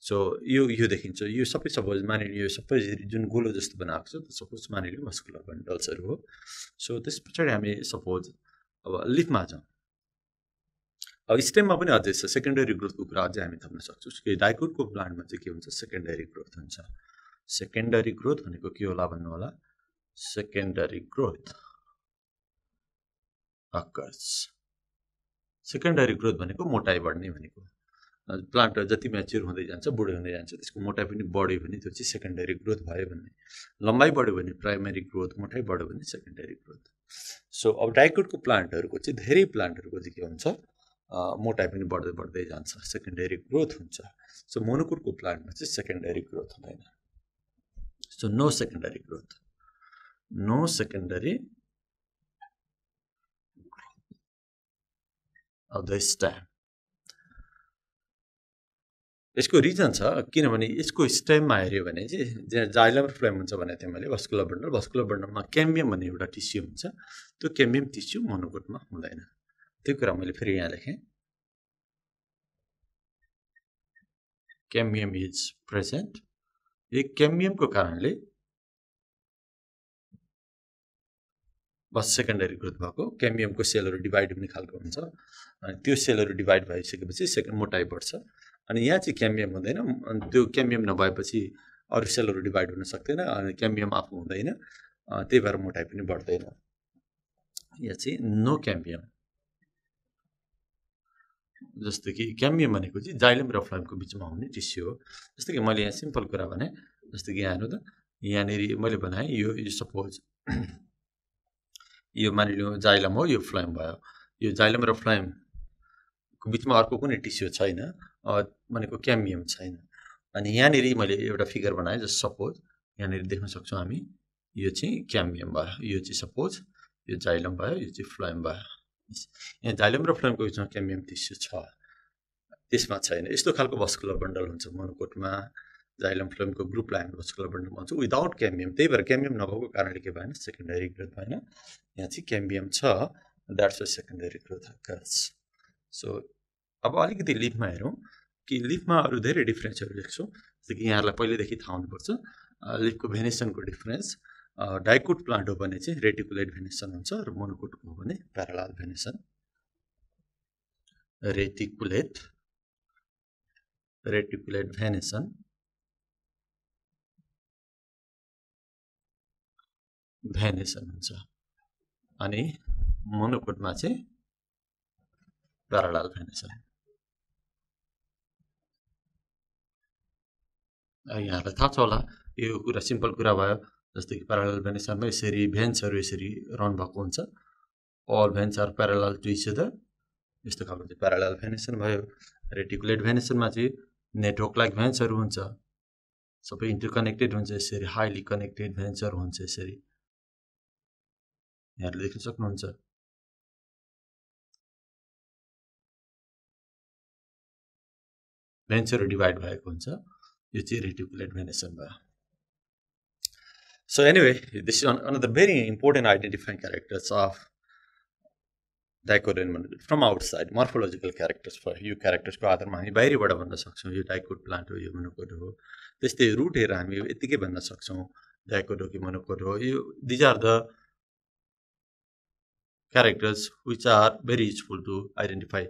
सो यो यो देखिन्छ। यो सबै सपोज मानिलियो यो सबै जुन गोलो जस्तो बनाएको छ सपोज मानिलियो मस्कुलर बन्डल्सहरू हो। सो त्यस पछाडि हामी सपोज अब लिफमा जाउँ। अब स्टेममा पनि अझै छ। सेकेन्डरी ग्रोथको कुरा अझै हामी थप्न सक्छौँ। कि डाइकोटको प्लान्टमा चाहिँ के हुन्छ? सेकेन्डरी ग्रोथ हुन्छ। सेकेन्डरी ग्रोथ भनेको के होला भन्नु होला secondary growth occurs secondary growth भनेको मोटाइ बढ्ने भनेको प्लान्ट जति म्याच्योर हुँदै जान्छ बुढो हुँदै जान्छ त्यसको मोटाइ पनि बढ्यो भने त्यो चाहिँ सेकेन्डरी ग्रोथ भयो भने लम्बाइ बढ्यो भने प्राइमेरी ग्रोथ मोटाइ बढ्यो भने सेकेन्डरी ग्रोथ सो अब डाइकोटको प्लान्टहरूको चाहिँ धेरै प्लान्टहरूको चाहिँ के हुन्छ? मोटाइ पनि बढ्दै बढ्दै जान्छ सेकेन्डरी ग्रोथ हुन्छ। सो मोनोकुटको प्लान्टमा चाहिँ सेकेन्डरी ग्रोथ हुँदैन। So no secondary growth no secondary of the stem यसको रिजन छ किनभने यसको स्टेममा हेऱ्यो भने चाहिँ जहाँ जाइलम फ्लेम हुन्छ भनेको थिएँ मैले भस्कुलर बन्डल भस्कुलर बन्डलमा क्याम्बियम भन्ने एउटा टिस्यु हुन्छ त्यो क्याम्बियम टिस्यु मोनोकोटमा हुँदैन। त्यो कुरा मैले फेरि यहाँ लेखेँ क्याम्बियम इज प्रेजेन्ट यो क्याम्बियमको कारणले बस सेकेन्डरी ग्रोथ भएको क्याम्बियमको सेलहरू डिभाइड हुने खालको हुन्छ। अनि त्यो सेलहरू डिभाइड भइसकेपछि सेकेन्ड मोटाइ बढ्छ। अनि यहाँ चाहिँ क्याम्बियम हुँदैन। अनि त्यो क्याम्बियम नभएपछि अरू सेलहरू डिभाइड हुन सक्दैन। अनि क्याम्बियम आफू हुँदैन। त्यही भएर मोटाइ पनि बढ्दैन। यहाँ चाहिँ नो क्याम्बियम जस्तो कि क्याम्बियम भनेको चाहिँ जाइलम र फ्लाइमको बिचमा हुने टिस्यु हो। जस्तो कि मैले यहाँ सिम्पल कुरा भने जस्तो कि यहाँ हेर्नु त यहाँनिर मैले बनाएँ यो सपोज यो मानिलिउँ जाइलम हो यो फ्लाइम भयो। यो जाइलम र फ्लाइमको बिचमा अर्को कुनै टिस्यु छैन भनेको क्यामियम छैन। अनि यहाँनिर मैले एउटा फिगर बनाएँ जस्ट सपोज यहाँनिर देख्न सक्छौँ हामी यो चाहिँ क्यामियम भयो यो चाहिँ सपोज यो जाइलम भयो यो चाहिँ फ्लाइम भयो। यहाँ जाइलम र फ्लाइमको बिचमा क्यामियम टिस्यु छ। त्यसमा छैन। यस्तो खालको भस्कुलर बन्डल हुन्छ मोनोकोटमा जाइलम फ्लेमको ग्रुपलाई हामी भस्कुलर बन्डल भन्छौँ। विदाउट क्यामियम त्यही भएर क्यामियम नभएको कारणले के भएन? सेकेन्डरी ग्रोथ भएन। यहाँ चाहिँ क्याम्बियम छ। That's a secondary growth occurs so अब अलिकति लिफमा हेरौँ कि लिफमा अरू धेरै डिफ्रेन्सहरू लेख्छौँ जस्तो कि यहाँहरूलाई पहिल्यैदेखि थाहा हुनुपर्छ। लिफको भेनेसनको डिफ्रेन्स डाइकुट प्लान्ट हो भने चाहिँ रेटिकुलेट भेनेसन हुन्छ र मोनोकुटको हो भने parallel venation. Reticulate reticulate venation. Venation हुन्छ। अनि मोनोकोटमा चाहिँ प्यारालाल भेनेसन। यहाँलाई थाहा छ होला यो कुरा सिम्पल कुरा भयो। जस्तो कि प्यारालाल भेनेसनमा यसरी भेन्सहरू यसरी रन भएको हुन्छ। All veins are parallel to each other यस्तो खालको चाहिँ प्यारालाल भेनेसन भयो। रेटिकुलेट भेनेसनमा चाहिँ नेटवर्क लाइक भेन्सहरू हुन्छ। सबै इन्टरकनेक्टेड हुन्छ यसरी हाइली कनेक्टेड भेन्सहरू हुन्छ यसरी। यहाँले देख्न सक्नुहुन्छ। भेन्चर डिभाइड भएको हुन्छ। यो चाहिँ रेटिकुलेट भेनेसन भयो। So anyway this is on the very important identifying characters of dicot from outside morphological characters यो क्यारेक्टर्सको आधारमा हामी बाहिरबाट भन्न सक्छौँ यो डाइकोड प्लान्ट हो यो मोनोकोड हो त्यस्तै रुट हेरेर हामी यत्तिकै भन्न सक्छौँ डाइकोड हो कि मोनोकोड हो यो these are the characters which are very useful to identify.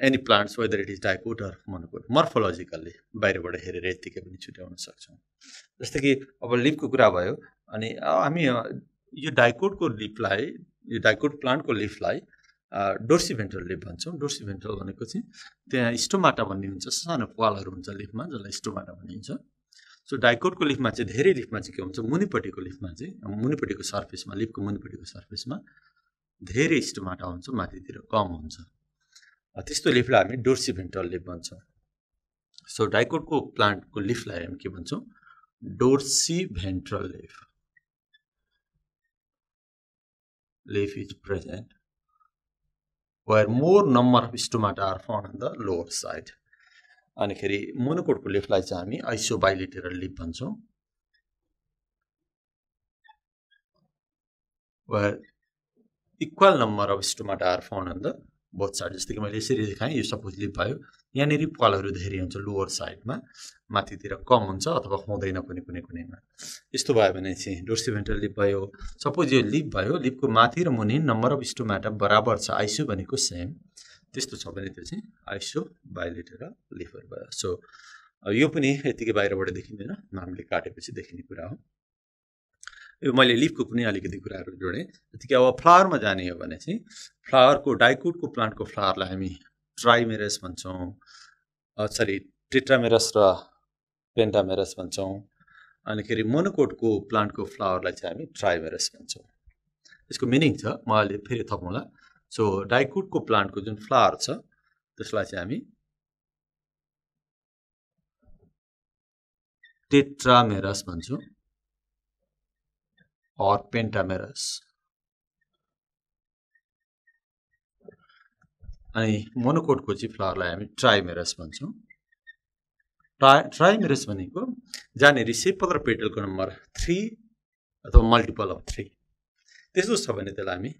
Any plants whether it is dicot or monocot morphologically बाहिरबाट हेरेर यत्तिकै पनि छुट्याउन सक्छौँ। जस्तै कि अब लिफको कुरा भयो अनि हामी यो डाइकोटको लिफलाई यो डाइकोट प्लान्टको लिफलाई डोर्सिभेन्ट्रल लिफ भन्छौँ। डोर्सिभेन्ट्रल भनेको चाहिँ त्यहाँ स्टोमाटा भन्ने हुन्छ सानो पालहरू हुन्छ लिफमा जसलाई स्टोमाटा भनिन्छ। सो डाइकोटको लिफमा चाहिँ धेरै लिफमा चाहिँ के हुन्छ मुनिपट्टिको लिफमा चाहिँ मुनिपट्टिको सर्फेसमा लिफको मुनिपट्टिको सर्फेसमा धेरै स्टोमाटा हुन्छ माथितिर कम हुन्छ। त्यस्तो लिफलाई हामी डोर्सी भेन्ट्रल लिफ भन्छौँ। सो डाइकोटको प्लान्टको लिफलाई हामी के भन्छौँ? Dorsiventral leaf. Leaf is present. More number of stomata are found on the lower side. अनिखेरि मोनोकोटको लिफलाई चाहिँ हामी आइसोबाइलिटेरल लिफ भन्छौँ। Equal number of stomata found on the both side जस्तै कि मैले यसरी देखाएँ यो सपोज लिप भयो। यहाँनिर पालहरू धेरै हुन्छ लोवर साइडमा माथितिर कम हुन्छ अथवा हुँदैन कुनै कुनै कुनैमा। यस्तो भयो भने चाहिँ डोर्सिभेन्टल लिप भयो। सपोज यो लिप भयो लिपको माथि र मुनि नम्बर अफ स्टोमाटा बराबर छ आइसो भनेको सेम। त्यस्तो छ भने त्यो चाहिँ आइसो बायोलेटर लिफर भयो। सो यो पनि यतिकै बाहिरबाट देखिँदैन। नामले काटेपछि देखिने कुरा हो। यो मैले लिफको पनि अलिकति कुराहरू जोडेँ। त्यतिकै अब फ्लावरमा जाने हो भने चाहिँ फ्लावरको डाइकुटको प्लान्टको फ्लावरलाई हामी ट्राइमेरस भन्छौँ सरी टेट्रामेरस र पेन्टामेरस भन्छौँ। अनिखेरि मोनोकोटको प्लान्टको फ्लावरलाई चाहिँ हामी ट्राइमेरस भन्छौँ। यसको मिनिङ छ म अहिले फेरि थपौँला सो डाइकुटको प्लान्टको जुन फ्लावर छ त्यसलाई चाहिँ हामी टेट्रामेरस भन्छौँ। और पेन्टामेरस अनि मोनोकोटको चाहिँ फ्लावरलाई हामी ट्राइमेरस भन्छौँ। ट्राई ट्राइमेरस भनेको जहाँनिर सेपल र पेटलको नम्बर थ्री अथवा मल्टिपल अफ थ्री। त्यस्तो छ भने त्यसलाई हामी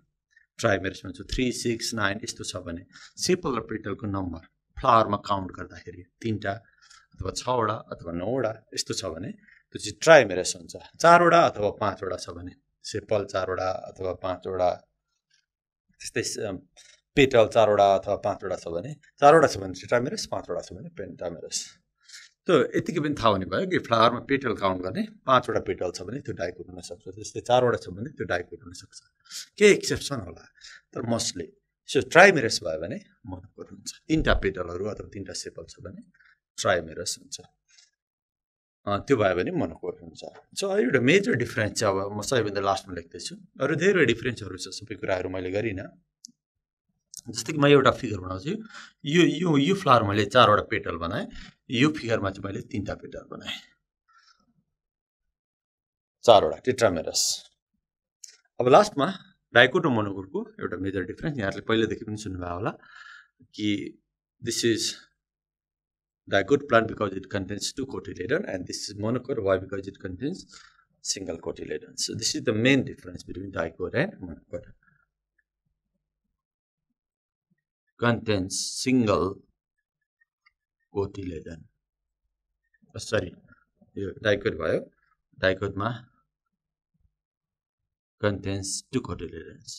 ट्राइमेरिस भन्छौँ। थ्री सिक्स नाइन यस्तो छ भने सिम्पल र पेटलको नम्बर फ्लावरमा काउन्ट गर्दाखेरि तिनवटा अथवा छवटा अथवा नौवटा यस्तो छ भने त्यो चाहिँ ट्राइमेरस हुन्छ। चारवटा अथवा पाँचवटा छ भने सेपल चारवटा अथवा पाँचवटा त्यस्तै पेटल चारवटा अथवा पाँचवटा छ भने चारवटा छ भने ट्राइमेरस पाँचवटा छ भने पेन्टामेरस। त्यो यतिकै पनि थाहा हुने भयो कि फ्लावरमा पेटल काउन्ट गर्ने पाँचवटा पेटल छ भने त्यो डाइकोट हुनसक्छ त्यस्तै चारवटा छ भने त्यो डाइकोट हुनसक्छ केही एक्सेप्सन होला तर मोस्टली सो ट्राइमेरस भयो भने मोनोकोट हुन्छ। तिनवटा पेटलहरू अथवा तिनवटा सेपल छ भने ट्राइमेरस हुन्छ। त्यो भयो भने मोनोकोट हुन्छ सो एउटा मेजर डिफ्रेन्स चाहिँ अब म सबैभन्दा लास्टमा लेख्दैछु। अरू धेरै डिफ्रेन्सहरू छ सबै कुराहरू मैले गरिनँ। जस्तै कि म एउटा फिगर बनाउँछु। यो यो यो फ्लावर मैले चारवटा पेटल बनाएँ। यो फिगरमा चाहिँ मैले तिनवटा पेटल बनाएँ। चारवटा टेट्रामेरस अब लास्टमा डाइकोट र मोनोकोटको एउटा मेजर डिफ्रेन्स यहाँहरूले पहिलेदेखि पनि सुन्नुभयो होला कि this is dicot plant because it contains two cotyledon and this is monocot why because it contains single cotyledon so this is the main difference between dicot and monocot contains single cotyledon sorry यो डाइकोट भयो डाइकोटमा contains two cotyledons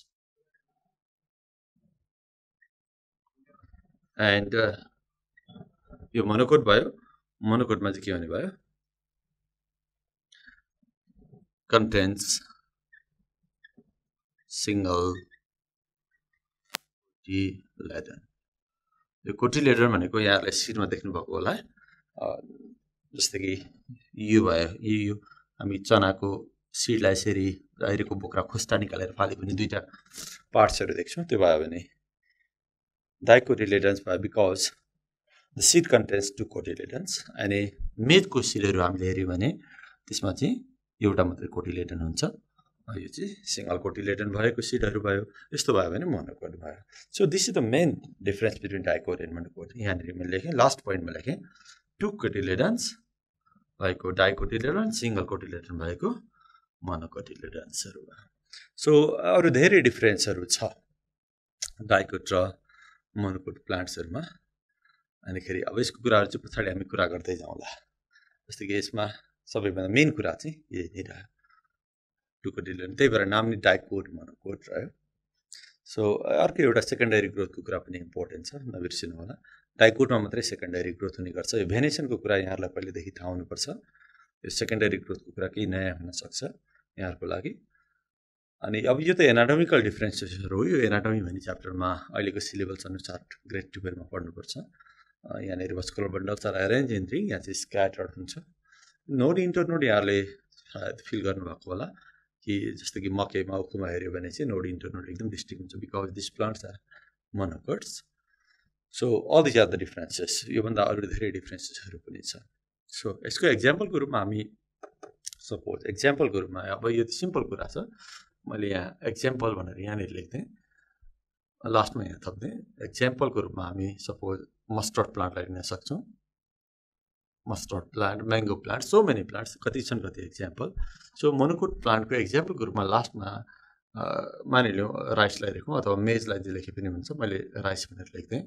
एन्ड यो मोनोकोट भयो। मोनोकोटमा चाहिँ के हुने भयो? Contains single. लेडन यो कोटिलेडर भनेको यहाँहरूलाई शिरमा देख्नुभएको होला। जस्तै कि यो भयो यो यो। हामी चनाको सिडलाई यसरी अहिलेको बोक्रा खोस्टा निकालेर फाले पनि दुईवटा पार्ट्सहरू देख्छौँ। त्यो भयो भने डाइकोटिलेडन्स भयो because the seed contains two cotyledons अनि मेदको सिडहरू हामीले हेऱ्यौँ भने त्यसमा चाहिँ एउटा मात्रै कोटिलेडन हुन्छ। यो चाहिँ सिङ्गल कोटिलेटन भएको सिडहरू भयो। यस्तो भयो भने मोनोकोट भयो। So this is the main difference between dicot and monocot यहाँनिर मैले लेखेँ लास्ट पोइन्टमा लेखेँ। टु कोटिलेडन्स भएको डाइकोटिलेडन सिङ्गल कोटिलेडन भएको मोनोकोटिलेडन्सहरू भयो। सो अरू धेरै डिफ्रेन्सहरू छ। डाइकोट र मोनोकोट प्लान्ट्सहरूमा अनिखेरि अब यसको कुराहरू चाहिँ पछाडि हामी कुरा गर्दै जाउँला। जस्तै कि यसमा सबैभन्दा मेन कुरा चाहिँ यही नै रह्यो। टुको डिलिभरी त्यही भएर नाम नि डाइकोट मोनोकोट रह्यो। सो अर्को एउटा सेकेन्डरी ग्रोथको कुरा पनि इम्पोर्टेन्ट छ नबिर्सिनु होला डाइकोटमा मात्रै सेकेन्डरी ग्रोथ हुने गर्छ। यो भेनेसनको कुरा यहाँहरूलाई पहिलेदेखि थाहा हुनुपर्छ। यो सेकेन्डरी ग्रोथको कुरा केही नयाँ हुनसक्छ यहाँहरूको लागि। अनि अब यो त एनाटोमिकल डिफ्रेन्सेसहरू हो। यो एनाटोमी भन्ने च्याप्टरमा अहिलेको सिलेबस अनुसार ग्रेड टुवेल्भमा पढ्नुपर्छ। यहाँनिर vascular bundles are arrange in यहाँ चाहिँ स्क्याटर्ड हुन्छ। नोड इन्टर नोड यहाँहरूले सायद फिल गर्नुभएको होला कि जस्तो कि मकैमा उखुमा हेऱ्यो भने चाहिँ नोड इन्टर नोड एकदम डिस्टिङ हुन्छ because this plants are monocots so all these are the differences योभन्दा अरू धेरै डिफ्रेन्सेसहरू पनि छ। सो यसको एक्जाम्पलको रूपमा हामी सपोज एक्जाम्पलको रूपमा अब यो सिम्पल कुरा छ। मैले यहाँ एक्जाम्पल भनेर यहाँनिर लेख्थेँ लास्टमा यहाँ थप्थेँ एक्जाम्पलको रूपमा हामी सपोज मस्टर्ड प्लान्टलाई लिन सक्छौँ। Mustard plant mango plant so many plants कति छन् कति एक्जाम्पल सो मोनोकोट प्लान्टको एक्जाम्पलको रूपमा लास्टमा मानिलिउँ राइसलाई लेखौँ अथवा मेजलाई जे लेखे पनि हुन्छ। मैले राइस भनेर लेख्थेँ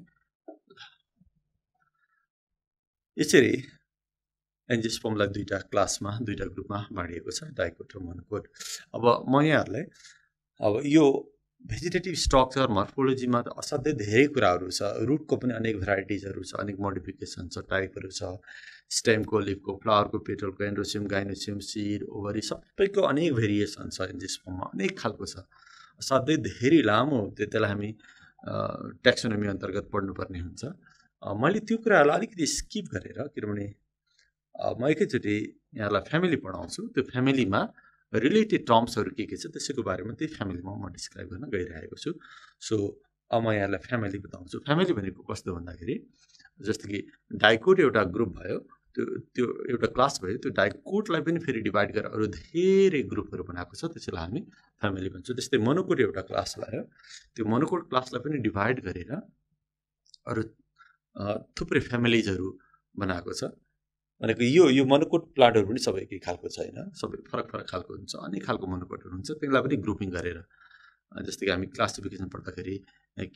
यसरी एन्जिस्पोमलाई दुईवटा क्लासमा दुईवटा ग्रुपमा बाँडिएको छ डाइकोट र मोनोकोट। अब म यहाँहरूलाई अब यो भेजिटेटिभ स्ट्रक्चर मर्फोलोजीमा त असाध्यै धेरै कुराहरू छ। रुटको पनि अनेक भेराइटिजहरू छ अनेक मोडिफिकेसन छ टाइपहरू छ। स्टेमको लिफको फ्लावरको पेटलको एन्ड्रोसियम गाइनोसियम सिड ओभरी सबैको अनेक भेरिएसन छ जिस्ममा अनेक खालको छ। असाध्यै धेरै लामो त्यसलाई हामी ट्याक्सोनोमी अन्तर्गत पढ्नुपर्ने हुन्छ। मैले त्यो कुराहरूलाई अलिकति स्किप गरेर किनभने म एकैचोटि यहाँलाई फ्यामिली पढाउँछु। त्यो फ्यामिलीमा रिलेटेड टर्म्सहरू के के छ त्यसैको बारेमा त्यही फ्यामिलीमा म डिस्क्राइब गर्न गइरहेको छु। सो अब म यहाँलाई फ्यामिली बताउँछु। फ्यामिली भनेको कस्तो भन्दाखेरि जस्तो कि डाइकोट एउटा ग्रुप भयो त्यो त्यो एउटा क्लास भयो त्यो डाइकोटलाई पनि फेरि डिभाइड गरेर अरू धेरै ग्रुपहरू बनाएको छ त्यसैलाई हामी फ्यामिली भन्छौँ। त्यस्तै मोनोकोट एउटा क्लास भयो त्यो मोनोकोट क्लासलाई पनि डिभाइड गरेर अरू थुप्रै फ्यामिलिजहरू बनाएको छ। भनेको यो यो मोनोकोट प्लान्टहरू पनि सबै एकै खालको छैन सबै फरक फरक खालको हुन्छ। अनेक खालको मोनोकोटहरू हुन्छ। त्यसलाई पनि ग्रुपिङ गरेर। जस्तै कि हामी क्लासिफिकेसन पढ्दाखेरि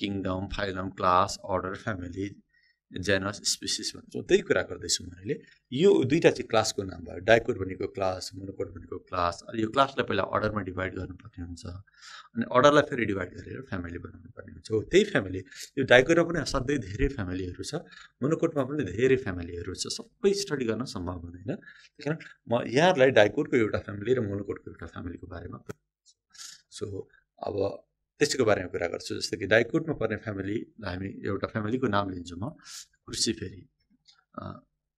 kingdom phylum class order family genus species भन्छौँ त्यही कुरा गर्दैछु मैले यो दुईवटा चाहिँ क्लासको नाम भयो डाइकोट भनेको क्लास मोनोकोट भनेको क्लास। अनि यो क्लासलाई पहिला अर्डरमा डिभाइड गर्नुपर्ने हुन्छ। अनि अर्डरलाई फेरि डिभाइड गरेर फ्यामिली बनाउनु पर्ने हुन्छ। हो त्यही फ्यामिली। यो डाइकोटमा पनि असाध्यै धेरै फ्यामिलीहरू छ। मोनोकोटमा पनि धेरै फ्यामिलीहरू छ। सबै स्टडी गर्न सम्भव हुँदैन। त्यही कारण म यहाँहरूलाई डाइकोटको एउटा फ्यामिली र मोनोकोटको एउटा फ्यामिलीको बारेमा सो अब त्यसैको बारेमा कुरा गर्छु जस्तै कि डाइकोटमा पर्ने फ्यामिलीलाई हामी एउटा फ्यामिलीको नाम लिन्छौँ म क्रुसिफेरी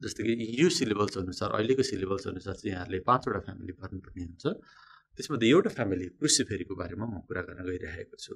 जस्तै कि यो सिलेबल्स अनुसार अहिलेको सिलेबल्स अनुसार चाहिँ यहाँहरूले पाँचवटा फ्यामिली पर्नुपर्ने हुन्छ। त्यसमध्ये एउटा फ्यामिली क्रुसिफेरीको बारेमा म कुरा गर्न गइरहेको छु।